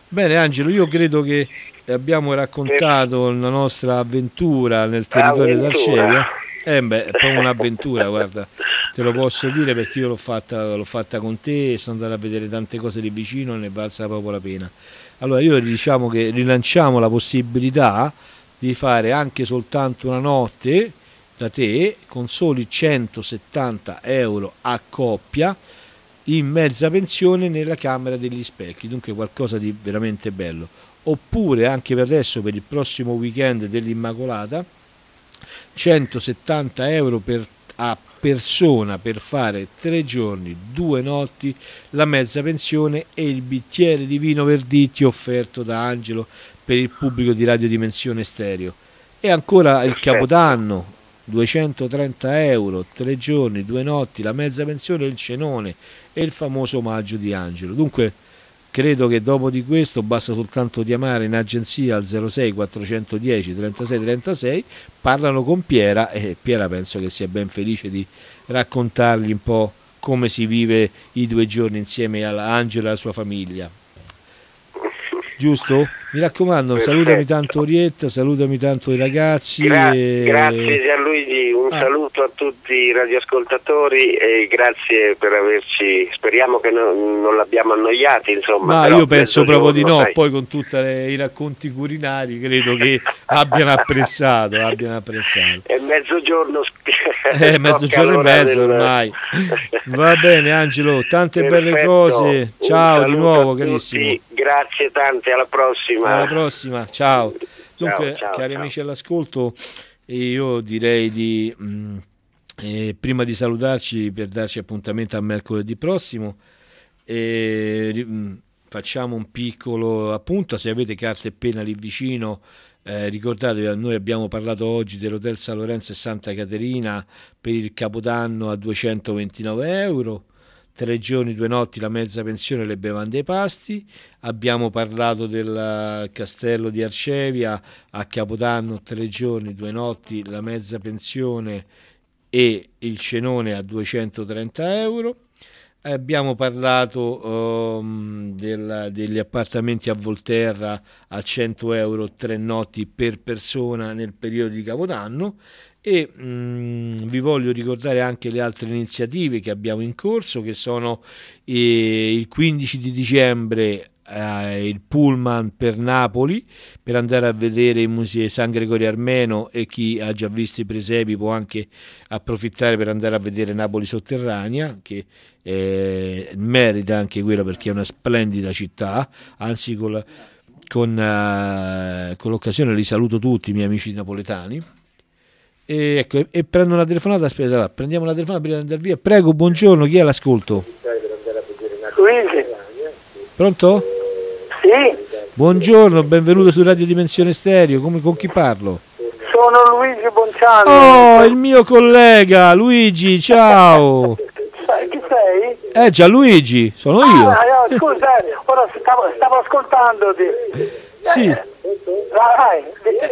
Bene Angelo, io credo che abbiamo raccontato la nostra avventura nel territorio d'Arcevia. Eh beh, è proprio un'avventura, guarda, te lo posso dire perché io l'ho fatta, l'ho fatta con te, sono andato a vedere tante cose di vicino e ne valsa proprio la pena. Allora io diciamo che rilanciamo la possibilità di fare anche soltanto una notte da te con soli 170 euro a coppia in mezza pensione nella Camera degli Specchi, dunque qualcosa di veramente bello. Oppure anche per adesso, per il prossimo weekend dell'Immacolata, 170 euro per, a persona per fare tre giorni, due notti, la mezza pensione e il bicchiere di vino Verditti offerto da Angelo per il pubblico di radiodimensione stereo. E ancora il Capodanno, 230 euro, tre giorni, due notti, la mezza pensione, il cenone e il famoso omaggio di Angelo. Dunque credo che dopo di questo basta soltanto chiamare in agenzia al 06 410 36 36, parlano con Piera e Piera penso che sia ben felice di raccontargli un po' come si vive i due giorni insieme a Angelo e alla sua famiglia giusto? Mi raccomando, Perfetto. salutami tanto Orietta, salutami tanto i ragazzi. Gra e... Grazie Gianluigi, un ah. saluto a tutti i radioascoltatori e grazie per averci, speriamo che no, non l'abbiamo annoiati insomma. Ma io penso proprio di no, sai. poi con tutti i racconti culinari credo che abbiano apprezzato, abbiano apprezzato. È mezzogiorno, è mezzogiorno e mezzo del... ormai. Va bene Angelo, tante Perfetto. belle cose, ciao di nuovo carissimo. Grazie tante, alla prossima. Alla prossima, ciao. Dunque, ciao, ciao, cari ciao. amici all'ascolto, io direi di, mh, mm, eh, prima di salutarci per darci appuntamento a mercoledì prossimo, eh, facciamo un piccolo appunto, se avete carta e penna lì vicino, eh, ricordatevi, noi abbiamo parlato oggi dell'Hotel San Lorenzo e Santa Caterina per il Capodanno a 229 euro tre giorni, due notti, la mezza pensione, le bevande e i pasti. Abbiamo parlato del castello di Arcevia a Capodanno, tre giorni, due notti, la mezza pensione e il cenone a 230 euro. Abbiamo parlato um, del, degli appartamenti a Volterra a 100 euro, tre notti per persona nel periodo di Capodanno e mh, mm, vi voglio ricordare anche le altre iniziative che abbiamo in corso che sono eh, il 15 di dicembre eh, il pullman per Napoli per andare a vedere il museo San Gregorio Armeno e chi ha già visto i presepi può anche approfittare per andare a vedere Napoli sotterranea che eh, merita anche quello perché è una splendida città. Anzi con, con, uh, con l'occasione li saluto tutti i miei amici napoletani e, ecco, e, e prendo una telefonata, aspetta, là, prendiamo una telefonata prima di andare via. Prego, buongiorno, chi è l'ascolto? Luigi. Pronto? Sì. Buongiorno, benvenuto su Radio Dimensione Stereo, Come, con chi parlo? Sono Luigi Bonciano. Oh, il mio collega, Luigi, ciao. Chi sei? Eh, Gianluigi, sono io. Ah, no, scusa, ora stavo, stavo ascoltandoti. Sì. Eh,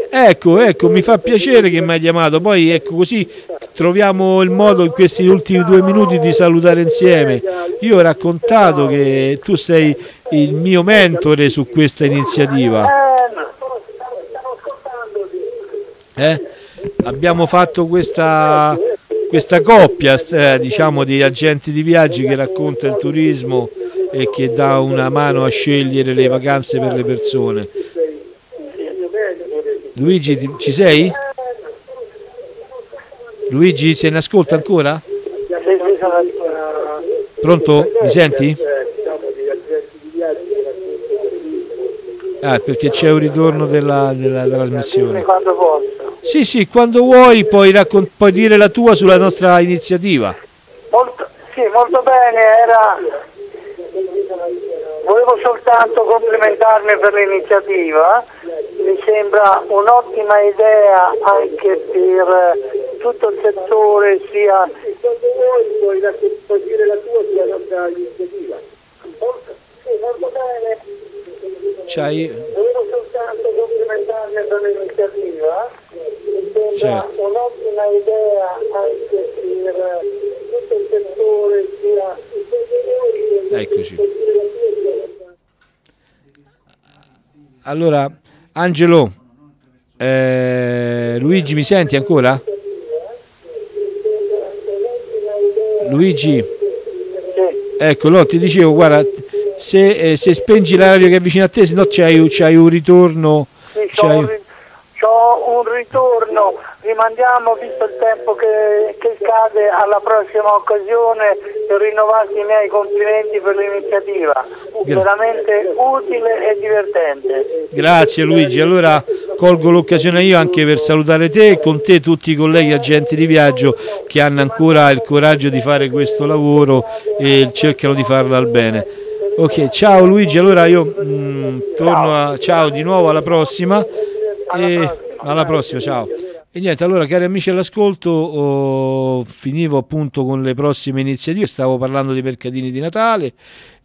Ecco, ecco, mi fa piacere che mi hai chiamato, poi ecco così troviamo il modo in questi ultimi due minuti di salutare insieme. Io ho raccontato che tu sei il mio mentore su questa iniziativa. Eh? Abbiamo fatto questa, questa coppia eh, diciamo, di agenti di viaggi che racconta il turismo e che dà una mano a scegliere le vacanze per le persone. Luigi, ci sei? Luigi, se ne ascolta ancora? Pronto? Mi senti? Ah, perché c'è un ritorno della, della, della trasmissione. Sì, sì, quando vuoi puoi, puoi, dire la tua sulla nostra iniziativa. Molto, sì, molto bene, era Volevo soltanto complimentarmi per l'iniziativa, mi sembra un'ottima idea anche per tutto il settore, sia puoi dire la tua sia la iniziativa. Sì, molto bene. C'hai... Volevo soltanto complimentarmi per l'iniziativa, mi sembra certo. un'ottima idea anche per tutto il settore, sia Eccoci. Allora, Angelo, eh, Luigi mi senti ancora? Luigi? Ecco, no, ti dicevo, guarda, se, eh, se spengi l'aereo che è vicino a te, se no c'hai, un ritorno... Sì, c'ho un, ritorno rimandiamo visto il tempo che, che scade alla prossima occasione per rinnovarti i miei complimenti per l'iniziativa. Veramente utile e divertente. Grazie Luigi. Allora colgo l'occasione io anche per salutare te e con te tutti i colleghi agenti di viaggio che hanno ancora il coraggio di fare questo lavoro e cercano di farlo al bene. Ok ciao Luigi. Allora io mh, mm, torno a ciao di nuovo alla prossima. E alla prossima ciao. e niente, allora cari amici all'ascolto, oh, finivo appunto con le prossime iniziative, stavo parlando dei mercatini di Natale,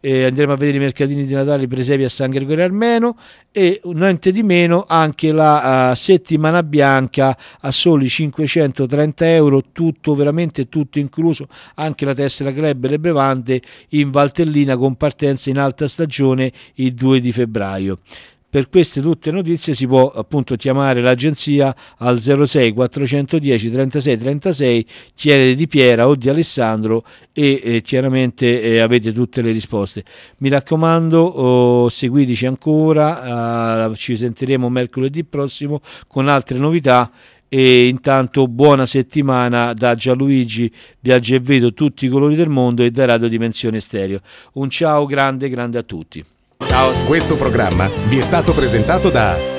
eh, andremo a vedere i mercatini di Natale presepi a San Gregorio Armeno e niente di meno anche la uh, settimana bianca a soli 530 euro, tutto veramente tutto incluso, anche la tessera club e le bevande in Valtellina con partenza in alta stagione il 2 di febbraio. Per queste tutte notizie si può appunto chiamare l'agenzia al 06 410 36 36, chiedere di Piera o di Alessandro e eh, chiaramente eh, avete tutte le risposte. Mi raccomando, oh, seguiteci ancora, uh, ci sentiremo mercoledì prossimo con altre novità e intanto buona settimana da Gianluigi Viaggi e Vedo tutti i colori del mondo e da Radio Dimensione Stereo. Un ciao grande grande a tutti. Ciao. Questo programma vi è stato presentato da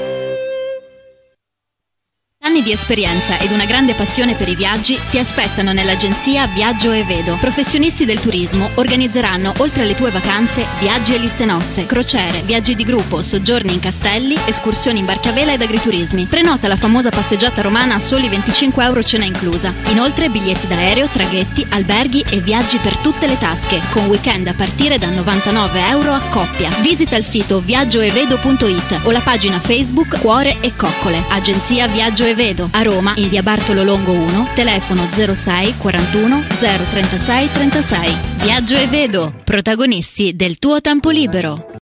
Anni di esperienza ed una grande passione per i viaggi ti aspettano nell'agenzia Viaggio e Vedo. Professionisti del turismo organizzeranno, oltre alle tue vacanze, viaggi e liste nozze, crociere, viaggi di gruppo, soggiorni in castelli, escursioni in barcavela ed agriturismi. Prenota la famosa passeggiata romana a soli 25 euro cena inclusa. Inoltre biglietti d'aereo, traghetti, alberghi e viaggi per tutte le tasche, con weekend a partire da 99 euro a coppia. Visita il sito viaggioevedo.it o la pagina Facebook Cuore e Coccole. Agenzia Viaggio e Vedo, a Roma, in via Bartolo Longo 1, telefono 06 41 036 36. Viaggio e Vedo, protagonisti del tuo tempo libero.